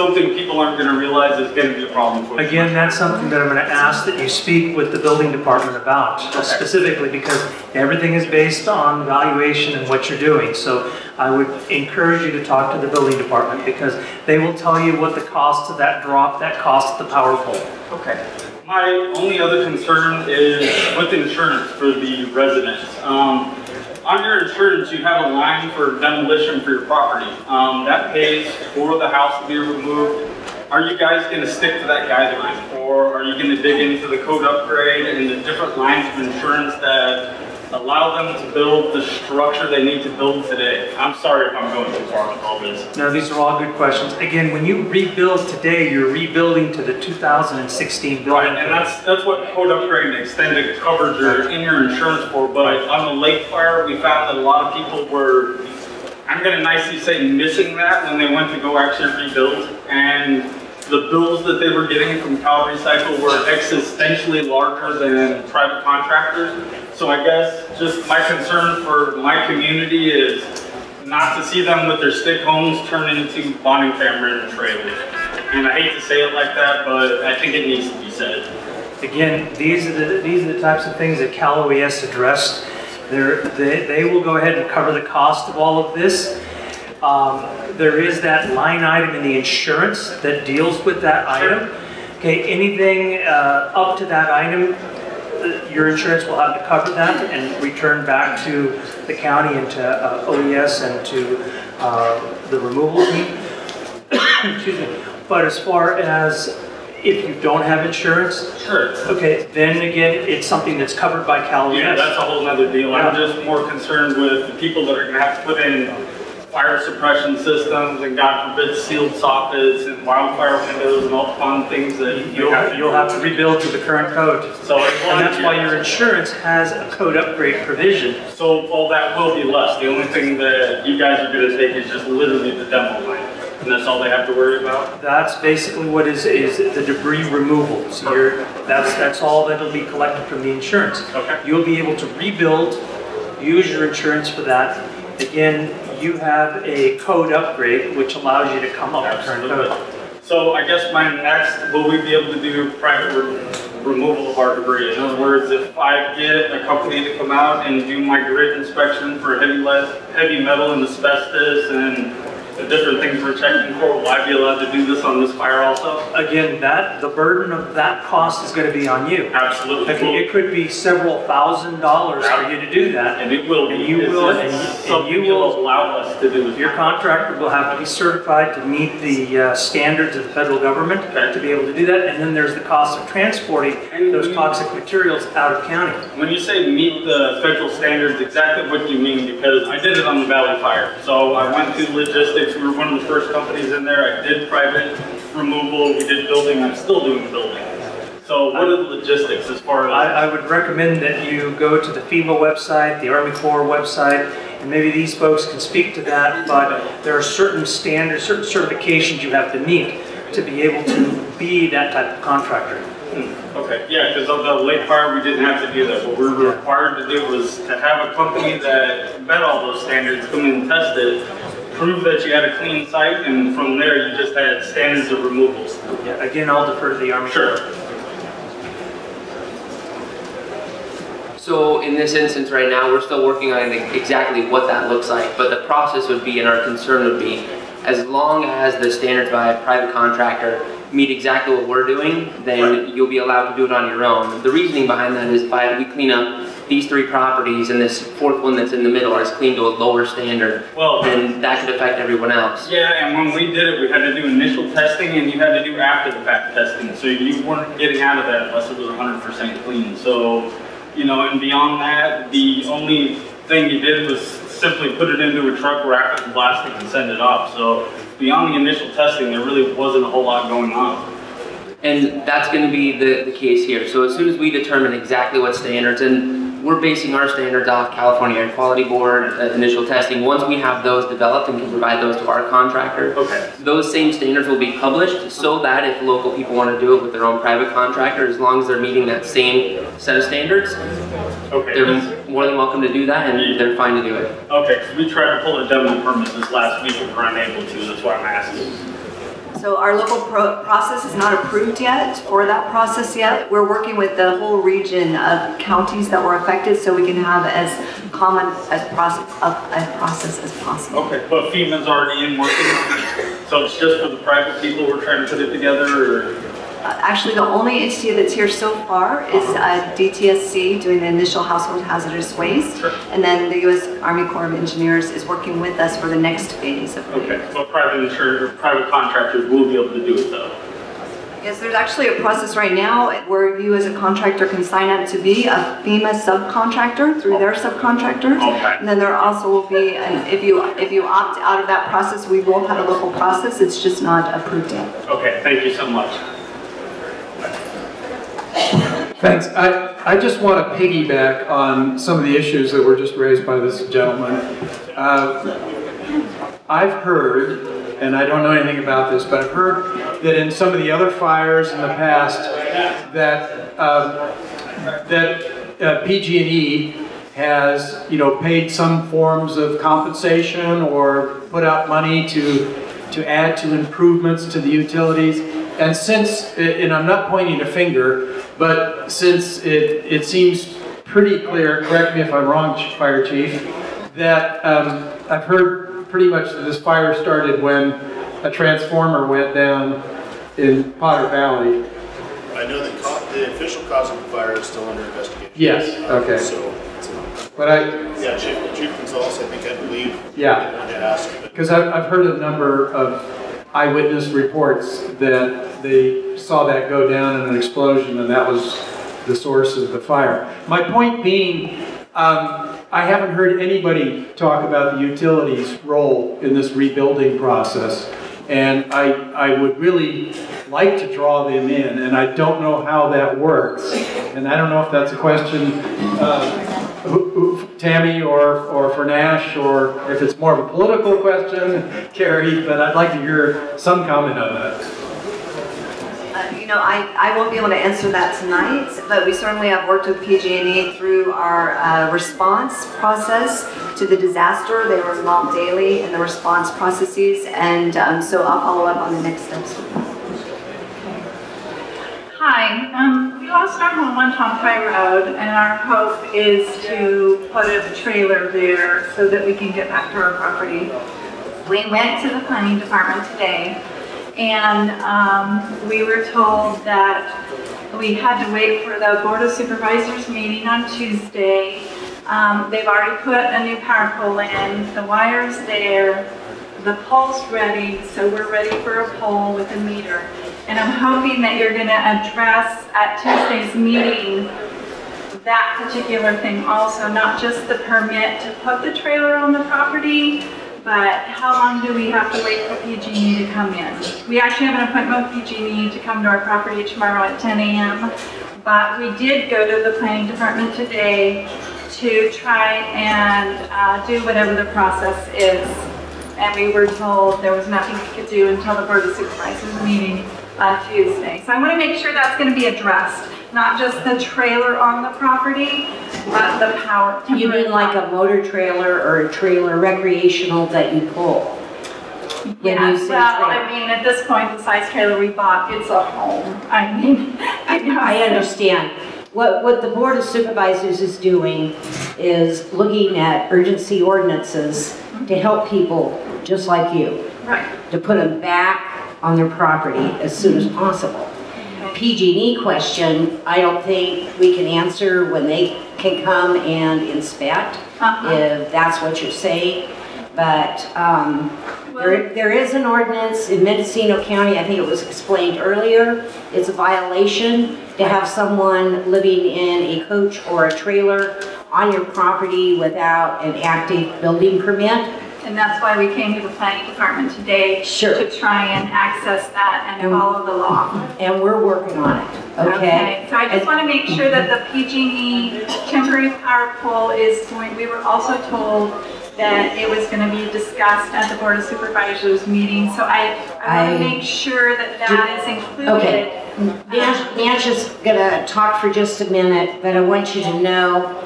something people aren't gonna realize is gonna be a problem for. Again, that's something that I'm going to ask that you speak with the building department about specifically because everything is based on valuation and what you're doing. So I would encourage you to talk to the building department because they will tell you what the cost of that drop, that cost of the power pole. Okay. My only other concern is with insurance for the residents. Um, on your insurance, you have a line for demolition for your property. Um, that pays for the house to be removed. Are you guys gonna stick to that guideline? Or are you gonna dig into the code upgrade and the different lines of insurance that allow them to build the structure they need to build today? I'm sorry if I'm going too far with all this. No, these are all good questions. Again, when you rebuild today, you're rebuilding to the 2016 building. Right, and that's, that's what code upgrade and extended coverage are in your insurance for, but on the lake fire, we found that a lot of people were, I'm gonna nicely say missing that when they went to go actually rebuild, and the bills that they were getting from Cal Recycle were existentially larger than private contractors. So I guess just my concern for my community is not to see them with their stick homes turn into bonding family trailers. And I hate to say it like that, but I think it needs to be said. Again, these are the, these are the types of things that Cal OES addressed. They're, they, they will go ahead and cover the cost of all of this. Um, there is that line item in the insurance that deals with that item. Okay, anything uh, up to that item, uh, your insurance will have to cover that and return back to the county and to uh, OES and to uh, the removal team. Excuse me. But as far as if you don't have insurance, Sure. okay, then again, it's something that's covered by Cal Yeah, that's a whole other deal. I'm just more concerned with the people that are gonna have to put in fire suppression systems and God forbid sealed soffits and wildfire windows and all the fun things that you You'll, have to you'll have to rebuild to the current code. So And that's why your insurance has a code upgrade provision. So all that will be less. The only thing that you guys are gonna take is just literally the demo line. And that's all they have to worry about? That's basically what is, is the debris removal. So you're, that's, that's all that'll be collected from the insurance. Okay. You'll be able to rebuild, use your insurance for that. Again, you have a code upgrade, which allows you to come up with current code. So I guess my next, will we be able to do private re- removal of our debris. In other words, if I get a company to come out and do my grid inspection for heavy lead, heavy metal and asbestos and the different things we're checking for, why be allowed to do this on this fire also? Again, that, the burden of that cost is gonna be on you. Absolutely. It could- It could be several thousand dollars for you to do that. And it will be. And you It's will, just and and you will, allow us to do. your contractor will have to be certified to meet the uh, standards of the federal government to be able to do that. And then there's the cost of transporting those toxic materials out of county. When you say meet the federal standards, exactly what do you mean? Because I did it on the Valley Fire. So I went through logistics, we were one of the first companies in there. I did private removal, we did building, I'm still doing building. So what are the logistics as far as? I, I would recommend that you go to the FEMA website, the Army Corps website, and maybe these folks can speak to that, but there are certain standards, certain certifications you have to meet to be able to be that type of contractor. Hmm, Okay, yeah, because of the late fire, we didn't have to do that. What we were required to do was to have a company that met all those standards, come in and test it, prove that you had a clean site, and from there, you just had standards of removals. Yeah, again, I'll defer to the Army Sure. So in this instance right now, we're still working on exactly what that looks like, but the process would be, and our concern would be, as long as the standards by a private contractor meet exactly what we're doing, then you'll be allowed to do it on your own. The reasoning behind that is by we clean up these three properties and this fourth one that's in the middle is cleaned to a lower standard, Well- then that could affect everyone else. Yeah, and when we did it, we had to do initial testing and you had to do after the fact testing. So you weren't getting out of that unless it was hundred percent clean. So, you know, and beyond that, the only thing you did was simply put it into a truck, wrap it in plastic and send it off. So beyond the initial testing, there really wasn't a whole lot going on. And that's going to be the, the case here. So as soon as we determine exactly what standards, and we're basing our standards off California Air Quality Board uh, initial testing, once we have those developed and can provide those to our contractor, Okay. those same standards will be published so that if local people want to do it with their own private contractor, as long as they're meeting that same set of standards, Okay. they're more than welcome to do that and they're fine to do it. Okay, we tried to pull a demo permit this last week and were unable to, that's why I'm asking. So our local pro- process is not approved yet for that process yet. We're working with the whole region of counties that were affected so we can have as common as process, a process as possible. Okay, but FEMA's already in working, so it's just for the private people we're trying to put it together, or? Uh, Actually, the only entity that's here so far is uh, DTSC doing the initial household hazardous waste. And then the U.S. Army Corps of Engineers is working with us for the next phase of Okay, but private private contractors will be able to do it though. Yes, there's actually a process right now where you as a contractor can sign up to be a FEMA subcontractor through their subcontractors. Okay. And then there also will be, and if you, if you opt out of that process, we will have a local process, it's just not approved yet. Okay, thank you so much. Thanks. I, I just want to piggyback on some of the issues that were just raised by this gentleman. Uh, I've heard, and I don't know anything about this, but I've heard that in some of the other fires in the past, that, uh, that uh, PG&E has, you know, paid some forms of compensation or put out money to, to add to improvements to the utilities. And since, and I'm not pointing a finger, but since it, it seems pretty clear, correct me if I'm wrong, Fire Chief, that um, I've heard pretty much that this fire started when a transformer went down in Potter Valley. I know the, co- the official cause of the fire is still under investigation. Yes, okay. So, But I, yeah, Chief, Chief Gonzalez, I think, I believe. Yeah. wanted to ask. Because I've, I've heard a number of eyewitness reports that they saw that go down in an explosion and that was the source of the fire. My point being, um, I haven't heard anybody talk about the utilities' role in this rebuilding process. And I, I would really like to draw them in, and I don't know how that works. And I don't know if that's a question uh, Tammy or, or for Nash, or if it's more of a political question, Carre, but I'd like to hear some comment on that. Uh, You know, I, I won't be able to answer that tonight, but we certainly have worked with PG&E through our uh, response process to the disaster. They were involved daily in the response processes, and um, so I'll follow up on the next steps. Hi, um, lost our home on Tomki Road, and our hope is to put a trailer there so that we can get back to our property. We went to the planning department today, and um, we were told that we had to wait for the Board of Supervisors meeting on Tuesday. Um, They've already put a new power pole in, the wire's there, the pole's ready, so we're ready for a pole with a meter. And I'm hoping that you're gonna address at Tuesday's meeting that particular thing also, not just the permit to put the trailer on the property, but how long do we have to wait for PG&E to come in? We actually have an appointment with PG&E to come to our property tomorrow at 10 a.m. But we did go to the planning department today to try and uh, do whatever the process is. And we were told there was nothing we could do until the Board of Supervisors meeting on Tuesday. So I want to make sure that's going to be addressed, not just the trailer on the property, but the power. You mean like a motor trailer or a trailer recreational that you pull? Yeah, well, trailer. I mean, at this point, the size trailer we bought, it's a home. I mean, I. I understand. What, what the Board of Supervisors is doing is looking at urgency ordinances to help people just like you, Right. to put them back on their property as soon as possible. PG&E question, I don't think we can answer when they can come and inspect, Uh-huh. if that's what you're saying. But um, there, there is an ordinance in Mendocino County, I think it was explained earlier. It's a violation to have someone living in a coach or a trailer on your property without an active building permit. And that's why we came to the planning department today. Sure. To try and access that and follow the law. And we're working on it, okay? So I just And- want to make sure that the PG&E temporary power pole is going, we were also told that it was going to be discussed at the Board of Supervisors meeting. So I, I want I- to make sure that that is included. Okay, Nan- Nancy's gonna talk for just a minute, but I want you to know,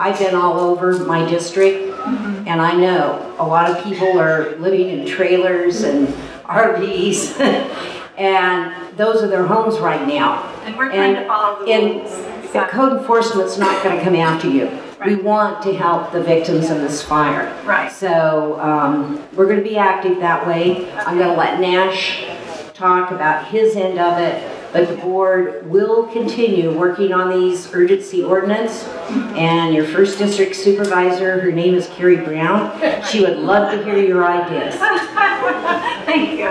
I've been all over my district, mm-hmm. And I know a lot of people are living in trailers and RVs, and those are their homes right now. And we're trying to follow the and rules. code enforcement's not gonna come after you. We want to help the victims of this fire. Right. So, um, we're gonna be active that way. I'm gonna let Nash talk about his end of it, but the board will continue working on these urgency ordinance. And your first district supervisor, her name is Carre Brown, she would love to hear your ideas. Thank you.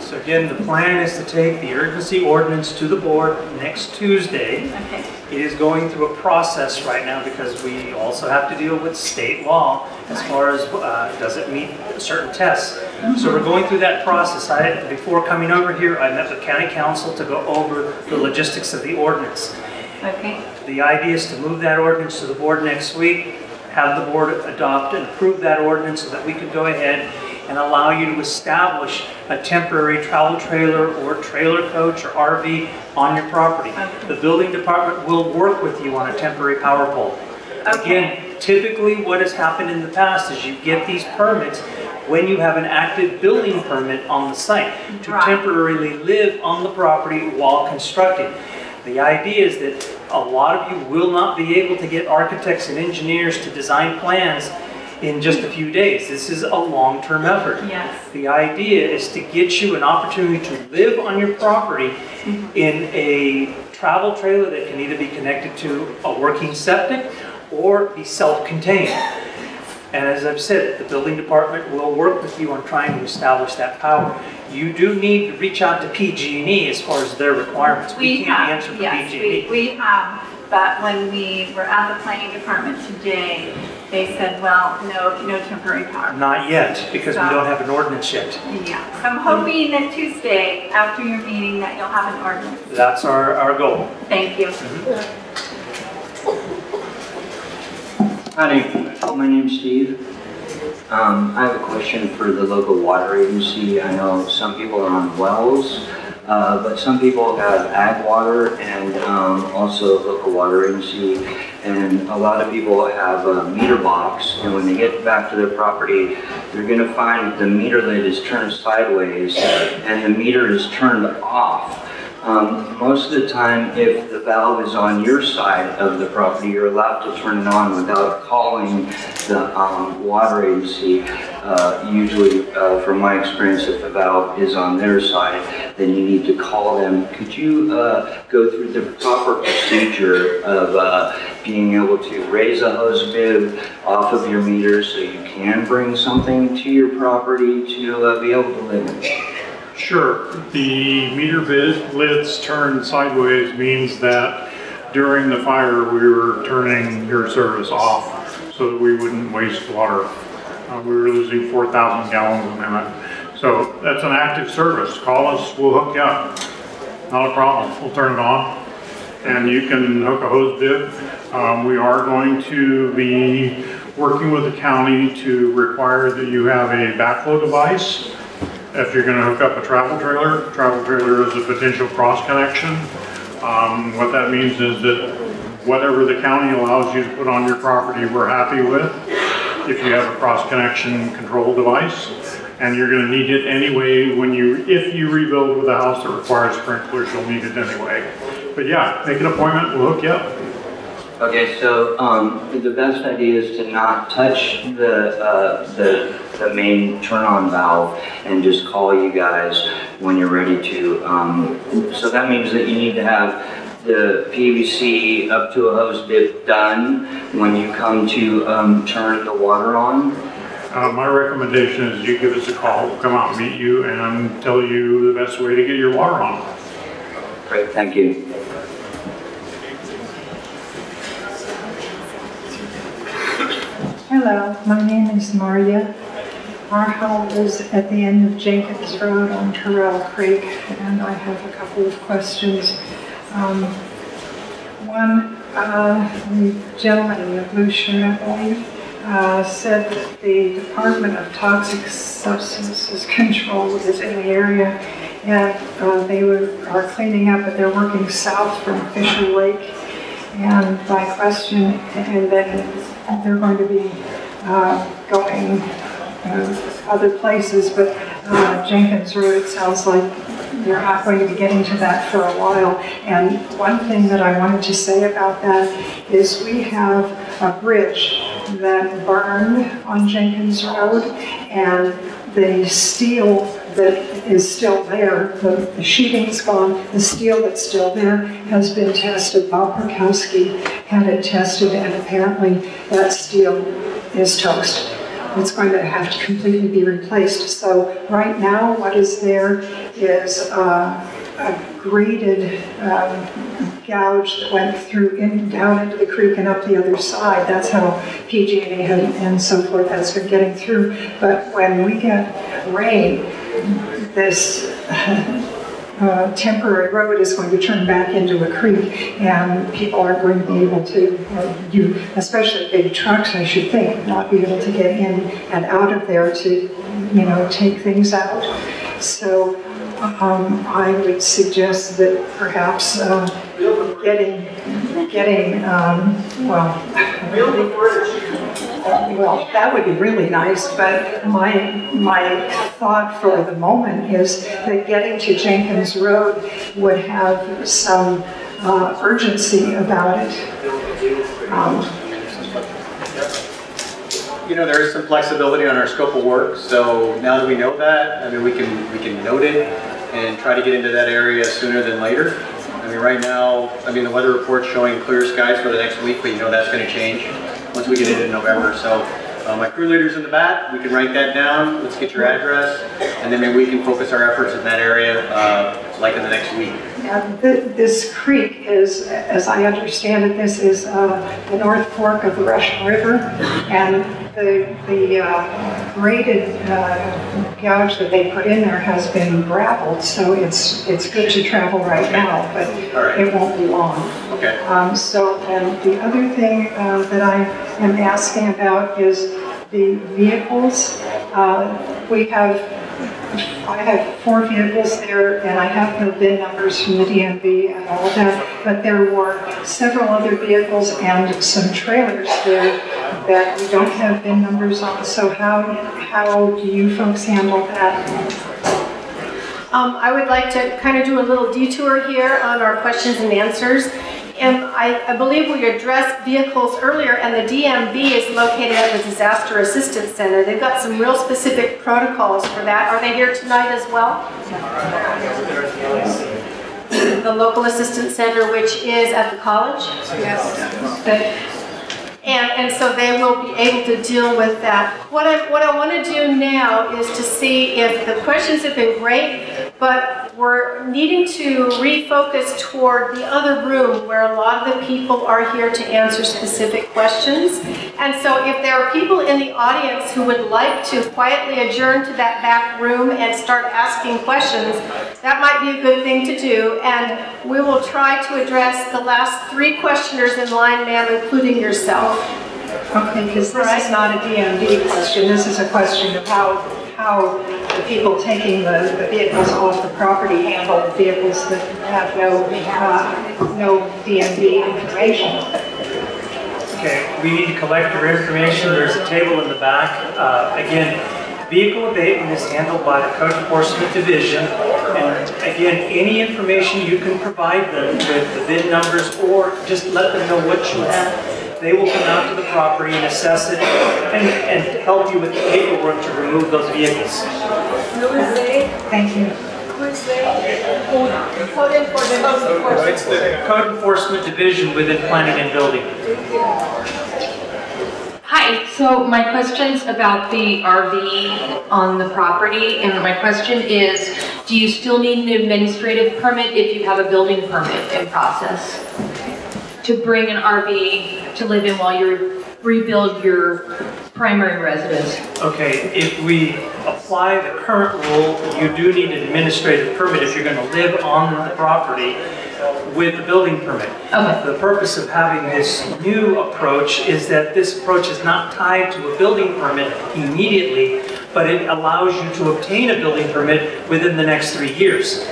So again, the plan is to take the urgency ordinance to the board next Tuesday. Okay. It is going through a process right now because we also have to deal with state law as far as, uh, does it meet certain tests? So we're going through that process. I, before coming over here, I met with county counsel to go over the logistics of the ordinance. Okay. The idea is to move that ordinance to the board next week, have the board adopt and approve that ordinance so that we could go ahead and allow you to establish a temporary travel trailer or trailer coach or RV on your property. The building department will work with you on a temporary power pole. Again, typically what has happened in the past is you get these permits when you have an active building permit on the site to temporarily live on the property while constructing. The idea is that a lot of you will not be able to get architects and engineers to design plans in just a few days. This is a long-term effort. Yes. The idea is to get you an opportunity to live on your property in a travel trailer that can either be connected to a working septic or be self-contained. And as I've said, the building department will work with you on trying to establish that power. You do need to reach out to PG&E as far as their requirements. We We can't have, answer for yes, PG&E. we, we have, but when we were at the planning department today, they said, well, no, no temporary power. Not yet, because we don't have an ordinance yet. Yeah, so I'm hoping that Tuesday, after your meeting, that you'll have an ordinance. That's our, our goal. Thank you. Howdy, my name's Steve. Um, I have a question for the local water agency. I know some people are on wells, uh, but some people have ag water and um, also local water agency. And a lot of people have a meter box, and when they get back to their property, they're gonna find the meter lid is turned sideways and the meter is turned off Um, most of the time, if the valve is on your side of the property, you're allowed to turn it on without calling the um, water agency. Uh, usually, uh, from my experience, if the valve is on their side, then you need to call them. Could you uh, go through the proper procedure of uh, being able to raise a hose bib off of your meter so you can bring something to your property to uh, be able to live in? Sure. The meter lids turned sideways means that during the fire, we were turning your service off so that we wouldn't waste water. Uh, we were losing 4,000 gallons a minute. So that's an active service. Call us, we'll hook you up. Not a problem. We'll turn it on. And you can hook a hose bib. Um, we are going to be working with the county to require that you have a backflow device if you're gonna hook up a travel trailer, travel trailer is a potential cross connection. Um, what that means is that whatever the county allows you to put on your property, we're happy with. If you have a cross connection control device, and you're gonna need it anyway when you, if you rebuild with a house that requires sprinklers, you'll need it anyway. But yeah, make an appointment, we'll hook you up. Okay, so um, the best idea is to not touch the, uh, the, the main turn-on valve and just call you guys when you're ready to. Um, so that means that you need to have the PVC up to a hose bib done when you come to um, turn the water on. Uh, my recommendation is you give us a call, we'll come out and meet you and tell you the best way to get your water on. Great, thank you. Hello, my name is Maria. Our home is at the end of Jenkins Road on Terrell Creek, and I have a couple of questions. Um, one, uh, the gentleman in the blue shirt, I believe, uh, said that the Department of Toxic Substances Control is in the area, and uh, they were, are cleaning up, but they're working south from Fisher Lake. And my question, and then they're going to be uh, going uh, other places, but uh, Jenkins Road, it sounds like they're not going to be getting to that for a while. And one thing that I wanted to say about that is we have a bridge that burned on Jenkins Road, and the steel that is still there, the, the sheeting's gone, the steel that's still there has been tested. Bob Perkowski had it tested, and apparently that steel is toast. It's going to have to completely be replaced. So right now, what is there is uh, a graded um, gouge that went through in, down into the creek and up the other side. That's how PG&E and, so forth has been getting through. But when we get rain, this uh, temporary road is going to turn back into a creek, and people aren't going to be able to, you, especially big trucks, I should think, not be able to get in and out of there to, you know, take things out. So um, I would suggest that perhaps uh, getting, getting, um, well, well, that would be really nice, but my, my thought for the moment is that getting to Jenkins Road would have some uh, urgency about it. Um, you know, there is some flexibility on our scope of work, so now that we know that, I mean, we can, we can note it and try to get into that area sooner than later. I mean, right now, I mean, the weather report's showing clear skies for the next week, but you know that's going to change once we get into November. So uh, my crew leader's in the back. We can write that down. Let's get your address, and then maybe we can focus our efforts in that area, uh, like in the next week. And th this creek is, as I understand it, this is uh, the North Fork of the Russian River, and the, the uh, graded uh, gouge that they put in there has been gravelled, so it's it's good to travel right now, but it won't be long. Okay. Um, so, and the other thing uh, that I am asking about is the vehicles. Uh, we have I have four vehicles there, and I have the VIN numbers from the DMV and all of that, but there were several other vehicles and some trailers there that we don't have VIN numbers on. So how, how do you folks handle that? Um, I would like to kind of do a little detour here on our questions and answers. And I, I believe we addressed vehicles earlier, and the DMV is located at the Disaster Assistance Center. They've got some real specific protocols for that. Are they here tonight as well? The local assistance center, which is at the college? Yes. Good. And, and so they will be able to deal with that. What I, what I want to do now is to see if the questions have been great, but we're needing to refocus toward the other room where a lot of the people are here to answer specific questions. And so if there are people in the audience who would like to quietly adjourn to that back room and start asking questions, that might be a good thing to do. And we will try to address the last three questioners in line, ma'am, including yourself. Okay, because this is not a DMV question, this is a question of how, how the people taking the, the vehicles off the property handle the vehicles that have no, uh, no DMV information. Okay, we need to collect your information. There's a table in the back. Uh, again, vehicle abatement is handled by the Code Enforcement Division. And again, any information you can provide them with the VIN numbers or just let them know what you have. They will come out to the property and assess it and, and help you with the paperwork to remove those vehicles. Thank you. It's the Code Enforcement Division within Planning and Building. Hi, so my question's about the RV on the property, and my question is, do you still need an administrative permit if you have a building permit in process? To bring an RV to live in while you rebuild your primary residence? Okay, if we apply the current rule, you do need an administrative permit if you're going to live on the property with the building permit. Okay. The purpose of having this new approach is that this approach is not tied to a building permit immediately, but it allows you to obtain a building permit within the next three years.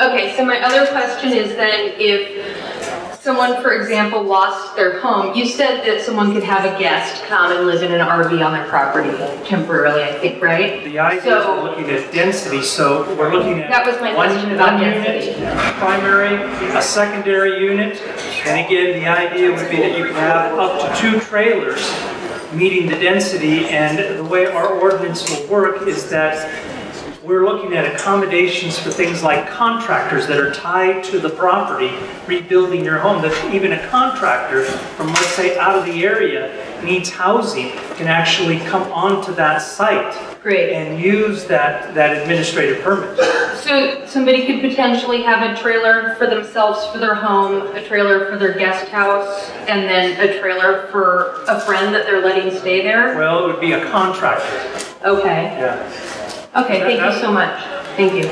Okay, so my other question is then if someone, for example, lost their home, you said that someone could have a guest come and live in an RV on their property temporarily, I think, right? The idea is So- we're looking at density, so we're looking at That was my one, question about one unit, density. primary, a secondary unit, and again, the idea would be that you could have up to two trailers meeting the density, and the way our ordinance will work is that we're looking at accommodations for things like contractors that are tied to the property, rebuilding your home, that even a contractor from, let's say, out of the area needs housing, can actually come onto that site. Great. And use that, that administrative permit. So somebody could potentially have a trailer for themselves for their home, a trailer for their guest house, and then a trailer for a friend that they're letting stay there? Well, it would be a contractor. Okay. Yeah. Okay, thank you so much. Thank you.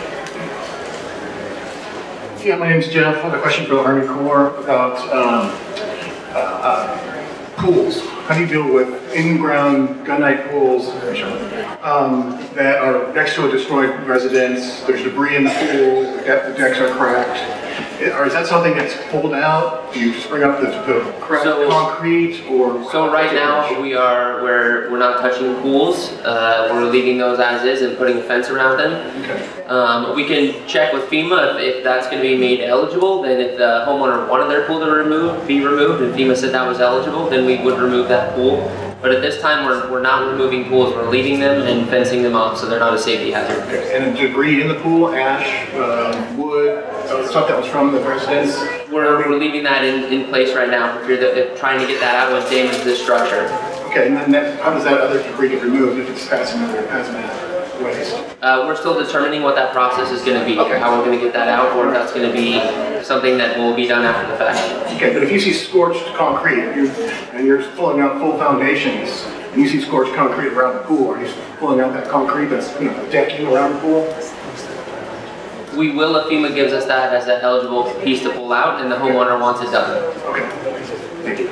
Yeah, my name's Jeff. I have a question for the Army Corps about um, uh, uh, pools. How do you deal with in-ground gunite pools um, that are next to a destroyed residence? There's debris in the pool, the de- the decks are cracked. Or is that something that's pulled out? You just bring up the, the cracked So- concrete or? So right now, we are, we're, we're not touching pools. Uh, we're leaving those as is and putting a fence around them. Um, we can check with FEMA if, if that's gonna be made eligible, then if the homeowner wanted their pool to remove, be removed, and FEMA said that was eligible, then we would remove that pool. But at this time, we're, we're not removing pools, we're leaving them and fencing them off, so they're not a safety hazard. And debris in the pool, ash, um, wood, uh, stuff that was from the residence? We're, we're leaving that in, in place right now, for fear that, if trying to get that out would damage the structure. Okay, and then that, how does that other debris get removed if it's passing hazmat waste? Uh, we're still determining what that process is gonna be, okay. how we're gonna get that out, or if that's gonna be something that will be done after the fact. Okay, but if you see scorched concrete, you and you're pulling out full foundations, and you see scorched concrete around the pool, are you pulling out that concrete that's, you know, decking around the pool? We will if FEMA gives us that as an eligible piece to pull out and the homeowner wants it done. Okay, thank you.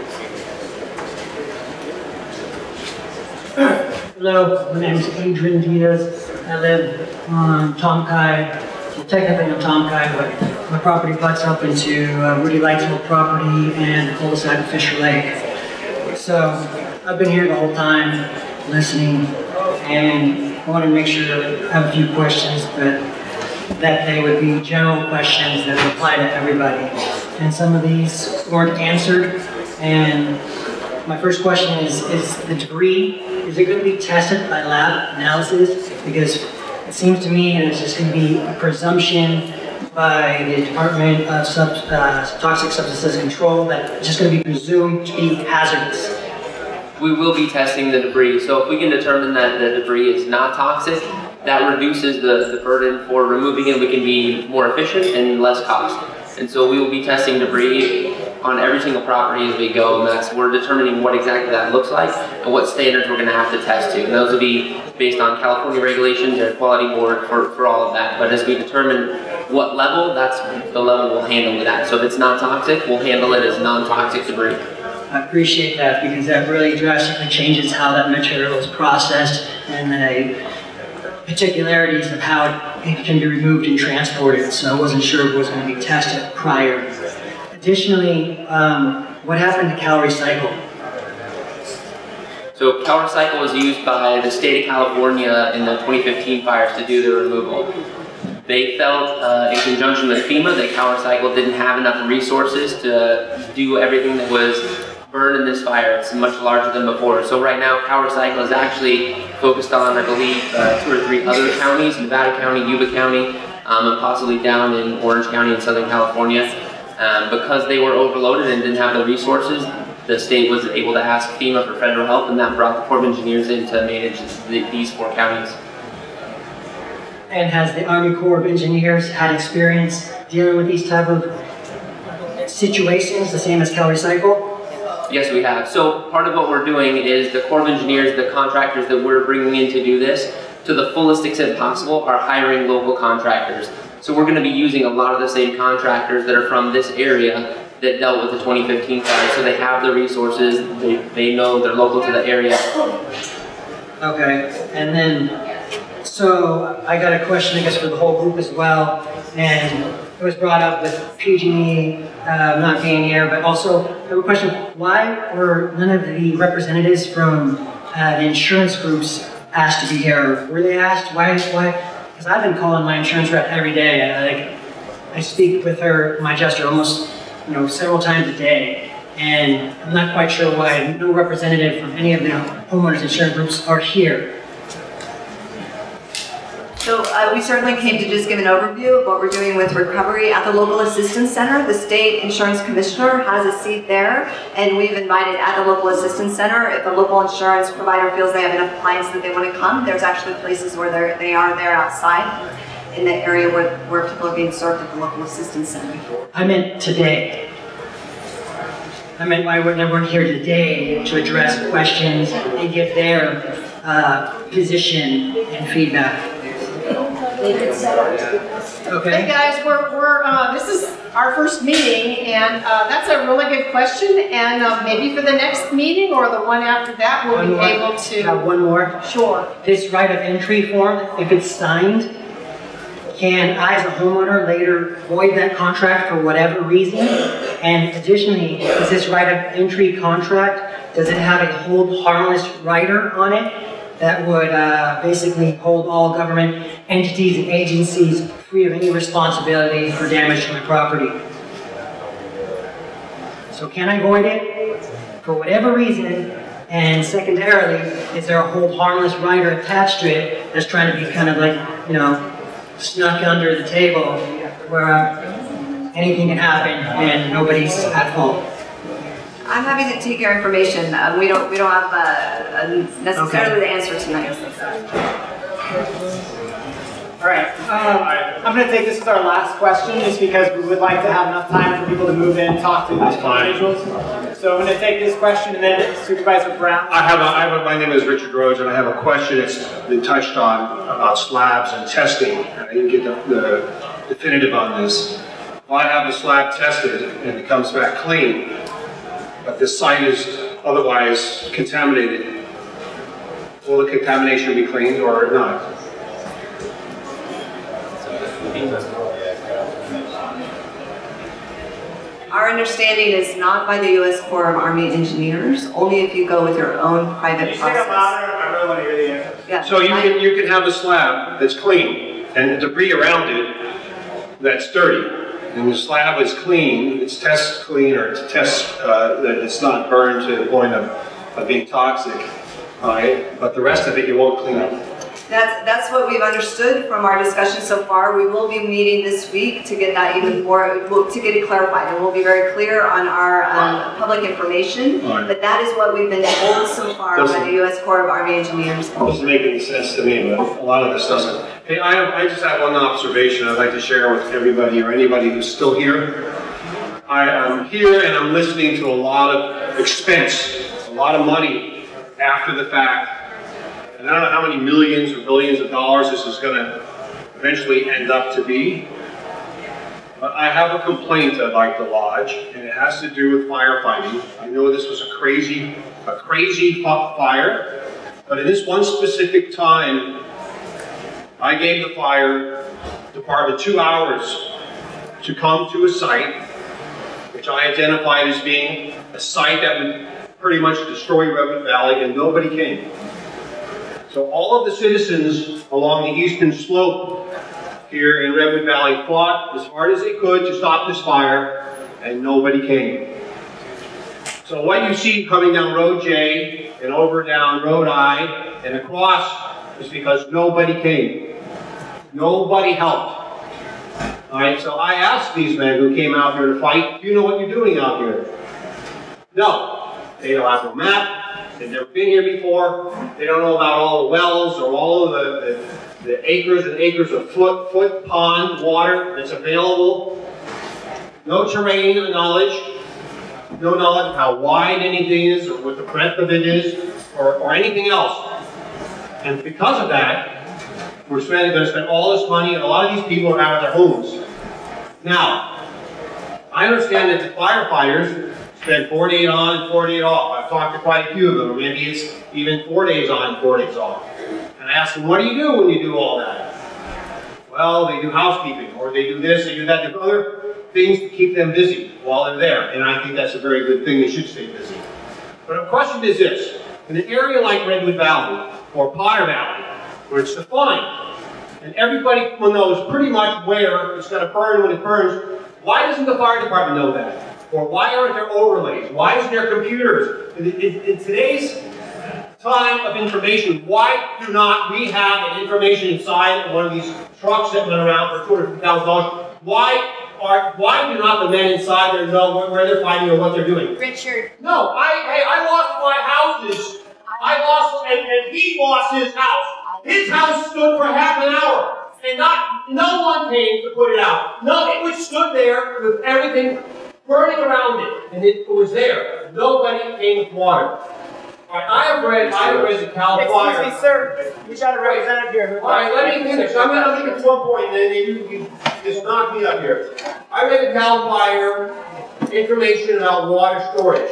Hello, my name is Adrian Diaz. I live on Tomki. Well, technically on Tomki, but my property butts up into uh, Rudy Lightsville property and the cul-de-sac of Fisher Lake. So I've been here the whole time, listening, and I want to make sure I have a few questions, but that they would be general questions that apply to everybody. And some of these weren't answered. And my first question is, is the debris, is it going to be tested by lab analysis? Because it seems to me that it's just going to be a presumption by the Department of Sub, uh, Toxic Substances Control that it's just going to be presumed to be hazardous. We will be testing the debris. So if we can determine that the debris is not toxic, that reduces the, the burden for removing it. We can be more efficient and less cost. And so we will be testing debris on every single property as we go, and that's we're determining what exactly that looks like and what standards we're going to have to test to. And those will be based on California regulations, and Quality Board for, for all of that. But as we determine what level, that's the level we'll handle that. So if it's not toxic, we'll handle it as non-toxic debris. I appreciate that because that really drastically changes how that material is processed and the particularities of how it can be removed and transported. So I wasn't sure it was going to be tested prior. Additionally, um, what happened to Cal Recycle? So CalRecycle was used by the state of California in the 2015 fires to do the removal. They felt, uh, in conjunction with FEMA, that CalRecycle didn't have enough resources to do everything that was burned in this fire. It's much larger than before. So right now, CalRecycle is actually focused on, I believe, uh, two or three other counties, Nevada County, Yuba County, um, and possibly down in Orange County in Southern California. Um, because they were overloaded and didn't have the resources, the state was able to ask FEMA for federal help, and that brought the Corps of Engineers in to manage the, these four counties. And has the Army Corps of Engineers had experience dealing with these type of situations, the same as Cal Recycle? Yes, we have. So part of what we're doing is the Corps of Engineers, the contractors that we're bringing in to do this, to the fullest extent possible, are hiring local contractors. So we're going to be using a lot of the same contractors that are from this area that dealt with the 2015 fire. So they have the resources, they, they know they're local to the area. Okay, and then, so I got a question, I guess, for the whole group as well. And it was brought up with PG&E uh, not being here, but also I have a question. Why were none of the representatives from uh, the insurance groups asked to be here? Were they asked? Why? Why? Because I've been calling my insurance rep every day. And, like, I speak with her, my adjuster, almost you know several times a day. And I'm not quite sure why no representative from any of the homeowners insurance groups are here. So uh, we certainly came to just give an overview of what we're doing with recovery at the local assistance center. The state insurance commissioner has a seat there, and we've invited at the local assistance center if the local insurance provider feels they have enough clients that they want to come. There's actually places where they are there outside in the area where, where people are being served at the local assistance center. I meant today. I meant why weren't everyone here today to address questions and give their uh, position and feedback. Okay. Hey guys, we're, we're uh, this is our first meeting, and uh, that's a really good question. And uh, maybe for the next meeting or the one after that, we'll One be more. able to. Have one more? Sure. This right of entry form, if it's signed, can I as a homeowner later void that contract for whatever reason? And additionally, is this right of entry contract, does it have a hold harmless rider on it? That would uh, basically hold all government entities and agencies free of any responsibility for damage to my property. So can I void it for whatever reason? And secondarily, is there a whole harmless rider attached to it that's trying to be kind of like, you know, snuck under the table where anything can happen and nobody's at fault? I'm happy to take your information. Uh, we don't we don't have uh, necessarily the answer tonight. All right, um, I'm going to take this as our last question just because we would like to have enough time for people to move in and talk to these individuals. So I'm going to take this question and then Supervisor Brown. I have a, I have a, my name is Richard Rhodes, and I have a question that's been touched on about slabs and testing. I didn't get the, the definitive on this. If I have a slab tested and it comes back clean, but the site is otherwise contaminated, will the contamination be cleaned or not? Our understanding is not by the U.S. Corps of Army Engineers, only if you go with your own private Can you say that process. I really want to hear the answer. Yeah, So you can, you can have a slab that's clean, and debris around it that's dirty. And the slab is clean, it's test clean, or it's test uh, that it's not burned to the point of, of being toxic, all right? But the rest of it you won't clean up. That's, that's what we've understood from our discussion so far. We will be meeting this week to get that even more, to get it clarified. And we'll be very clear on our um, public information. Right. But that is what we've been told so far by Doesn't- the U.S. Corps of Army Engineers. Doesn't make any sense to me, but a lot of this doesn't. Hey, I have, I just have one observation I'd like to share with everybody or anybody who's still here. I am here and I'm listening to a lot of expense, a lot of money after the fact. And I don't know how many millions or billions of dollars this is gonna eventually end up to be. But I have a complaint I'd like to lodge, and it has to do with firefighting. I know this was a crazy, a crazy fi- fire, but in this one specific time, I gave the fire department two hours to come to a site, which I identified as being a site that would pretty much destroy Redwood Valley, and nobody came. So all of the citizens along the eastern slope here in Redwood Valley fought as hard as they could to stop this fire, and nobody came. So what you see coming down Road J and over down Road I and across is because nobody came. Nobody helped. All right, so I asked these men who came out here to fight, do you know what you're doing out here? No, they don't have no map, they've never been here before, they don't know about all the wells or all of the, the, the acres and acres of foot, foot pond water that's available. No terrain knowledge, no knowledge of how wide anything is or what the breadth of it is or, or anything else. And because of that, we're spending, going to spend all this money and a lot of these people are out of their homes. Now, I understand that the firefighters spend four days on and four days off. I've talked to quite a few of them, or maybe it's even four days on and four days off. And I ask them, what do you do when you do all that? Well, they do housekeeping, or they do this, they do that. There's other things to keep them busy while they're there, and I think that's a very good thing. They should stay busy. But the question is this, in an area like Redwood Valley, or Potter Valley, where it's defined, and everybody knows pretty much where it's going to burn when it burns, why doesn't the fire department know that? Or why aren't there overlays? Why isn't there computers? In, in, in today's time of information, why do not we have an information inside of one of these trucks that went around for $250,000? Why are, why do not the men inside there know where, where they're fighting or what they're doing? Richard. No, I, hey, I lost my houses. I lost, and, and he lost his house. His house stood for half an hour, and not, no one came to put it out. No, it was stood there with everything burning around it, and it was there. Nobody came with water. Right, I have read, I have read the Cal Fire. Excuse me, sir. We got a representative here. All right, let me finish. I'm gonna make it to one point, and then you, you just knock me up here. I read the Cal Fire information about water storage.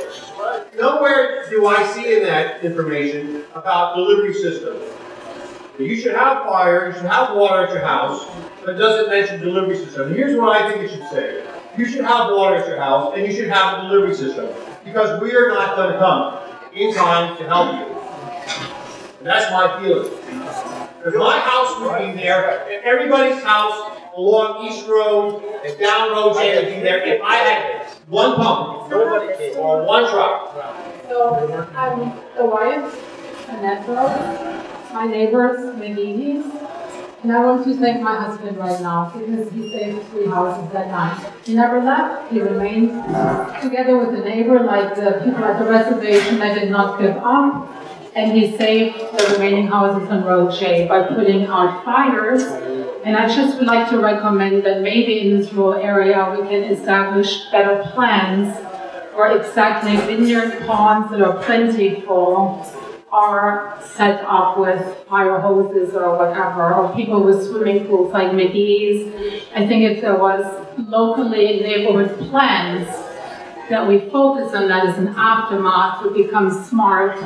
Nowhere do I see in that information about delivery system. You should have fire, you should have water at your house, but it doesn't mention delivery system. Here's what I think it should say. You should have water at your house, and you should have a delivery system, because we are not gonna come in time to help you. And that's my feeling. Because my house would be there, and everybody's house along East Road and down Road J would be there if I had one pump or one truck. So I'm the wife, Annette. My neighbors, McGee's. And I want to thank my husband right now because he saved three houses that night. He never left. He remained together with the neighbor, like the people at the reservation that did not give up. And he saved the remaining houses on Road J by putting out fires. And I just would like to recommend that maybe in this rural area we can establish better plans or exactly vineyard ponds that are plentiful are set up with fire hoses or whatever, or people with swimming pools like McGee's. I think if there was locally neighborhood plans that we focus on that as an aftermath, we become smart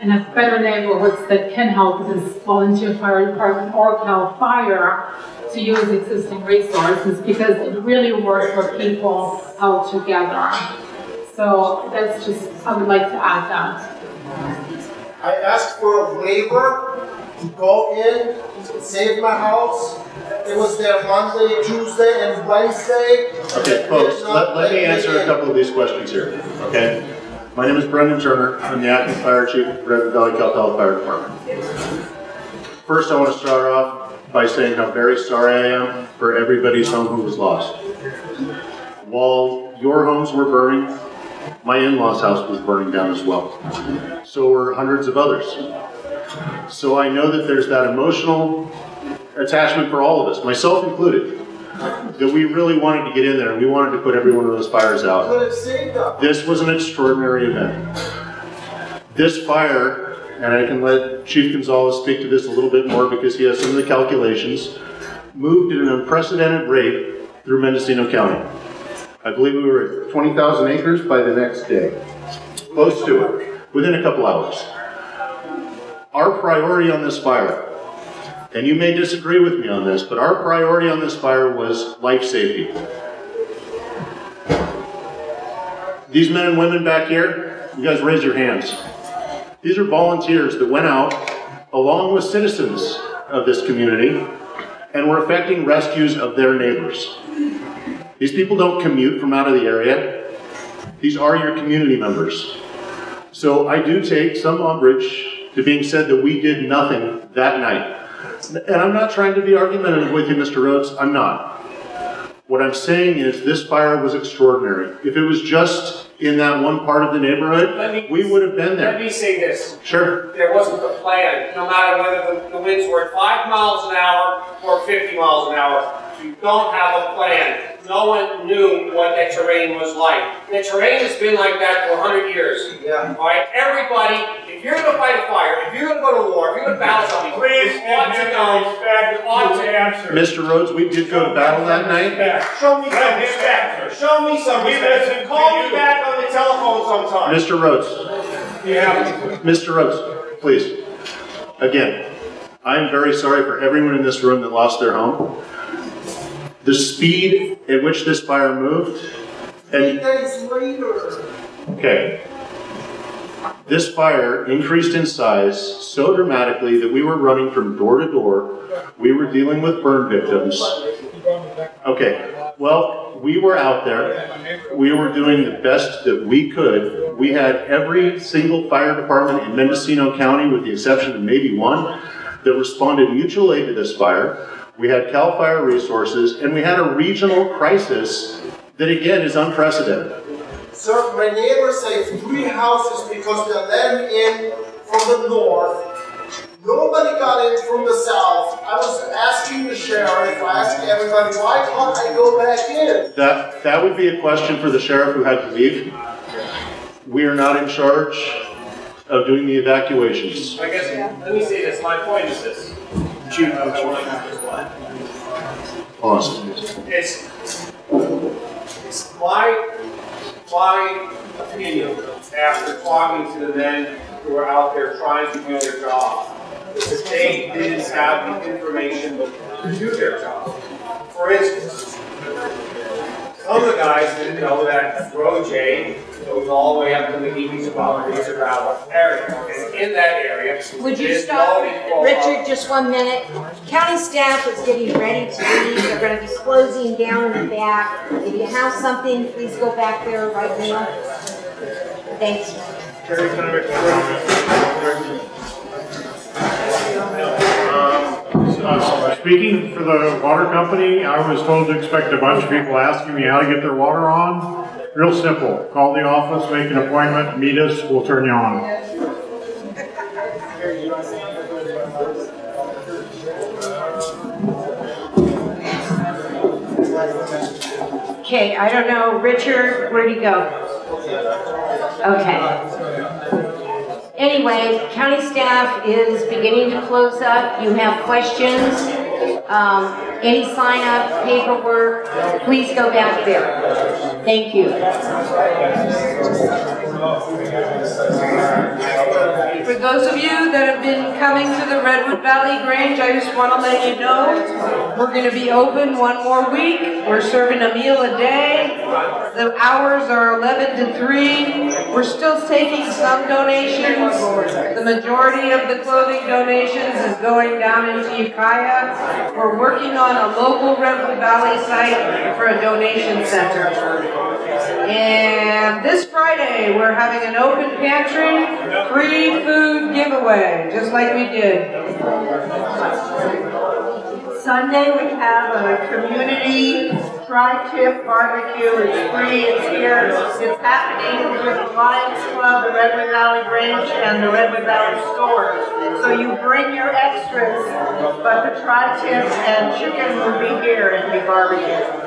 and have better neighborhoods that can help this volunteer fire department or CAL FIRE to use existing resources because it really works for people held together. So that's just, I would like to add that. I asked for a waiver to go in, and save my house. It was there Monday, Tuesday, and Wednesday. Okay, folks, let, let me answer a couple of these questions here, okay? My name is Brendan Turner. I'm the acting fire chief at Redwood Valley Cal Fire Department. First, I want to start off by saying how very sorry I am for everybody's home who was lost. While your homes were burning, my in-laws house was burning down as well. So were hundreds of others. So I know that there's that emotional attachment for all of us, myself included, that we really wanted to get in there and we wanted to put every one of those fires out. Could have saved them. This was an extraordinary event. This fire, and I can let Chief Gonzalez speak to this a little bit more because he has some of the calculations, moved at an unprecedented rate through Mendocino County. I believe we were at 20,000 acres by the next day. Close to it, within a couple hours. Our priority on this fire, and you may disagree with me on this, but our priority on this fire was life safety. These men and women back here, you guys raise your hands. These are volunteers that went out along with citizens of this community and were effecting rescues of their neighbors. These people don't commute from out of the area. These are your community members. So I do take some umbrage to being said that we did nothing that night. And I'm not trying to be argumentative with you, Mr. Rhodes. I'm not. What I'm saying is this fire was extraordinary. If it was just in that one part of the neighborhood, me- we would have been there. Let me say this, Sure. there wasn't a plan, no matter whether the, the winds were at five miles an hour or fifty miles an hour. You don't have a plan. No one knew what that terrain was like. The terrain has been like that for hundred years. Yeah. All right, everybody, if you're gonna fight a fire, if you're gonna go to war, if you're gonna battle something, Please you ought give to know, the respect you ought to to answer. Mr. Rhodes, we did go to battle that night. Show me some Let respect. Show me some We respect. listen to Call me you. back on the telephone sometime. Mr. Rhodes, Yeah. Mr. Rhodes, please. Again, I'm very sorry for everyone in this room that lost their home. The speed at which this fire moved, and. Okay. This fire increased in size so dramatically that we were running from door to door. We were dealing with burn victims. Okay, well, we were out there. We were doing the best that we could. We had every single fire department in Mendocino County, with the exception of maybe one, that responded mutual aid to this fire. We had CAL FIRE resources, and we had a regional crisis that again is unprecedented. Sir, my neighbor saved three houses because they're him in from the north. Nobody got in from the south. I was asking the sheriff, I asked everybody, why can't I go back in? That, that would be a question for the sheriff who had to leave. We are not in charge of doing the evacuations. I guess, let me say this, my point is this. I Awesome. It's, it's my, my opinion, after talking to the men who are out there trying to do their job, is that they didn't have the information to do their job. For instance, some of the guys didn't know that Road J goes all the way up to the East Valley, East Valley area. And in that area. Would you is stop, loading for- Richard, just one minute? County staff is getting ready to leave. They're gonna be closing down in the back. If you have something, please go back there right now. Thanks. Uh, Speaking for the water company, I was told to expect a bunch of people asking me how to get their water on. Real simple, call the office, make an appointment, meet us, we'll turn you on. Okay, I don't know, Richard, where'd he go? Okay. Anyway, county staff is beginning to close up. You have questions, um, any sign up, paperwork, please go back there. Thank you. Those of you that have been coming to the Redwood Valley Grange, I just want to let you know, we're going to be open one more week. We're serving a meal a day. The hours are 11 to 3. We're still taking some donations. The majority of the clothing donations is going down into Ukiah. We're working on a local Redwood Valley site for a donation center. And this Friday, we're having an open pantry, free food giveaway, just like we did. Sunday, we have a community tri-tip barbecue. It's free, it's here. It's happening with the Lions Club, the Redwood Valley Grange, and the Redwood Valley Store. So you bring your extras, but the tri-tip and chicken will be here and be barbecued.